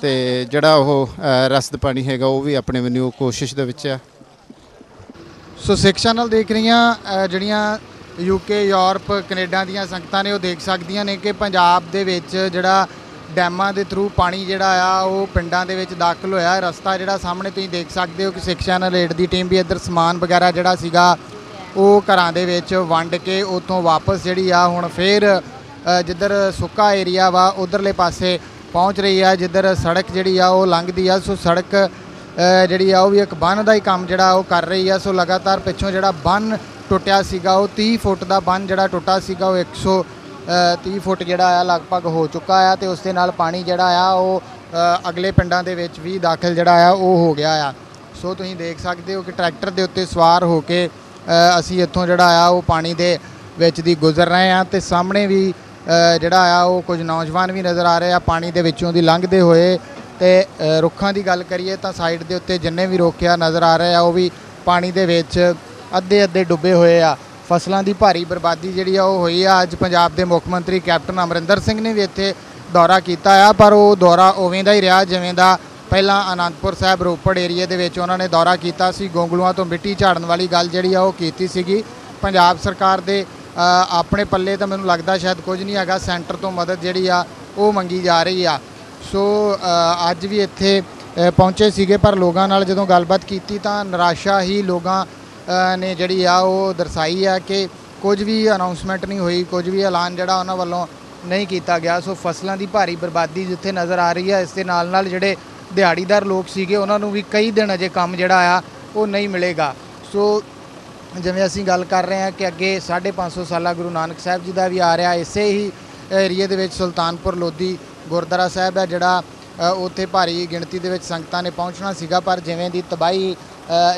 ਤੇ ਜਿਹੜਾ ਉਹ ਰਸਦ ਪਾਣੀ ਹੈਗਾ ਉਹ ਵੀ ਆਪਣੇ ਵੱਲੋਂ ਕੋਸ਼ਿਸ਼ ਦੇ ਵਿੱਚ ਆ। ਸੋ ਸਿੱਖ ਚੈਨਲ ਦੇਖ ਰਹੀਆਂ ਅ, ਜਿਹੜੀਆਂ ਯੂਕੇ ਯੂਰਪ ਕੈਨੇਡਾ ਦੀਆਂ ਸੰਗਤਾਂ ਨੇ ਉਹ ਦੇਖ ਸਕਦੀਆਂ ਨੇ ਕਿ ਪੰਜਾਬ ਦੇ ਵਿੱਚ ਜਿਹੜਾ ਡੈਮਾਂ ਦੇ ਥਰੂ ਪਾਣੀ ਜਿਹੜਾ ਆ ਉਹ ਪਿੰਡਾਂ ਦੇ ਵਿੱਚ ਦਾਖਲ ਹੋਇਆ। ਰਸਤਾ ਜਿਹੜਾ ਸਾਹਮਣੇ ਤੁਸੀਂ ਦੇਖ ਸਕਦੇ ਹੋ ਕਿ ਸਿੱਖ ਚੈਨਲ 8 ਦੀ ਟੀਮ ਵੀ ਇੱਧਰ ਸਮਾਨ ਵਗੈਰਾ ਜਿਹੜਾ ਸੀਗਾ ਉਹ ਘਰਾਂ ਦੇ ਵਿੱਚ ਵੰਡ ਕੇ ਉਤੋਂ ਵਾਪਸ ਜਿਹੜੀ ਆ ਹੁਣ ਫੇਰ ਜਿੱਧਰ ਸੁੱਕਾ ਏਰੀਆ ਵਾ ਉਧਰਲੇ ਪਾਸੇ ਪਹੁੰਚ ਰਹੀ ਆ ਜਿੱਧਰ ਸੜਕ ਜਿਹੜੀ ਆ ਉਹ ਲੰਘਦੀ ਆ। ਸੋ ਸੜਕ ਜਿਹੜੀ ਆ ਉਹ ਵੀ ਇੱਕ ਬੰਨ ਦਾ ਹੀ ਕੰਮ ਜਿਹੜਾ ਉਹ ਕਰ ਰਹੀ ਆ। ਸੋ ਲਗਾਤਾਰ ਪਿੱਛੋਂ ਜਿਹੜਾ ਬੰਨ ਟੁੱਟਿਆ ਸੀਗਾ ਉਹ 30 ਫੁੱਟ ਦਾ ਬੰਨ ਜਿਹੜਾ ਟੁੱਟਾ ਸੀਗਾ ਉਹ 100 ਅ, 30 ਫੁੱਟ ਜਿਹੜਾ ਆ ਲਗਭਗ ਹੋ ਚੁੱਕਾ ਆ ਤੇ ਉਸ ਦੇ ਨਾਲ ਪਾਣੀ ਜਿਹੜਾ ਆ ਉਹ ਅਗਲੇ ਪਿੰਡਾਂ ਦੇ ਵਿੱਚ ਵੀ ਦਾਖਲ ਜਿਹੜਾ ਆ ਉਹ ਹੋ ਗਿਆ ਆ। ਸੋ ਤੁਸੀਂ ਦੇਖ ਸਕਦੇ ਹੋ ਕਿ ਟਰੈਕਟਰ ਦੇ ਉੱਤੇ ਸਵਾਰ ਹੋ ਕੇ ਅਸੀਂ ਇੱਥੋਂ ਜਿਹੜਾ ਆ ਉਹ ਪਾਣੀ ਦੇ ਵਿੱਚ ਦੀ ਗੁਜ਼ਰ ਰਹੇ ਆ ਤੇ ਸਾਹਮਣੇ ਵੀ ਜਿਹੜਾ ਆ ਉਹ ਕੁਝ ਨੌਜਵਾਨ ਵੀ ਨਜ਼ਰ ਆ ਰਹੇ ਆ ਪਾਣੀ ਦੇ ਵਿੱਚੋਂ ਦੀ ਲੰਘਦੇ ਹੋਏ ਤੇ ਰੁੱਖਾਂ ਦੀ ਗੱਲ ਕਰੀਏ ਤਾਂ ਸਾਈਡ ਦੇ ਉੱਤੇ ਜਿੰਨੇ ਵੀ ਰੋਕਿਆ ਨਜ਼ਰ ਆ ਰਹੇ ਆ ਉਹ ਵੀ ਪਾਣੀ ਦੇ ਵਿੱਚ ਅੱਧੇ ਅੱਧੇ ਡੁੱਬੇ ਹੋਏ ਆ। ਫਸਲਾਂ ਦੀ ਭਾਰੀ ਬਰਬਾਦੀ ਜਿਹੜੀ ਆ ਉਹ ਹੋਈ ਆ। ਅੱਜ ਪੰਜਾਬ ਦੇ ਮੁੱਖ ਮੰਤਰੀ ਕੈਪਟਨ ਅਮਰਿੰਦਰ ਸਿੰਘ ਨੇ ਵੀ ਇੱਥੇ ਦੌਰਾ ਕੀਤਾ ਆ, ਪਰ ਉਹ ਦੌਰਾ ਉਵੇਂ ਦਾ ਹੀ ਰਿਹਾ ਜਿਵੇਂ ਦਾ ਪਹਿਲਾਂ ਆਨੰਦਪੁਰ ਸਾਹਿਬ ਰੋਪੜ ਏਰੀਏ ਦੇ ਵਿੱਚ ਉਹਨਾਂ ਨੇ ਦੌਰਾ ਕੀਤਾ ਸੀ। ਗੋਂਗਲੂਆਂ ਤੋਂ ਮਿੱਟੀ ਝਾੜਨ ਵਾਲੀ ਗੱਲ ਜਿਹੜੀ ਆ ਉਹ ਕੀਤੀ ਸੀਗੀ। ਪੰਜਾਬ ਸਰਕਾਰ ਦੇ ਆਪਣੇ ਪੱਲੇ ਤਾਂ ਮੈਨੂੰ ਲੱਗਦਾ ਸ਼ਾਇਦ ਕੁਝ ਨਹੀਂ ਹੈਗਾ, ਸੈਂਟਰ ਤੋਂ ਮਦਦ ਜਿਹੜੀ ਆ ਉਹ ਮੰਗੀ ਜਾ ਰਹੀ ਆ। ਸੋ ਅੱਜ ਵੀ ਇੱਥੇ ਪਹੁੰਚੇ ਸੀਗੇ, ਪਰ ਲੋਕਾਂ ਨਾਲ ਜਦੋਂ ਗੱਲਬਾਤ ਕੀਤੀ ਤਾਂ ਨਿਰਾਸ਼ਾ ਹੀ ਲੋਕਾਂ ਨੇ ਜਿਹੜੀ ਆ ਉਹ ਦਰਸਾਈ ਆ ਕਿ ਕੁਝ ਵੀ ਅਨਾਉਂਸਮੈਂਟ ਨਹੀਂ ਹੋਈ, ਕੁਝ ਵੀ ਐਲਾਨ ਜਿਹੜਾ ਉਹਨਾਂ ਵੱਲੋਂ ਨਹੀਂ ਕੀਤਾ ਗਿਆ। ਸੋ ਫਸਲਾਂ ਦੀ ਭਾਰੀ ਬਰਬਾਦੀ ਜਿੱਥੇ ਨਜ਼ਰ ਆ ਰਹੀ ਹੈ ਇਸ ਦੇ ਨਾਲ ਨਾਲ ਜਿਹੜੇ ਦਿਹਾੜੀਦਾਰ ਲੋਕ ਸੀਗੇ, ਉਹਨਾਂ ਨੂੰ ਵੀ ਕਈ ਦਿਨ ਅਜੇ ਕੰਮ ਜਿਹੜਾ ਆ, ਉਹ ਨਹੀਂ ਮਿਲੇਗਾ। ਸੋ ਜਿਵੇਂ ਅਸੀਂ ਗੱਲ ਕਰ ਰਹੇ ਹਾਂ ਕਿ ਅੱਗੇ 550 ਸਾਲਾ ਗੁਰੂ ਨਾਨਕ ਸਾਹਿਬ ਜੀ ਦਾ ਵੀ ਆ ਰਿਹਾ, ਇਸੇ ਹੀ ਏਰੀਏ ਦੇ ਵਿੱਚ ਸੁਲਤਾਨਪੁਰ ਲੋਧੀ ਗੁਰਦੁਆਰਾ ਸਾਹਿਬ ਹੈ, ਜਿਹੜਾ ਉੱਥੇ ਭਾਰੀ ਗਿਣਤੀ ਦੇ ਵਿੱਚ ਸੰਗਤਾਂ ਨੇ ਪਹੁੰਚਣਾ ਸੀਗਾ, ਪਰ ਜਿਵੇਂ ਦੀ ਤਬਾਹੀ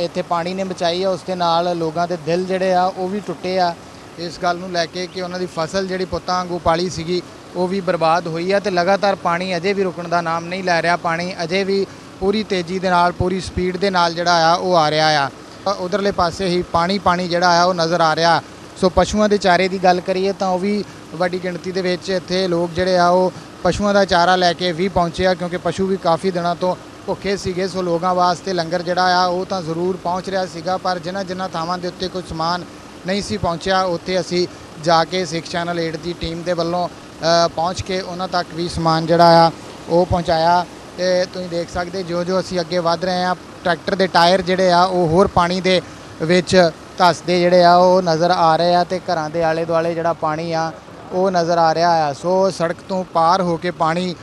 ਇੱਥੇ ਪਾਣੀ ਨੇ ਬਚਾਈ ਆ, ਉਸ ਦੇ ਨਾਲ ਲੋਕਾਂ ਦੇ ਦਿਲ ਜਿਹੜੇ ਆ, ਉਹ ਵੀ ਟੁੱਟੇ ਆ। ਇਸ ਗੱਲ ਨੂੰ ਲੈ ਕੇ ਕਿ ਉਹਨਾਂ ਦੀ ਫਸਲ ਜਿਹੜੀ ਪੁੱਤਾਂ ਵਾਂਗੂ ਪਾਲੀ ਸੀਗੀ, ਉਹ ਵੀ ਬਰਬਾਦ ਹੋਈ ਆ ਤੇ ਲਗਾਤਾਰ ਪਾਣੀ ਅਜੇ ਵੀ ਰੁਕਣ ਦਾ ਨਾਮ ਨਹੀਂ ਲੈ ਰਿਹਾ। ਪਾਣੀ ਅਜੇ ਵੀ ਪੂਰੀ ਤੇਜ਼ੀ ਦੇ ਨਾਲ, ਪੂਰੀ ਸਪੀਡ ਦੇ ਨਾਲ ਜਿਹੜਾ ਆ, ਉਹ ਆ ਰਿਹਾ ਆ। ਉਧਰਲੇ ਪਾਸੇ ਹੀ ਪਾਣੀ ਪਾਣੀ ਜਿਹੜਾ ਆ, ਉਹ ਨਜ਼ਰ ਆ ਰਿਹਾ। ਸੋ ਪਸ਼ੂਆਂ ਦੇ ਚਾਰੇ ਦੀ ਗੱਲ ਕਰੀਏ ਤਾਂ ਉਹ ਵੀ ਵੱਡੀ ਗਿਣਤੀ ਦੇ ਵਿੱਚ ਇੱਥੇ ਲੋਕ ਜਿਹੜੇ ਆ, ਉਹ ਪਸ਼ੂਆਂ ਦਾ ਚਾਰਾ ਲੈ ਕੇ ਵੀ ਪਹੁੰਚੇ ਆ, ਕਿਉਂਕਿ ਪਸ਼ੂ ਵੀ ਕਾਫੀ ਦਿਨਾਂ ਤੋਂ ਭੁੱਖੇ ਸੀਗੇ, ਸੋ ਲੋਕਾਂ ਵਾਸਤੇ ਲੰਗਰ ਜਿਹੜਾ ਆ, ਉਹ ਤਾਂ ਜ਼ਰੂਰ ਪਹੁੰਚ ਰਿਹਾ ਸੀਗਾ, ਪਰ ਜਿਨ੍ਹਾਂ ਜਿਨ੍ਹਾਂ ਥਾਵਾਂ ਦੇ ਉੱਤੇ ਕੋਈ ਸਮਾਨ ਨਹੀਂ ਸੀ ਪਹੁੰਚਿਆ, ਉੱਥੇ ਅਸੀਂ ਜਾ ਕੇ ਸਿੱਖ ਚੈਨਲ 8 ਦੀ ਟੀਮ ਦੇ ਵੱਲੋਂ ਪਹੁੰਚ ਕੇ ਉਹਨਾਂ ਤੱਕ ਵੀ ਸਮਾਨ ਜਿਹੜਾ ਆ, ਉਹ ਪਹੁੰਚਾਇਆ। ਤੇ ਤੁਸੀਂ ਦੇਖ ਸਕਦੇ ਜੋ ਜੋ ਅਸੀਂ ਅੱਗੇ ਵੱਧ ਰਹੇ ਆ ਟਰੈਕਟਰ ਦੇ ਟਾਇਰ ਜਿਹੜੇ ਆ, ਉਹ ਹੋਰ ਪਾਣੀ ਦੇ ਵਿੱਚ ਧੱਸਦੇ ਜਿਹੜੇ ਆ, ਉਹ ਨਜ਼ਰ ਆ ਰਹੇ ਆ ਤੇ ਘਰਾਂ ਦੇ ਆਲੇ ਦੁਆਲੇ ਜਿਹੜਾ ਪਾਣੀ ਆ, ਉਹ ਨਜ਼ਰ ਆ ਰਿਹਾ ਆ। ਸੋ ਸੜਕ ਤੋਂ ਪਾਰ ਹੋ ਕੇ ਪਾਣੀ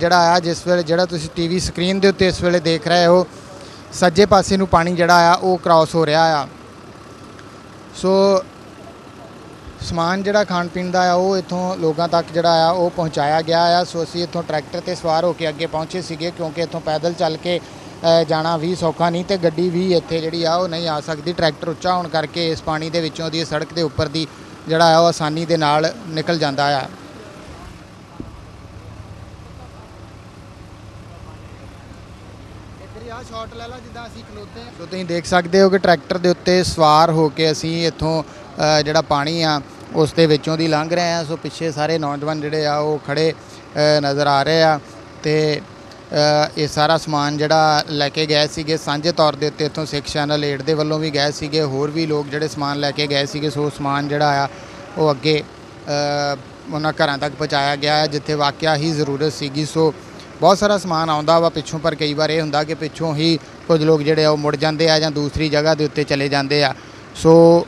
ਜਿਹੜਾ ਆ ਜਿਸ ਵੇਲੇ ਜਿਹੜਾ ਤੁਸੀਂ ਟੀਵੀ ਸਕਰੀਨ ਦੇ ਉੱਤੇ ਇਸ ਵੇਲੇ ਦੇਖ ਰਹੇ ਹੋ, ਸੱਜੇ ਪਾਸੇ ਨੂੰ ਪਾਣੀ ਜਿਹੜਾ ਆ, ਉਹ ਕ੍ਰਾਸ ਹੋ ਰਿਹਾ ਆ। ਸੋ ਸਮਾਨ ਜਿਹੜਾ ਖਾਣ ਪੀਣ ਦਾ ਆ, ਉਹ ਇੱਥੋਂ ਲੋਕਾਂ ਤੱਕ ਜਿਹੜਾ ਆ, ਉਹ ਪਹੁੰਚਾਇਆ ਗਿਆ ਆ। ਸੋ ਅਸੀਂ ਇੱਥੋਂ ਟਰੈਕਟਰ ਤੇ ਸਵਾਰ ਹੋ ਕੇ ਅੱਗੇ ਪਹੁੰਚੇ ਸੀਗੇ, ਕਿਉਂਕਿ ਇੱਥੋਂ ਪੈਦਲ ਚੱਲ ਕੇ ਜਾਣਾ ਵੀ ਸੌਖਾ ਨਹੀਂ ਤੇ ਗੱਡੀ ਵੀ ਇੱਥੇ ਜਿਹੜੀ ਆ, ਉਹ ਨਹੀਂ ਆ ਸਕਦੀ। ਟਰੈਕਟਰ ਉੱਚਾ ਹੋਣ ਕਰਕੇ ਇਸ ਪਾਣੀ ਦੇ ਵਿੱਚੋਂ ਦੀ, ਸੜਕ ਦੇ ਉੱਪਰ ਦੀ ਜਿਹੜਾ ਆ, ਉਹ ਆਸਾਨੀ ਦੇ ਨਾਲ ਨਿਕਲ ਜਾਂਦਾ ਆ ਇੱਧਰ ਆ ਸ਼ਾਟ ਲੈ ਲਾ, ਜਿੱਦਾਂ ਅਸੀਂ ਖਲੋਤੇ ਹਾਂ। ਸੋ ਤੁਸੀਂ ਦੇਖ ਸਕਦੇ ਹੋ ਕਿ ਟਰੈਕਟਰ ਦੇ ਉੱਤੇ ਸਵਾਰ ਹੋ ਕੇ ਅਸੀਂ ਇੱਥੋਂ ਜਿਹੜਾ ਪਾਣੀ ਆ, ਉਸ ਦੇ ਵਿੱਚੋਂ ਦੀ ਲੰਘ ਰਹੇ ਆ ਸੋ ਪਿੱਛੇ ਸਾਰੇ ਨੌਜਵਾਨ ਜਿਹੜੇ ਆ, ਉਹ ਖੜੇ ਨਜ਼ਰ ਆ ਰਹੇ ਆ। ਤੇ ਇਹ ਸਾਰਾ ਸਮਾਨ ਜਿਹੜਾ ਲੈ ਕੇ ਗਏ ਸੀਗੇ, ਸਾਂਝੇ ਤੌਰ ਦੇ ਉੱਤੇ ਇੱਥੋਂ ਸਿੱਖ ਚੈਨਲ 8 ਦੇ ਵੱਲੋਂ ਵੀ ਗਏ ਸੀਗੇ। ਹੋਰ ਵੀ ਲੋਕ ਜਿਹੜੇ ਸਮਾਨ ਲੈ ਕੇ ਗਏ ਸੀਗੇ, ਸੋ ਸਮਾਨ ਜਿਹੜਾ ਆ, ਉਹ ਅੱਗੇ ਉਹਨਾਂ ਘਰਾਂ ਤੱਕ ਪਹੁੰਚਾਇਆ ਗਿਆ ਹੈ, ਜਿੱਥੇ ਵਾਕਿਆ ਹੀ ਜ਼ਰੂਰਤ ਸੀਗੀ। ਸੋ ਬਹੁਤ ਸਾਰਾ ਸਮਾਨ ਆਉਂਦਾ ਵਾ ਪਿੱਛੋਂ, ਪਰ ਕਈ ਵਾਰ ਇਹ ਹੁੰਦਾ ਕਿ ਪਿੱਛੋਂ ਹੀ ਕੁਝ ਲੋਕ ਜਿਹੜੇ ਆ ਉਹ ਮੁੜ ਜਾਂਦੇ ਆ ਜਾਂ ਦੂਸਰੀ ਜਗ੍ਹਾ ਦੇ ਉੱਤੇ ਚਲੇ ਜਾਂਦੇ ਆ। ਸੋ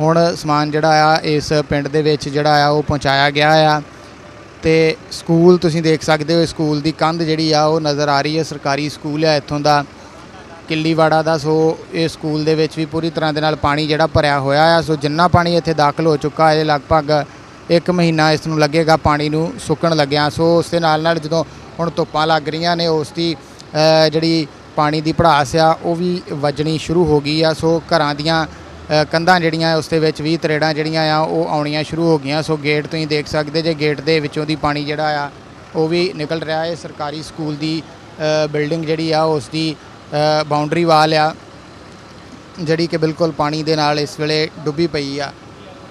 ਹੁਣ ਸਮਾਨ ਜਿਹੜਾ ਆ, ਇਸ ਪਿੰਡ ਦੇ ਵਿੱਚ ਜਿਹੜਾ ਆ ਉਹ ਪਹੁੰਚਾਇਆ ਗਿਆ ਆ। ਤੇ ਸਕੂਲ ਤੁਸੀਂ ਦੇਖ ਸਕਦੇ ਹੋ ਸਕੂਲ ਦੀ ਕੰਧ ਜਿਹੜੀ ਆ ਉਹ ਨਜ਼ਰ ਆ ਰਹੀ ਹੈ, ਸਰਕਾਰੀ ਸਕੂਲ ਆ ਇੱਥੋਂ ਦਾ। ਕਿੱਲੀਵਾੜਾ ਦਾ, ਸੋ ਇਹ ਸਕੂਲ ਦੇ ਵਿੱਚ ਵੀ ਪੂਰੀ ਤਰ੍ਹਾਂ ਦੇ ਨਾਲ ਪਾਣੀ ਜਿਹੜਾ ਭਰਿਆ ਹੋਇਆ ਆ। ਸੋ ਜਿੰਨਾ ਪਾਣੀ ਇੱਥੇ ਦਾਖਲ ਹੋ ਚੁੱਕਾ ਹੈ ਲਗਭਗ ਇੱਕ ਮਹੀਨਾ ਇਸ ਨੂੰ ਲੱਗੇਗਾ, ਪਾਣੀ ਨੂੰ ਸੁੱਕਣ ਲੱਗਿਆ। ਸੋ ਉਸ ਦੇ ਨਾਲ ਨਾਲ ਜਦੋਂ ਹੁਣ ਧੁੱਪਾਂ ਲੱਗ ਰਹੀਆਂ ਨੇ, ਉਸ ਦੀ ਜਿਹੜੀ ਪਾਣੀ ਦੀ ਭੜਾਸ ਆ, ਉਹ ਵੀ ਵੱਜਣੀ ਸ਼ੁਰੂ ਹੋ ਗਈ ਆ। ਸੋ ਘਰਾਂ ਦੀਆਂ ਕੰਧਾਂ ਜਿਹੜੀਆਂ ਉਸ ਦੇ ਵਿੱਚ ਵੀ ਤਰੇੜਾਂ ਜਿਹੜੀਆਂ ਆ, ਉਹ ਆਉਣੀਆਂ ਸ਼ੁਰੂ ਹੋ ਗਈਆਂ। ਸੋ ਗੇਟ ਤੁਸੀਂ ਦੇਖ ਸਕਦੇ ਜੇ, ਗੇਟ ਦੇ ਵਿੱਚੋਂ ਦੀ ਪਾਣੀ ਜਿਹੜਾ ਆ, ਉਹ ਵੀ ਨਿਕਲ ਰਿਹਾ ਹੈ। ਸਰਕਾਰੀ ਸਕੂਲ ਦੀ ਬਿਲਡਿੰਗ ਜਿਹੜੀ ਆ, ਉਸ ਦੀ ਬਾਉਂਡਰੀ ਵਾਲ ਆ, ਜਿਹੜੀ ਕਿ ਬਿਲਕੁਲ ਪਾਣੀ ਦੇ ਨਾਲ ਇਸ ਵੇਲੇ ਡੁੱਬੀ ਪਈ ਆ।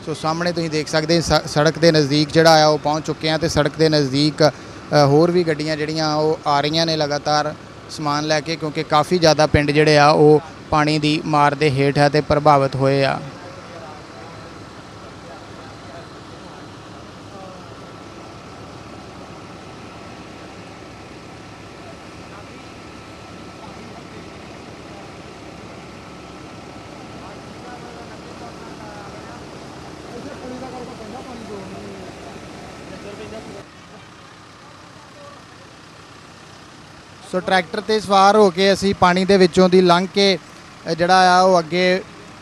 ਸੋ ਸਾਹਮਣੇ ਤੁਸੀਂ ਦੇਖ ਸਕਦੇ, ਸ- ਸੜਕ ਦੇ ਨਜ਼ਦੀਕ ਜਿਹੜਾ ਆ, ਉਹ ਪਹੁੰਚ ਚੁੱਕੇ ਆ ਤੇ ਸੜਕ ਦੇ ਨਜ਼ਦੀਕ ਹੋਰ ਵੀ ਗੱਡੀਆਂ ਜਿਹੜੀਆਂ ਉਹ ਆ ਰਹੀਆਂ ਨੇ ਲਗਾਤਾਰ ਸਮਾਨ ਲੈ ਕੇ, ਕਿਉਂਕਿ ਕਾਫੀ ਜ਼ਿਆਦਾ ਪਿੰਡ ਜਿਹੜੇ ਆ, ਉਹ ਪਾਣੀ ਦੀ ਮਾਰ ਦੇ ਹੇਠ ਆ ਤੇ ਪ੍ਰਭਾਵਿਤ ਹੋਏ ਆ। ਸੋ ਟਰੈਕਟਰ ਤੇ ਸਵਾਰ ਹੋ ਕੇ ਅਸੀਂ ਪਾਣੀ ਦੇ ਵਿੱਚੋਂ ਦੀ ਲੰਘ ਕੇ ਜਿਹੜਾ ਆ ਉਹ ਅੱਗੇ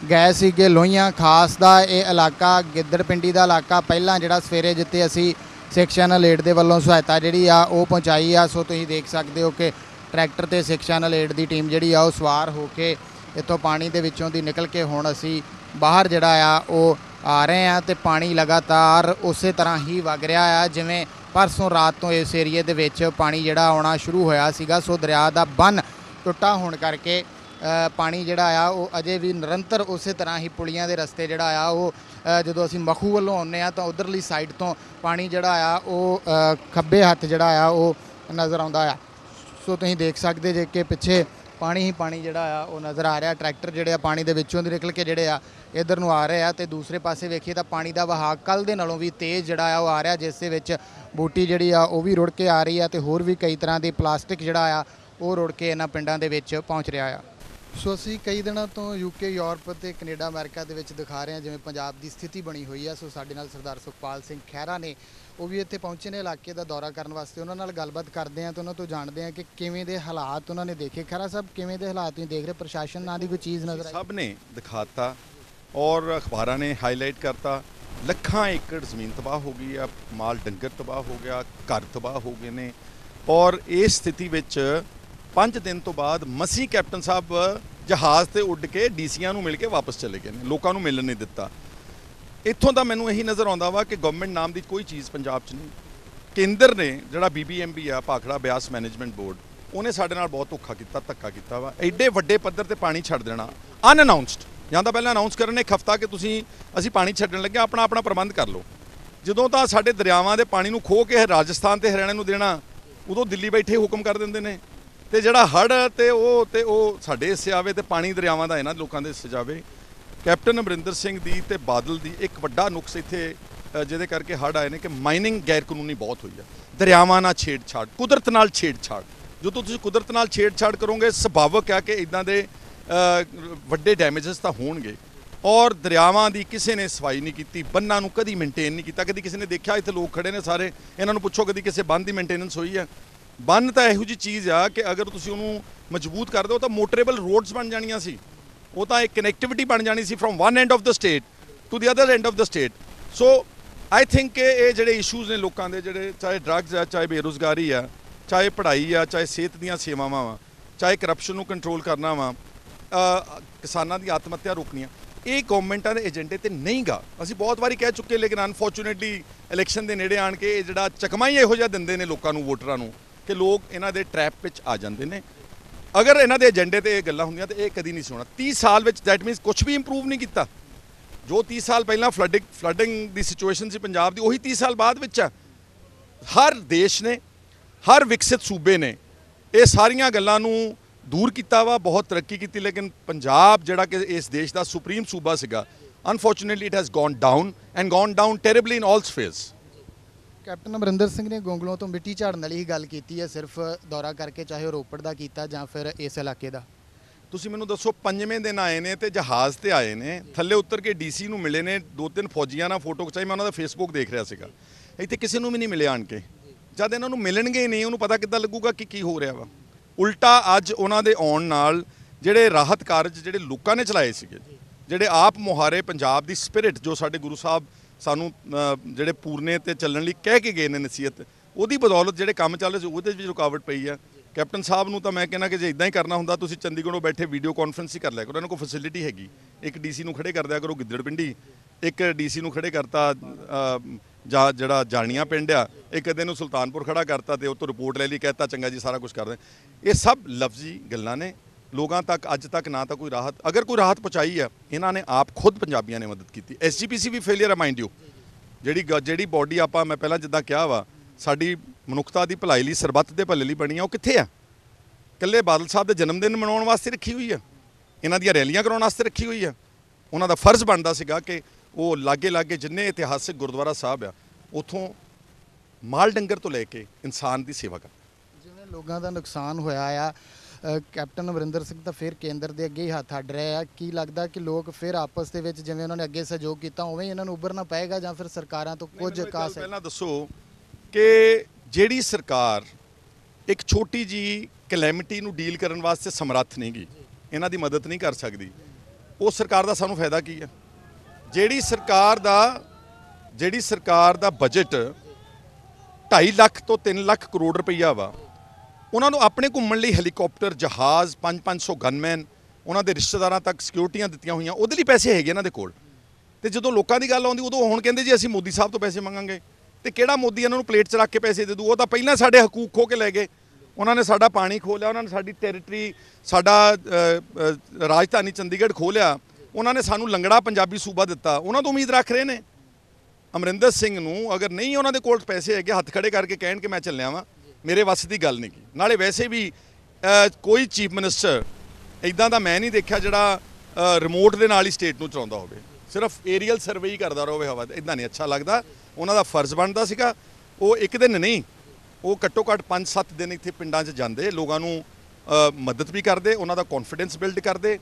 ਗਏ ਸੀਗੇ ਲੋਹੀਆਂ ਖਾਸ ਦਾ। ਇਹ ਇਲਾਕਾ ਗਿੱਦੜ ਪਿੰਡੀ ਦਾ ਇਲਾਕਾ। ਪਹਿਲਾਂ ਜਿਹੜਾ ਸਵੇਰੇ ਜਿੱਤੇ ਅਸੀਂ ਸੈਕਸ਼ਨ ਅਲੇਟ ਦੇ ਵੱਲੋਂ ਸਹਾਇਤਾ ਜਿਹੜੀ ਆ ਉਹ ਪਹੁੰਚਾਈ ਆ। ਸੋ ਤੁਸੀਂ ਦੇਖ ਸਕਦੇ ਹੋ ਕਿ ਟਰੈਕਟਰ ਤੇ ਸੈਕਸ਼ਨ ਅਲੇਟ ਦੀ ਟੀਮ ਜਿਹੜੀ ਆ ਉਹ ਸਵਾਰ ਹੋ ਕੇ ਇੱਥੋਂ ਪਾਣੀ ਦੇ ਵਿੱਚੋਂ ਦੀ ਨਿਕਲ ਕੇ ਹੁਣ ਅਸੀਂ ਬਾਹਰ ਜਿਹੜਾ ਆ ਉਹ ਆ ਰਹੇ ਆ ਤੇ ਪਾਣੀ ਲਗਾਤਾਰ ਉਸੇ ਤਰ੍ਹਾਂ ਹੀ ਵਗ ਰਿਹਾ ਆ। ਜਿਵੇਂ ਪਰਸੋਂ ਰਾਤ ਤੋਂ ਇਸ ਏਰੀਏ ਦੇ ਵਿੱਚ ਪਾਣੀ ਜਿਹੜਾ ਆਉਣਾ ਸ਼ੁਰੂ ਹੋਇਆ ਸੀਗਾ, ਸੋ ਦਰਿਆ ਦਾ ਬੰਨ ਟੁੱਟਾ ਹੋਣ ਕਰਕੇ ਪਾਣੀ ਜਿਹੜਾ ਆ, ਉਹ ਅਜੇ ਵੀ ਨਿਰੰਤਰ ਉਸੇ ਤਰ੍ਹਾਂ ਹੀ ਪੁਲੀਆਂ ਦੇ ਰਸਤੇ ਜਿਹੜਾ ਆ, ਉਹ ਜਦੋਂ ਅਸੀਂ ਮਖੂ ਵੱਲੋਂ ਆਉਂਦੇ ਆ ਤਾਂ ਉਧਰਲੀ ਸਾਈਡ ਤੋਂ ਪਾਣੀ ਜਿਹੜਾ ਆ, ਉਹ ਖੱਬੇ ਹੱਥ ਜਿਹੜਾ ਆ, ਉਹ ਨਜ਼ਰ ਆਉਂਦਾ ਆ। ਸੋ ਤੁਸੀਂ ਦੇਖ ਸਕਦੇ ਜੇ ਕਿ ਪਿੱਛੇ ਪਾਣੀ ਹੀ ਪਾਣੀ ਜਿਹੜਾ ਆ, ਉਹ ਨਜ਼ਰ ਆ ਰਿਹਾ। ਟਰੈਕਟਰ ਜਿਹੜੇ ਆ, ਪਾਣੀ ਦੇ ਵਿੱਚੋਂ ਦੀ ਨਿਕਲ ਕੇ ਜਿਹੜੇ ਆ, ਇਧਰ ਨੂੰ ਆ ਰਹੇ ਆ ਤੇ ਦੂਸਰੇ ਪਾਸੇ ਵੇਖੀਏ ਤਾਂ ਪਾਣੀ ਦਾ ਵਹਾਅ ਕੱਲ ਦੇ ਨਾਲੋਂ ਵੀ ਤੇਜ਼ ਜਿਹੜਾ ਆ, ਉਹ ਆ ਰਿਹਾ, ਜਿਸ ਦੇ ਵਿੱਚ ਬੂਟੀ ਜਿਹੜੀ ਆ, ਉਹ ਵੀ ਰੁੜ ਕੇ ਆ ਰਹੀ ਆ ਤੇ ਹੋਰ ਵੀ ਕਈ ਤਰ੍ਹਾਂ ਦੇ ਪਲਾਸਟਿਕ ਜਿਹੜਾ ਆ, ਉਹ ਰੁੜ ਕੇ ਇਹਨਾਂ ਪਿੰਡਾਂ ਦੇ ਵਿੱਚ ਪਹੁੰਚ ਰਿਹਾ ਆ। ਸੋ ਅਸੀਂ ਕਈ ਦਿਨਾਂ ਤੋਂ ਯੂਕੇ ਯੂਰਪ ਤੇ ਕੈਨੇਡਾ ਅਮਰੀਕਾ ਦੇ ਵਿੱਚ ਦਿਖਾ ਰਹੇ ਹਾਂ ਜਿਵੇਂ ਪੰਜਾਬ ਦੀ ਸਥਿਤੀ ਬਣੀ ਹੋਈ ਆ ਸੋ ਸਾਡੇ ਨਾਲ ਸਰਦਾਰ ਸੁਖਪਾਲ ਸਿੰਘ ਖਹਿਰਾ ਨੇ, ਉਹ ਵੀ ਇੱਥੇ ਪਹੁੰਚੇ ਨੇ ਇਲਾਕੇ ਦਾ ਦੌਰਾ ਕਰਨ ਵਾਸਤੇ। ਉਹਨਾਂ ਨਾਲ ਗੱਲਬਾਤ ਕਰਦੇ ਹਾਂ ਤੇ ਉਹਨਾਂ ਤੋਂ ਜਾਣਦੇ ਹਾਂ ਕਿ ਕਿਵੇਂ ਦੇ ਹਾਲਾਤ ਉਹਨਾਂ ਨੇ ਦੇਖੇ। ਖਹਿਰਾ ਸਾਹਿਬ, ਕਿਵੇਂ ਦੇ ਹਾਲਾਤ ਤੁਸੀਂ ਦੇਖ ਰਹੇ ਪ੍ਰਸ਼ਾਸਨ ਨਾਂ ਦੀ ਕੋਈ ਚੀਜ਼ ਨਜ਼ਰ ਆਈ? ਸਭ ਨੇ ਦਿਖਾਤਾ ਔਰ ਅਖਬਾਰਾਂ ਨੇ ਹਾਈਲਾਈਟ ਕਰਤਾ। ਲੱਖਾਂ ਏਕੜ ਜ਼ਮੀਨ ਤਬਾਹ ਹੋ ਗਈ ਆ ਮਾਲ ਡੰਗਰ ਤਬਾਹ ਹੋ ਗਿਆ, ਘਰ ਤਬਾਹ ਹੋ ਗਏ ਨੇ। ਔਰ ਇਸ ਸਥਿਤੀ ਵਿੱਚ 5 ਦਿਨ ਤੋਂ ਬਾਅਦ ਮਸੀ ਕੈਪਟਨ ਸਾਹਿਬ ਜਹਾਜ਼ ਤੇ ਉੱਡ ਕੇ ਡੀਸੀਆਂ ਨੂੰ ਮਿਲ ਕੇ ਵਾਪਸ ਚਲੇ ਗਏ ਨੇ, ਲੋਕਾਂ ਨੂੰ ਮਿਲਣ ਨਹੀਂ ਦਿੱਤਾ। ਇੱਥੋਂ ਦਾ ਮੈਨੂੰ ਇਹੀ ਨਜ਼ਰ ਆਉਂਦਾ ਵਾ ਕਿ ਗਵਰਨਮੈਂਟ ਨਾਮ ਦੀ ਕੋਈ ਚੀਜ਼ ਪੰਜਾਬ 'ਚ ਨਹੀਂ। ਕੇਂਦਰ ਨੇ ਜਿਹੜਾ ਬੀਬੀਐਮਬੀ ਆ, ਭਾਖੜਾ ਬਿਆਸ ਮੈਨੇਜਮੈਂਟ ਬੋਰਡ, ਉਹਨੇ ਸਾਡੇ ਨਾਲ ਬਹੁਤ ਧੋਖਾ ਕੀਤਾ, ਧੱਕਾ ਕੀਤਾ ਵਾ। ਐਡੇ ਵੱਡੇ ਪੱਧਰ ਤੇ ਪਾਣੀ ਛੱਡ ਦੇਣਾ ਅਨਅਨਾਉਂਸਡ ਜਾਂ ਤਾਂ ਪਹਿਲਾਂ ਅਨਾਉਂਸ ਕਰਨ ਇੱਕ ਹਫਤਾ ਕਿ ਤੁਸੀਂ, ਅਸੀਂ ਪਾਣੀ ਛੱਡਣ ਲੱਗੇ ਆਪਣਾ ਆਪਣਾ ਪ੍ਰਬੰਧ ਕਰ ਲਓ। ਜਦੋਂ ਤਾਂ ਸਾਡੇ ਦਰਿਆਵਾਂ ਦੇ ਪਾਣੀ ਨੂੰ ਖੋ ਕੇ ਰਾਜਸਥਾਨ ਤੇ ਹਰਿਆਣਾ ਨੂੰ ਦੇਣਾ, ਉਦੋਂ ਦਿੱਲੀ ਬੈਠੇ ਹੁਕਮ ਕਰ ਦਿੰਦੇ ਨੇ। ਤੇ ਜਿਹੜਾ ਹੜ ਤੇ ਉਹ ਤੇ ਉਹ ਸਾਡੇ ਹਿੱਸੇ ਆਵੇ ਤੇ ਪਾਣੀ ਦਰਿਆਵਾਂ ਦਾ ਇਹਨਾਂ ਲੋਕਾਂ ਦੇ ਹਿੱਸੇ ਜਾਵੇ। ਕੈਪਟਨ ਅਮਰਿੰਦਰ ਸਿੰਘ ਦੀ ਤੇ ਬਾਦਲ ਦੀ ਇੱਕ ਵੱਡਾ ਨੁਕਸ ਇੱਥੇ ਜਿਹਦੇ ਕਰਕੇ ਹੜ ਆਏ ਨੇ ਕਿ ਮਾਈਨਿੰਗ ਗੈਰ ਕਾਨੂੰਨੀ ਬਹੁਤ ਹੋਈ ਆ ਦਰਿਆਵਾਂ ਨਾਲ ਛੇੜਛਾੜ, ਕੁਦਰਤ ਨਾਲ ਛੇੜਛਾੜ। ਜਦੋਂ ਤੁਸੀਂ ਕੁਦਰਤ ਨਾਲ ਛੇੜਛਾੜ ਕਰੋਗੇ, ਸੁਭਾਵਕ ਆ ਕਿ ਇਦਾਂ ਦੇ ਵੱਡੇ ਡੈਮੇजेस ਤਾਂ ਹੋਣਗੇ। ਔਰ ਦਰਿਆਵਾਂ ਦੀ ਕਿਸੇ ਨੇ ਸਫ਼ਾਈ ਨਹੀਂ ਕੀਤੀ, ਬੰਨਾਂ ਨੂੰ ਕਦੀ ਮੇਨਟੇਨ ਨਹੀਂ ਕੀਤਾ। ਕਦੀ ਕਿਸੇ ਨੇ ਦੇਖਿਆ, ਇੱਥੇ ਲੋਕ ਖੜੇ ਨੇ ਸਾਰੇ। ਇਹਨਾਂ ਨੂੰ ਪੁੱਛੋ, ਕਦੀ ਕਿਸੇ ਬੰਨ ਦੀ ਮੇਨਟੇਨੈਂਸ ਹੋਈ ਹੈ? ਬੰਨ ਤਾਂ ਇਹੋ ਜੀ ਚੀਜ਼ ਆ ਕਿ ਅਗਰ ਤੁਸੀਂ ਉਹਨੂੰ ਮਜ਼ਬੂਤ ਕਰ ਦਿਓ ਤਾਂ ਮੋਟਰੇਬਲ ਰੋਡਸ ਬਣ ਜਾਣੀਆਂ ਸੀ। ਉਹ ਤਾਂ ਇੱਕ ਕਨੈਕਟੀਵਿਟੀ ਬਣ ਜਾਣੀ ਸੀ from one end of the state to the other end of the state so I think ਕਿ ਇਹ ਜਿਹੜੇ ਇਸ਼ੂਜ਼ ਨੇ ਲੋਕਾਂ ਦੇ, ਜਿਹੜੇ ਚਾਹੇ ਡਰੱਗਸ ਆ, ਚਾਹੇ ਬੇਰੁਜ਼ਗਾਰੀ ਆ, ਚਾਹੇ ਪੜ੍ਹਾਈ ਆ, ਚਾਹੇ ਸਿਹਤ ਦੀਆਂ ਸੇਵਾਵਾਂ ਵਾ, ਚਾਹੇ ਕਰਪਸ਼ਨ ਨੂੰ ਕੰਟਰੋਲ ਕਰਨਾ ਵਾ ਕਿਸਾਨਾਂ ਦੀ ਆਤਮ ਹੱਤਿਆ ਰੋਕਣੀਆਂ। ਇਹ ਗਵਰਨਮੈਂਟਾਂ ਦੇ ਏਜੰਡੇ ਤੇ ਨਹੀਂ ਗਾ। ਅਸੀਂ ਬਹੁਤ ਵਾਰੀ ਕਹਿ ਚੁੱਕੇ ਲੇਕਿਨ ਅਨਫੋਰਚੂਨੇਟਲੀ ਇਲੈਕਸ਼ਨ ਦੇ ਨੇੜੇ ਆਣ ਕੇ ਇਹ ਜਿਹੜਾ ਚਕਮਾ ਹੀ ਇਹੋ ਜਿਹਾ ਦਿੰਦੇ ਨੇ ਲੋਕਾਂ ਨੂੰ, ਵੋਟਰਾਂ ਨੂੰ। ਕਿ ਲੋਕ ਇਹਨਾਂ ਦੇ ਟ੍ਰੈਪ ਵਿੱਚ ਆ ਜਾਂਦੇ ਨੇ। ਅਗਰ ਇਹਨਾਂ ਦੇ ਏਜੰਡੇ ਤੇ ਇਹ ਗੱਲਾਂ ਹੁੰਦੀਆਂ ਤੇ ਇਹ ਕਦੀ ਨਹੀਂ ਸੁਣਾ 30 ਸਾਲ ਵਿੱਚ ਦੈਟ ਮੀਨਸ ਕੁਝ ਵੀ ਇੰਪਰੂਵ ਨਹੀਂ ਕੀਤਾ। ਜੋ 30 ਸਾਲ ਪਹਿਲਾਂ ਫਲੱਡਿੰਗ ਫਲੱਡਿੰਗ ਦੀ ਸਿਚੁਏਸ਼ਨ ਸੀ ਪੰਜਾਬ ਦੀ, ਉਹੀ 30 ਸਾਲ ਬਾਅਦ ਵਿੱਚ ਆ। ਹਰ ਦੇਸ਼ ਨੇ, ਹਰ ਵਿਕਸਿਤ ਸੂਬੇ ਨੇ ਇਹ ਸਾਰੀਆਂ ਗੱਲਾਂ ਨੂੰ ਦੂਰ ਕੀਤਾ ਵਾ, ਬਹੁਤ ਤਰੱਕੀ ਕੀਤੀ, ਲੇਕਿਨ ਪੰਜਾਬ ਜਿਹੜਾ ਕਿ ਇਸ ਦੇਸ਼ ਦਾ ਸੁਪਰੀਮ ਸੂਬਾ ਸੀਗਾ unfortunately it has gone down and gone down terribly in all spheres captain Amarinder Singh ਨੇ ਗੋਂਗਲੋਂ ਤੋਂ ਮਿੱਟੀ ਝਾੜਨ ਵਾਲੀ ਹੀ ਗੱਲ ਕੀਤੀ ਹੈ, ਸਿਰਫ ਦੌਰਾ ਕਰਕੇ ਚਾਹੇ ਉਹ ਰੋਪੜ ਦਾ ਕੀਤਾ ਜਾਂ ਫਿਰ ਇਸ ਇਲਾਕੇ ਦਾ। ਤੁਸੀਂ ਮੈਨੂੰ ਦੱਸੋ, ਪੰਜਵੇਂ ਦਿਨ ਆਏ ਨੇ ਤੇ ਜਹਾਜ਼ ਤੇ ਆਏ ਨੇ, ਥੱਲੇ ਉਤਰ ਕੇ ਡੀਸੀ ਨੂੰ ਮਿਲੇ ਨੇ, ਦੋ ਤਿੰਨ ਫੌਜੀਆਂ ਨਾਲ ਫੋਟੋ ਖਿਚਾਈ, ਮੈਂ ਉਹਨਾਂ ਦਾ ਫੇਸਬੁੱਕ ਦੇਖ ਰਿਹਾ ਸੀਗਾ। ਇੱਥੇ ਕਿਸੇ ਨੂੰ ਵੀ ਨਹੀਂ ਮਿਲਿਆ ਆਣ ਕੇ। ਜਦ ਇਹਨਾਂ ਨੂੰ ਮਿਲਣਗੇ ਨਹੀਂ, ਉਹਨੂੰ ਪਤਾ ਕਿੱਦਾਂ ਲੱਗੂਗਾ ਕਿ ਕੀ ਹੋ ਰਿਹਾ ਵਾ। ਉਲਟਾ ਅੱਜ ਉਹਨਾਂ ਦੇ ਆਉਣ ਨਾਲ ਜਿਹੜੇ ਰਾਹਤ ਕਾਰਜ ਜਿਹੜੇ ਲੋਕਾਂ ਨੇ ਚਲਾਏ ਸੀਗੇ, ਜਿਹੜੇ ਆਪ ਮੁਹਾਰੇ ਪੰਜਾਬ ਦੀ ਸਪਿਰਿਟ ਜੋ ਸਾਡੇ ਗੁਰੂ ਸਾਹਿਬ ਸਾਨੂੰ ਜਿਹੜੇ ਪੂਰਨੇ ਤੇ ਚੱਲਣ ਲਈ ਕਹਿ ਕੇ ਗਏ ਨੇ ਨਸੀਹਤ, ਉਹਦੀ ਬਦੌਲਤ ਜਿਹੜੇ ਕੰਮ ਚੱਲ ਰਹੇ ਸੀ, ਉਹਦੇ ਵਿੱਚ ਰੁਕਾਵਟ ਪਈ ਆ। ਕੈਪਟਨ ਸਾਹਿਬ ਨੂੰ ਤਾਂ ਮੈਂ ਕਹਿੰਦਾ ਕਿ ਜੇ ਇਦਾਂ ਹੀ ਕਰਨਾ ਹੁੰਦਾ, ਤੁਸੀਂ ਚੰਡੀਗੜ੍ਹੋਂ ਬੈਠੇ ਵੀਡੀਓ ਕਾਨਫਰੰਸ ਹੀ ਕਰ ਲਿਆ ਕਰੋ, ਇਹਨਾਂ ਕੋਲ ਫੈਸਿਲਿਟੀ ਹੈਗੀ। ਇੱਕ ਡੀਸੀ ਨੂੰ ਖੜੇ ਕਰ ਦਿਆ ਕਰੋ ਗਿੱਦੜ ਪਿੰਡੀ, ਇੱਕ ਡੀਸੀ ਨੂੰ ਖੜੇ ਕਰਤਾ ਜਾਂ, ਜਿਹੜਾ ਜਾਣੀਆਂ ਪਿੰਡ ਆ, ਇੱਕ ਦਿਨ ਨੂੰ ਸੁਲਤਾਨਪੁਰ ਖੜਾ ਕਰਤਾ ਤੇ ਉਹ ਤੋਂ ਰਿਪੋਰਟ ਲੈ ਲਈ, ਕਹਿਤਾ, ਚੰਗਾ ਜੀ, ਸਾਰਾ ਕੁਝ ਕਰਦੇ ਇਹ ਸਭ ਲਫ਼ਜ਼ੀ ਗੱਲਾਂ ਨੇ ਲੋਕਾਂ ਤੱਕ ਅੱਜ ਤੱਕ ਨਾ ਤਾਂ ਕੋਈ ਰਾਹਤ, ਅਗਰ ਕੋਈ ਰਾਹਤ ਪਹੁੰਚਾਈ ਆ ਇਹਨਾਂ ਨੇ ਆਪ ਖੁਦ ਪੰਜਾਬੀਆਂ ਨੇ ਮਦਦ ਕੀਤੀ। ਐਸਜੀਪੀਸੀ ਵੀ ਫੇਲਿਅਰ ਹੈ ਮਾਈਂਡ ਯੂ ਜਿਹੜੀ ਗ- ਜਿਹੜੀ ਬਾਡੀ ਆਪਾਂ, ਮੈਂ ਪਹਿਲਾਂ ਜਿੱਦਾਂ ਕਿਹਾ ਵਾ, ਸਾਡੀ ਮਨੁੱਖਤਾ ਦੀ ਭਲਾਈ ਲਈ, ਸਰਬੱਤ ਦੇ ਭਲੇ ਲਈ ਬਣੀ ਆ, ਉਹ ਕਿੱਥੇ ਆ? ਇਕੱਲੇ ਬਾਦਲ ਸਾਹਿਬ ਦੇ ਜਨਮ ਦਿਨ ਮਨਾਉਣ ਵਾਸਤੇ ਰੱਖੀ ਹੋਈ ਆ। ਇਹਨਾਂ ਦੀਆਂ ਰੈਲੀਆਂ ਕਰਾਉਣ ਵਾਸਤੇ ਰੱਖੀ ਹੋਈ ਆ। ਉਹਨਾਂ ਦਾ ਫਰਜ਼ ਬਣਦਾ ਸੀਗਾ ਕਿ ਉਹ ਲਾਗੇ ਲਾਗੇ ਜਿੰਨੇ ਇਤਿਹਾਸਿਕ ਗੁਰਦੁਆਰਾ ਸਾਹਿਬ ਆ, ਉਥੋਂ ਮਾਲ ਡੰਗਰ ਤੋਂ ਲੈ ਕੇ ਇਨਸਾਨ ਦੀ ਸੇਵਾ ਕਰ। ਜਿਵੇਂ ਲੋਕਾਂ ਦਾ ਨੁਕਸਾਨ ਹੋਇਆ ਆ ਕੈਪਟਨ ਅਮਰਿੰਦਰ ਸਿੰਘ ਤਾਂ ਫਿਰ ਕੇਂਦਰ ਦੇ ਅੱਗੇ ਹੀ ਹੱਥ ਅੱਡ ਰਹੇ ਆ। ਕੀ ਲੱਗਦਾ ਕਿ ਲੋਕ ਫਿਰ ਆਪਸ ਦੇ ਵਿੱਚ ਜਿਵੇਂ ਉਹਨਾਂ ਨੇ ਅੱਗੇ ਸਹਿਯੋਗ ਕੀਤਾ ਉਵੇਂ ਹੀ ਇਹਨਾਂ ਨੂੰ ਉੱਭਰਨਾ ਪਏਗਾ ਜਾਂ ਫਿਰ ਸਰਕਾਰਾਂ ਤੋਂ ਕੁਝ ਕਾਸ ਪਹਿਲਾਂ ਦੱਸੋ ਕਿ ਜਿਹੜੀ ਸਰਕਾਰ ਇੱਕ ਛੋਟੀ ਜੀ ਕਲੈਮਿਟੀ ਨੂੰ ਡੀਲ ਕਰਨ ਵਾਸਤੇ ਸਮਰੱਥ ਨਹੀਂਗੀ ਇਹਨਾਂ ਦੀ ਮਦਦ ਨਹੀਂ ਕਰ ਸਕਦੀ ਉਹ ਸਰਕਾਰ ਦਾ ਸਾਨੂੰ ਫਾਇਦਾ ਕੀ ਹੈ ਜਿਹੜੀ ਸਰਕਾਰ ਦਾ ਜਿਹੜੀ ਸਰਕਾਰ ਦਾ ਬਜਟ 2.5 ਲੱਖ ਤੋਂ 3 ਲੱਖ ਕਰੋੜ ਰੁਪਈਆ ਵਾ ਉਹਨਾਂ ਨੂੰ ਆਪਣੇ ਘੁੰਮਣ ਲਈ ਹੈਲੀਕਾਪਟਰ, ਜਹਾਜ਼ 5-500 ਗਨਮੈਨ, ਉਹਨਾਂ ਦੇ ਰਿਸ਼ਤੇਦਾਰਾਂ ਤੱਕ ਸਿਕਿਉਰਟੀਆਂ ਦਿੱਤੀਆਂ ਹੋਈਆਂ। ਉਹਦੇ ਲਈ ਪੈਸੇ ਹੈਗੇ ਇਹਨਾਂ ਦੇ ਕੋਲ। ਤੇ ਜਦੋਂ ਲੋਕਾਂ ਦੀ ਗੱਲ ਆਉਂਦੀ, ਉਦੋਂ ਹੁਣ ਕਹਿੰਦੇ ਜੀ, ਅਸੀਂ ਮੋਦੀ ਸਾਹਿਬ ਤੋਂ ਪੈਸੇ ਮੰਗਾਂਗੇ। ਤੇ ਕਿਹੜਾ ਮੋਦੀ ਇਹਨਾਂ ਨੂੰ ਪਲੇਟ 'ਚ ਰੱਖ ਕੇ ਪੈਸੇ ਦੇ ਦੂ? ਉਹ ਤਾਂ ਪਹਿਲਾਂ ਸਾਡੇ ਹਕੂਕ ਖੋ ਕੇ ਲੈ ਗਏ। ਉਹਨਾਂ ਨੇ ਸਾਡਾ ਪਾਣੀ ਖੋਹ ਲਿਆ, ਉਹਨਾਂ ਨੇ ਸਾਡੀ ਟੈਰੀਟਰੀ ਸਾਡਾ ਰਾਜਧਾਨੀ ਚੰਡੀਗੜ੍ਹ ਖੋਹ ਲਿਆ। ਉਹਨਾਂ ਨੇ ਸਾਨੂੰ ਲੰਗੜਾ ਪੰਜਾਬੀ ਸੂਬਾ ਦਿੱਤਾ। ਉਹਨਾਂ ਤੋਂ ਉਮੀਦ ਰੱਖ ਰਹੇ ਨੇ। ਅਮਰਿੰਦਰ ਸਿੰਘ ਨੂੰ ਅਗਰ ਨਹੀਂ ਉਹਨਾਂ ਦੇ ਕੋਲ ਪੈਸੇ ਹੈਗੇ, ਹੱਥ ਖੜੇ ਕਰਕੇ ਕਹਿਣ ਕਿ ਮੈਂ ਚੱਲਿਆ ਵਾਂ। ਮੇਰੇ ਵੱਸ ਦੀ ਗੱਲ ਨਹੀਂ ਕੀ ਨਾਲੇ ਵੈਸੇ ਵੀ ਕੋਈ ਚੀਫ ਮਿਨਿਸਟਰ ਇਦਾਂ ਦਾ ਮੈਂ ਨਹੀਂ ਦੇਖਿਆ ਜਿਹੜਾ ਰਿਮੋਟ ਦੇ ਨਾਲ ਹੀ ਸਟੇਟ ਨੂੰ ਚਲਾਉਂਦਾ ਹੋਵੇ। ਸਿਰਫ ਏਰੀਅਲ ਸਰਵੇ ਹੀ ਕਰਦਾ ਰਹੇ ਹਵਾ ਤੇ ਇਦਾਂ ਨਹੀਂ ਅੱਛਾ ਲੱਗਦਾ। ਉਹਨਾਂ ਦਾ ਫਰਜ਼ ਬਣਦਾ ਸੀਗਾ, ਉਹ ਇੱਕ ਦਿਨ ਨਹੀਂ, ਉਹ ਘੱਟੋ ਘੱਟ 5-7 ਦਿਨ ਇੱਥੇ ਪਿੰਡਾਂ 'ਚ ਜਾਂਦੇ, ਲੋਕਾਂ ਨੂੰ ਮਦਦ ਵੀ ਕਰਦੇ, ਉਹਨਾਂ ਦਾ ਕੌਨਫੀਡੈਂਸ ਬਿਲਡ ਕਰਦੇ।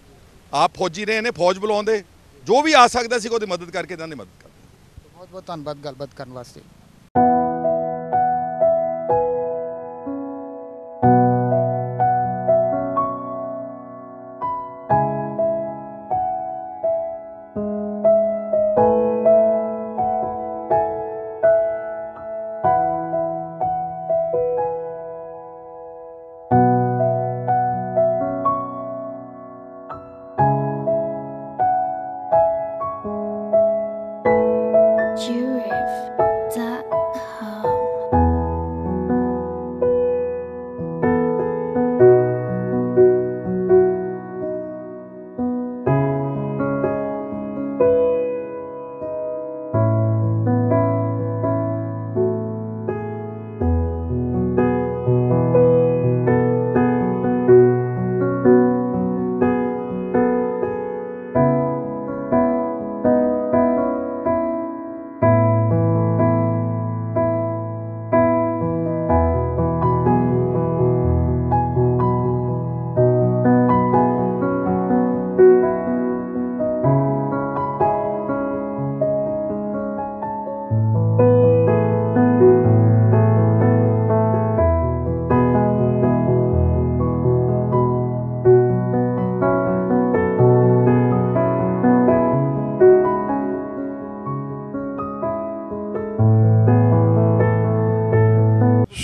ਆਪ ਫੌਜੀ ਰਹੇ ਨੇ, ਫੌਜ ਬੁਲਾਉਂਦੇ। ਜੋ ਵੀ ਆ ਸਕਦਾ ਸੀ ਉਹਦੀ ਮਦਦ ਕਰਕੇ ਇਹਨਾਂ ਦੀ ਮਦਦ ਕਰਦੇ। ਬਹੁਤ ਬਹੁਤ ਧੰਨਵਾਦ, ਗੱਲਬਾਤ ਕਰਨ ਵਾਸਤੇ।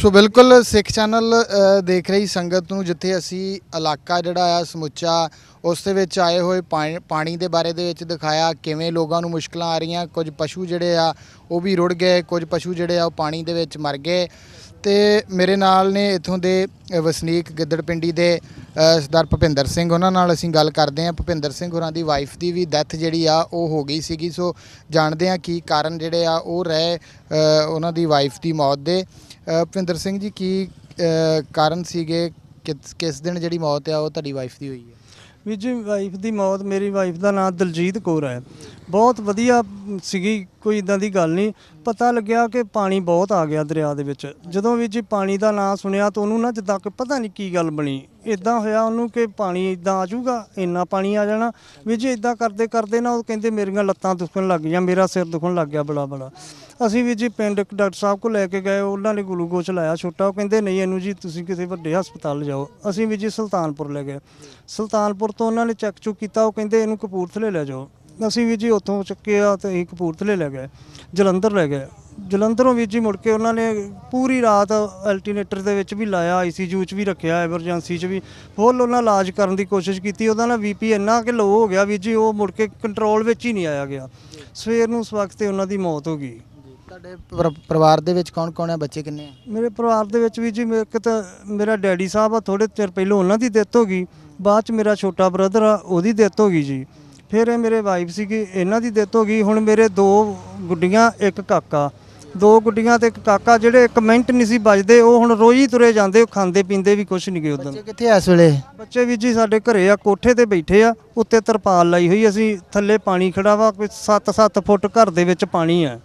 ਸੋ ਬਿਲਕੁਲ ਸਿੱਖ ਚੈਨਲ ਦੇਖ ਰਹੀ ਸੰਗਤ ਨੂੰ, ਜਿੱਥੇ ਅਸੀਂ ਇਲਾਕਾ ਜਿਹੜਾ ਆ, ਸਮੁੱਚਾ, ਉਸ ਦੇ ਵਿੱਚ ਆਏ ਹੋਏ ਪਾਣੀ- ਪਾਣੀ ਦੇ ਬਾਰੇ ਦੇ ਵਿੱਚ ਦਿਖਾਇਆ, ਕਿਵੇਂ ਲੋਕਾਂ ਨੂੰ ਮੁਸ਼ਕਲਾਂ ਆ ਰਹੀਆਂ, ਕੁਝ ਪਸ਼ੂ ਜਿਹੜੇ ਆ, ਉਹ ਵੀ ਰੁੜ ਗਏ, ਕੁਝ ਪਸ਼ੂ ਜਿਹੜੇ ਆ, ਉਹ ਪਾਣੀ ਦੇ ਵਿੱਚ ਮਰ ਗਏ। ਤੇ ਮੇਰੇ ਨਾਲ ਨੇ ਇਥੋਂ ਦੇ ਵਸਨੀਕ ਗਿੱਦੜ ਪਿੰਡੀ ਦੇ ਸਰਦਾਰ ਭੁਪਿੰਦਰ ਸਿੰਘ, ਉਹਨਾਂ ਨਾਲ ਅਸੀਂ ਗੱਲ ਕਰਦੇ ਹਾਂ। ਭੁਪਿੰਦਰ ਸਿੰਘ ਹੋਰਾਂ ਦੀ ਵਾਈਫ ਦੀ ਵੀ ਡੈਥ ਜਿਹੜੀ ਆ, ਉਹ ਹੋ ਗਈ ਸੀਗੀ। ਸੋ ਜਾਣਦੇ ਹਾਂ ਕੀ ਕਾਰਨ ਜਿਹੜੇ ਆ, ਉਹ ਰਹੇ ਉਹਨਾਂ ਦੀ ਵਾਈਫ ਦੀ ਮੌਤ ਦੇ। ਅ, ਭੁਪਿੰਦਰ ਸਿੰਘ ਜੀ ਕੀ ਕਾਰਨ ਸੀਗੇ? ਕਿਸ ਕਿਸ ਦਿਨ ਜਿਹੜੀ ਮੌਤ ਆ ਉਹ ਤੁਹਾਡੀ ਵਾਈਫ ਦੀ ਹੋਈ ਹੈ? ਵੀਰ ਜੀ ਵਾਈਫ ਦੀ ਮੌਤ ਮੇਰੀ ਵਾਈਫ ਦਾ ਨਾਮ ਦਲਜੀਤ ਕੌਰ ਹੈ। ਬਹੁਤ ਵਧੀਆ ਸੀਗੀ, ਕੋਈ ਇਦਾਂ ਦੀ ਗੱਲ ਨਹੀਂ। ਪਤਾ ਲੱਗਿਆ ਕਿ ਪਾਣੀ ਬਹੁਤ ਆ ਗਿਆ ਦਰਿਆ ਦੇ ਵਿੱਚ। ਜਦੋਂ ਵੀਰ ਜੀ ਪਾਣੀ ਦਾ ਨਾਂ ਸੁਣਿਆ ਤਾਂ ਉਹਨੂੰ ਨਾ ਜਿੱਦਾਂ ਕਿ ਪਤਾ ਨਹੀਂ ਕੀ ਗੱਲ ਬਣੀ। ਇਦਾਂ ਹੋਇਆ ਉਹਨੂੰ ਕਿ ਪਾਣੀ ਇਦਾਂ ਆ ਜਾਊਗਾ, ਇੰਨਾ ਪਾਣੀ ਆ ਜਾਣਾ। ਵੀਰ ਜੀ ਇਦਾਂ ਕਰਦੇ ਕਰਦੇ ਨਾ ਉਹ ਕਹਿੰਦੇ ਮੇਰੀਆਂ ਲੱਤਾਂ ਦੁਖਣ ਲੱਗ ਗਈਆਂ, ਮੇਰਾ ਸਿਰ ਦੁਖਣ ਲੱਗ ਗਿਆ ਬੜਾ ਬੜਾ। ਅਸੀਂ ਵੀ ਜੀ ਪਿੰਡ ਡਾਕਟਰ ਸਾਹਿਬ ਕੋਲ ਲੈ ਕੇ ਗਏ, ਉਹਨਾਂ ਨੇ ਗਲੂਕੋਜ਼ ਲਾਇਆ ਛੋਟਾ। ਉਹ ਕਹਿੰਦੇ, ਨਹੀਂ ਇਹਨੂੰ ਜੀ ਤੁਸੀਂ ਕਿਸੇ ਵੱਡੇ ਹਸਪਤਾਲ ਜਾਓ ਅਸੀਂ ਵੀ ਜੀ ਸੁਲਤਾਨਪੁਰ ਲੈ ਗਏ। ਸੁਲਤਾਨਪੁਰ ਤੋਂ ਉਹਨਾਂ ਨੇ ਚੈੱਕ ਚੁੱਕ ਕੀਤਾ, ਉਹ ਕਹਿੰਦੇ, ਇਹਨੂੰ ਕਪੂਰਥਲੇ ਲੈ ਜਾਓ। ਅਸੀਂ ਵੀ ਜੀ ਉੱਥੋਂ ਚੱਕਿਆ ਤੇ ਅਸੀਂ ਕਪੂਰਥਲੇ ਲੈ ਗਏ ਜਲੰਧਰ ਲੈ ਗਏ। ਜਲੰਧਰੋਂ ਵੀ ਜੀ ਮੁੜ ਕੇ ਉਹਨਾਂ ਨੇ ਪੂਰੀ ਰਾਤ ਅਲਟਰਨੇਟਰ ਦੇ ਵਿੱਚ ਵੀ ਲਾਇਆ ਆਈਸੀਯੂ 'ਚ ਵੀ ਰੱਖਿਆ ਐਮਰਜੈਂਸੀ 'ਚ ਵੀ ਫੁੱਲ ਉਹਨਾਂ ਇਲਾਜ ਕਰਨ ਦੀ ਕੋਸ਼ਿਸ਼ ਕੀਤੀ। ਉਹਦਾ ਨਾ ਬੀਪੀ ਇੰਨਾ ਕਿ ਲੋ ਹੋ ਗਿਆ ਵੀ ਜੀ ਉਹ ਮੁੜ ਕੇ ਕੰਟਰੋਲ ਵਿੱਚ ਹੀ ਨਹੀਂ ਆਇਆ ਗਿਆ। ਸਵੇਰ ਨੂੰ ਉਸ ਵਕਤ ਤੇ ਉਹਨਾਂ ਦੀ ਮੌਤ ਹੋ ਗਈ। ਤੁਹਾਡੇ ਪਰ- ਪਰਿਵਾਰ ਦੇ ਵਿੱਚ ਕੌਣ ਕੌਣ ਹੈ ਬੱਚੇ ਕਿੰਨੇ ਆ? ਮੇਰੇ ਪਰਿਵਾਰ ਦੇ ਵਿੱਚ ਵੀ ਜੀ ਮੇਰੇ ਇੱਕ ਤਾਂ ਮੇਰਾ ਡੈਡੀ ਸਾਹਿਬ ਆ ਥੋੜੇ ਚਿਰ ਪਹਿਲਾਂ ਉਹਨਾਂ ਦੀ ਡੈਥ ਹੋ ਗਈ। ਬਾਅਦ ਚ ਮੇਰਾ ਛੋਟਾ ਬ੍ਰਦਰ ਆ ਉਹਦੀ ਡੈਥ ਹੋ ਗਈ ਜੀ। ਫਿਰ ਇਹ ਮੇਰੇ ਵਾਈਫ ਸੀਗੀ ਇਹਨਾਂ ਦੀ ਡੈਥ ਹੋ ਗਈ ਹੁਣ ਮੇਰੇ ਦੋ ਗੁੱਡੀਆਂ ਇੱਕ ਕਾਕਾ। ਦੋ ਗੁੱਡੀਆਂ ਤੇ ਇੱਕ ਕਾਕਾ ਜਿਹੜੇ ਇੱਕ ਮਿੰਟ ਨਹੀਂ ਸੀ ਵੱਜਦੇ ਉਹ ਹੁਣ ਰੋਜ਼ ਹੀ ਤੁਰੇ ਜਾਂਦੇ ਉਹ ਖਾਂਦੇ ਪੀਂਦੇ ਵੀ ਕੁਝ ਨਹੀਂ ਗਏ ਉਦੋਂ ਬੱਚੇ ਕਿੱਥੇ ਇਸ ਵੇਲੇ? ਬੱਚੇ ਵੀ ਜੀ ਸਾਡੇ ਘਰੇ ਆ ਕੋਠੇ ਤੇ ਬੈਠੇ ਆ ਉੱਤੇ ਤਰਪਾਲ ਲਾਈ ਹੋਈ ਅਸੀਂ ਥੱਲੇ ਪਾਣੀ ਖੜਾ ਵਾ ਕੋਈ 7-7 ਫੁੱਟ ਘਰ ਦੇ ਵਿੱਚ ਪਾਣੀ ਆ।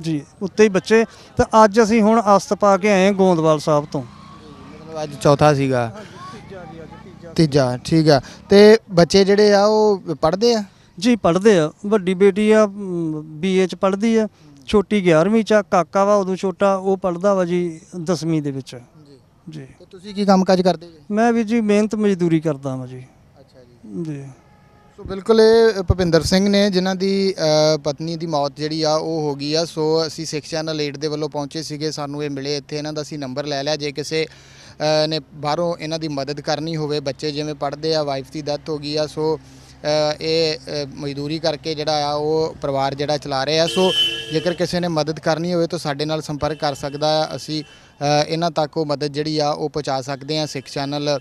ਜੀ ਉੱਤੇ ਹੀ ਬੱਚੇ ਤੇ ਅੱਜ ਅਸੀਂ ਹੁਣ ਅਸਤ ਪਾ ਕੇ ਆਏ ਗੋਂਦਵਾਲ ਸਾਹਿਬ ਤੋਂ। ਮਤਲਬ ਅੱਜ ਚੌਥਾ ਸੀਗਾ। ਤੀਜਾ ਠੀਕ ਆ। ਤੇ ਬੱਚੇ ਜਿਹੜੇ ਆ ਉਹ ਪੜ੍ਹਦੇ ਆ? ਜੀ ਪੜ੍ਹਦੇ ਆ। ਵੱਡੀ ਬੇਟੀ ਆ ਬੀਏ ਚ ਪੜ੍ਹਦੀ ਆ। ਛੋਟੀ 11ਵੀਂ ਚ ਆ, ਕਾਕਾ ਵਾ ਉਦੋਂ ਛੋਟਾ ਉਹ ਪੜਦਾ ਵਾ ਜੀ 10ਵੀਂ ਦੇ ਵਿੱਚ। ਜੀ। ਤੇ ਤੁਸੀਂ ਕੀ ਕੰਮਕਾਜ ਕਰਦੇ ਜੀ? ਮੈਂ ਵੀ ਜੀ ਮਿਹਨਤ ਮਜ਼ਦੂਰੀ ਕਰਦਾ ਵਾਂ ਜੀ। ਅੱਛਾ ਜੀ। ਜੀ। ਸੋ ਬਿਲਕੁਲ ਇਹ ਭੁਪਿੰਦਰ ਸਿੰਘ ਨੇ ਜਿਨ੍ਹਾਂ ਦੀ ਪਤਨੀ ਦੀ ਮੌਤ ਜਿਹੜੀ ਆ ਉਹ ਹੋ ਗਈ ਆ। ਸੋ ਅਸੀਂ ਸਿੱਖ ਚੈਨਲ 8 ਦੇ ਵੱਲੋਂ ਪਹੁੰਚੇ ਸੀਗੇ। ਸਾਨੂੰ ਇਹ ਮਿਲੇ ਇੱਥੇ। ਇਹਨਾਂ ਦਾ ਅਸੀਂ ਨੰਬਰ ਲੈ ਲਿਆ। ਜੇ ਕਿਸੇ ਨੇ ਬਾਹਰੋਂ ਇਹਨਾਂ ਦੀ ਮਦਦ ਕਰਨੀ ਹੋਵੇ। ਬੱਚੇ ਜਿਵੇਂ ਪੜ੍ਹਦੇ ਆ ਵਾਈਫ ਦੀ ਡੈਥ ਹੋ ਗਈ ਆ, ਸੋ ਇਹ ਮਜ਼ਦੂਰੀ ਕਰਕੇ ਜਿਹੜਾ ਆ, ਉਹ ਪਰਿਵਾਰ ਜਿਹੜਾ ਚਲਾ ਰਿਹਾ ਸੋ, ਜੇਕਰ ਕਿਸੇ ਨੇ ਮਦਦ ਕਰਨੀ ਹੋਵੇ ਤਾਂ ਸਾਡੇ ਨਾਲ ਸੰਪਰਕ ਕਰ ਸਕਦਾ ਆ। ਅਸੀਂ ਇਹਨਾਂ ਤੱਕ ਉਹ ਮਦਦ ਜਿਹੜੀ ਆ, ਉਹ ਪਹੁੰਚਾ ਸਕਦੇ ਆ। ਸਿੱਖ ਚੈਨਲ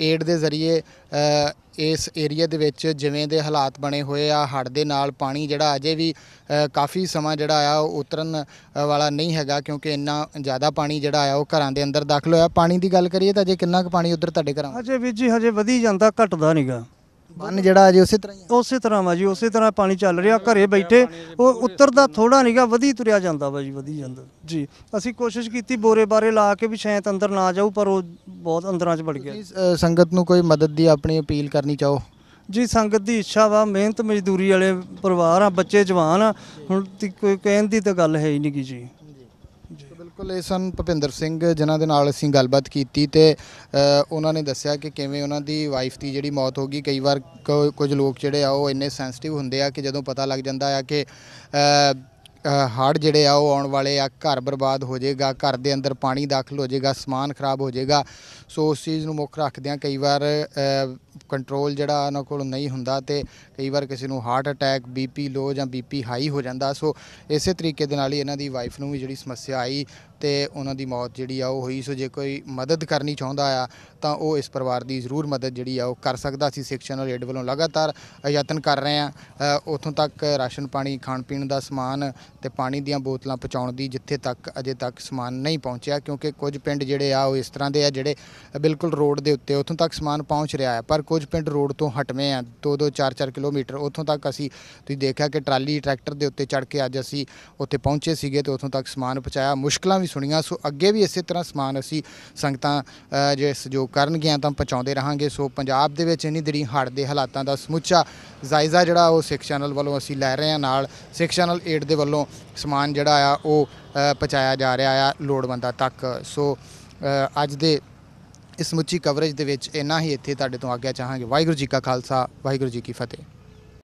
ਏਡ ਦੇ ਜ਼ਰੀਏ ਇਸ ਏਰੀਆ ਦੇ ਵਿੱਚ ਜਿਵੇਂ ਦੇ ਹਾਲਾਤ ਬਣੇ ਹੋਏ ਆ, ਹੜ੍ਹ ਦੇ ਨਾਲ ਪਾਣੀ ਜਿਹੜਾ ਅਜੇ ਵੀ ਕਾਫੀ ਸਮਾਂ ਜਿਹੜਾ ਆ ਉਹ ਉਤਰਨ ਵਾਲਾ ਨਹੀਂ ਹੈਗਾ ਕਿਉਂਕਿ ਇੰਨਾ ਜ਼ਿਆਦਾ ਪਾਣੀ ਜਿਹੜਾ ਆ ਉਹ ਘਰਾਂ ਦੇ ਅੰਦਰ ਦਾਖਲ ਹੋਇਆ। ਪਾਣੀ ਦੀ ਗੱਲ ਕਰੀਏ ਤਾਂ ਅਜੇ ਕਿੰਨਾ ਕੁ ਪਾਣੀ ਉਧਰ ਤੁਹਾਡੇ ਘਰਾਂ? ਅਜੇ ਵੀ ਜੀ, ਹਜੇ ਵਧੀ ਜਾਂਦਾ, ਘਟਦਾ ਨਹੀਂਗਾ ਬੰਨ ਜਿਹੜਾ ਅਜੇ ਉਸੇ ਤਰ੍ਹਾਂ ਹੀ ਉਸੇ ਤਰ੍ਹਾਂ ਵਾ ਜੀ ਉਸੇ ਤਰ੍ਹਾਂ ਪਾਣੀ ਚੱਲ ਰਿਹਾ ਘਰੇ ਬੈਠੇ ਉਹ ਉੱਤਰਦਾ ਥੋੜਾ ਨਹੀਂਗਾ ਵਧੀ ਤੁਰਿਆ ਜਾਂਦਾ ਵਾ ਜੀ ਵਧੀ ਜਾਂਦਾ। ਜੀ ਅਸੀਂ ਕੋਸ਼ਿਸ਼ ਕੀਤੀ ਬੋਰੇ ਬਾਰੇ ਲਾ ਕੇ ਵੀ ਸ਼ਾਇਦ ਅੰਦਰ ਨਾ ਜਾਊ ਪਰ ਉਹ ਬਹੁਤ ਅੰਦਰਾਂ 'ਚ ਵੜ ਗਿਆ। ਅ, ਸੰਗਤ ਨੂੰ ਕੋਈ ਮਦਦ ਦੀ ਆਪਣੀ ਅਪੀਲ ਕਰਨੀ ਚਾਹੋ? ਜੀ ਸੰਗਤ ਦੀ ਇੱਛਾ ਵਾ ਮਿਹਨਤ ਮਜ਼ਦੂਰੀ ਵਾਲੇ ਪਰਿਵਾਰ ਆ ਬੱਚੇ ਜਵਾਨ ਆ ਹੁਣ ਤੀ ਕੋਈ ਕਹਿਣ ਦੀ ਤਾਂ ਗੱਲ ਹੈ ਹੀ ਨਹੀਂ ਗੀ ਜੀ। ਬਿਲਕੁਲ ਇਹ ਸਨ ਭੁਪਿੰਦਰ ਸਿੰਘ, ਜਿਨ੍ਹਾਂ ਦੇ ਨਾਲ ਅਸੀਂ ਗੱਲਬਾਤ ਕੀਤੀ ਤੇ ਉਹਨਾਂ ਨੇ ਦੱਸਿਆ ਕਿ ਕਿਵੇਂ ਉਹਨਾਂ ਦੀ ਵਾਈਫ ਦੀ ਜਿਹੜੀ ਮੌਤ ਹੋ ਗਈ, ਕਈ ਵਾਰ ਕ- ਕੁਝ ਲੋਕ ਜਿਹੜੇ ਆ ਉਹ ਇੰਨੇ ਸੈਂਸਿਟਿਵ ਹੁੰਦੇ ਆ ਕਿ ਜਦੋਂ ਪਤਾ ਲੱਗ ਜਾਂਦਾ ਆ ਕਿ ਹੜ ਜਿਹੜੇ ਆ, ਉਹ ਆਉਣ ਵਾਲੇ ਆ, ਘਰ ਬਰਬਾਦ ਹੋ ਜਾਏਗਾ, ਘਰ ਦੇ ਅੰਦਰ ਪਾਣੀ ਦਾਖਲ ਹੋ ਜਾਏਗਾ, ਸਮਾਨ ਖਰਾਬ ਹੋ ਜਾਏਗਾ। ਸੋ ਉਸ ਚੀਜ਼ ਨੂੰ ਮੁੱਖ ਰੱਖਦਿਆਂ ਕਈ ਵਾਰ ਕੰਟਰੋਲ ਜਿਹੜਾ ਉਹਨਾਂ ਕੋਲ ਨਹੀਂ ਹੁੰਦਾ ਤੇ ਕਈ ਵਾਰ ਕਿਸੇ ਨੂੰ ਹਾਰਟ ਅਟੈਕ ਬੀਪੀ ਲੋ ਜਾਂ ਬੀਪੀ ਹਾਈ ਹੋ ਜਾਂਦਾ। ਸੋ ਇਸੇ ਤਰੀਕੇ ਦੇ ਨਾਲ ਹੀ ਇਹਨਾਂ ਦੀ ਵਾਈਫ ਨੂੰ ਵੀ ਜਿਹੜੀ ਸਮੱਸਿਆ ਆਈ ਤੇ ਉਹਨਾਂ ਦੀ ਮੌਤ ਜਿਹੜੀ ਆ ਉਹ ਹੋਈ। ਸੋ ਜੇ ਕੋਈ ਮਦਦ ਕਰਨੀ ਚਾਹੁੰਦਾ ਆ, ਤਾਂ ਉਹ ਇਸ ਪਰਿਵਾਰ ਦੀ ਜ਼ਰੂਰ ਮਦਦ ਜਿਹੜੀ ਆ ਉਹ ਕਰ ਸਕਦਾ। ਸੀ ਸਿੱਖ ਔਰ 8 ਵੱਲੋਂ ਲਗਾਤਾਰ ਯਤਨ ਕਰ ਰਹੇ ਆ। ਉਥੋਂ ਤੱਕ ਰਾਸ਼ਨ ਪਾਣੀ, ਖਾਣ ਪੀਣ ਦਾ ਸਮਾਨ ਤੇ ਪਾਣੀ ਦੀਆਂ ਬੋਤਲਾਂ ਪਹੁੰਚਾਉਣ ਦੀ ਜਿੱਥੇ ਤੱਕ ਅਜੇ ਤੱਕ ਸਮਾਨ ਨਹੀਂ ਪਹੁੰਚਿਆ, ਕਿਉਂਕਿ ਕੁਝ ਪਿੰਡ ਜਿਹੜੇ ਆ ਉਹ ਇਸ ਤਰ੍ਹਾਂ ਦੇ ਆ ਜਿਹੜੇ ਬਿਲਕੁਲ ਰੋਡ ਦੇ ਉੱਤੇ ਉਥੋਂ ਤੱਕ ਸਮਾਨ ਪਹੁੰਚ ਰਿਹਾ ਹੈ ਪਰ ਕੁਝ ਪਿੰਡ ਰੋਡ ਤੋਂ ਹਟਵੇਂ ਆ 2-2 4-4 ਕਿਲੋਮੀਟਰ ਉਥੋਂ ਤੱਕ ਅਸੀਂ ਤੁਸੀਂ ਦੇਖਿਆ ਕਿ ਟਰਾਲੀ, ਟਰੈਕਟਰ ਦੇ ਉੱਤੇ ਚੜ ਕੇ ਅੱਜ ਅਸੀਂ ਉੱਥੇ ਪਹੁੰਚੇ ਸੀਗੇ ਤੇ ਉਥੋਂ ਤੱਕ ਸਮਾਨ ਪਹੁੰਚਾਇਆ। ਮੁਸ਼ਕਲਾਂ ਵੀ ਸੁਣੀਆਂ। ਸੋ ਅੱਗੇ ਵੀ ਇਸੇ ਤਰ੍ਹਾਂ ਸਮਾਨ ਅਸੀਂ ਸੰਗਤਾਂ ਜੇ ਸਹਿਯੋਗ ਕਰਨਗੀਆਂ ਤਾਂ ਪਹੁੰਚਾਉਂਦੇ ਰਹਾਂਗੇ। ਸੋ ਪੰਜਾਬ ਦੇ ਵਿੱਚ ਇੰਨੀ ਦਿਨੀ ਹੜ੍ਹ ਦੇ ਹਾਲਾਤਾਂ ਦਾ ਸਮੁੱਚਾ ਜਾਇਜ਼ਾ ਜਿਹੜਾ ਉਹ ਸਿੱਖ ਚੈਨਲ ਵੱਲੋਂ ਅਸੀਂ ਲੈ ਰਹੇ ਹਾਂ। ਨਾਲ ਸਿੱਖ ਚੈਨਲ 8 ਦੇ ਵੱਲੋਂ ਸਮਾਨ ਜਿਹੜਾ ਆ ਉਹ ਪਹੁੰਚਾਇਆ ਜਾ ਰਿਹਾ ਆ ਲੋੜਵੰਦਾਂ ਤੱਕ। ਸੋ ਅੱਜ ਦੇ ਇਸ ਸਮੁੱਚੀ ਕਵਰੇਜ ਦੇ ਵਿੱਚ ਇੰਨਾ ਹੀ ਇੱਥੇ ਤੁਹਾਡੇ ਤੋਂ ਆਗਿਆ ਚਾਹਾਂਗੇ। ਵਾਹਿਗੁਰੂ ਜੀ ਕਾ ਖਾਲਸਾ, ਵਾਹਿਗੁਰੂ ਜੀ ਕੀ ਫਤਿਹ।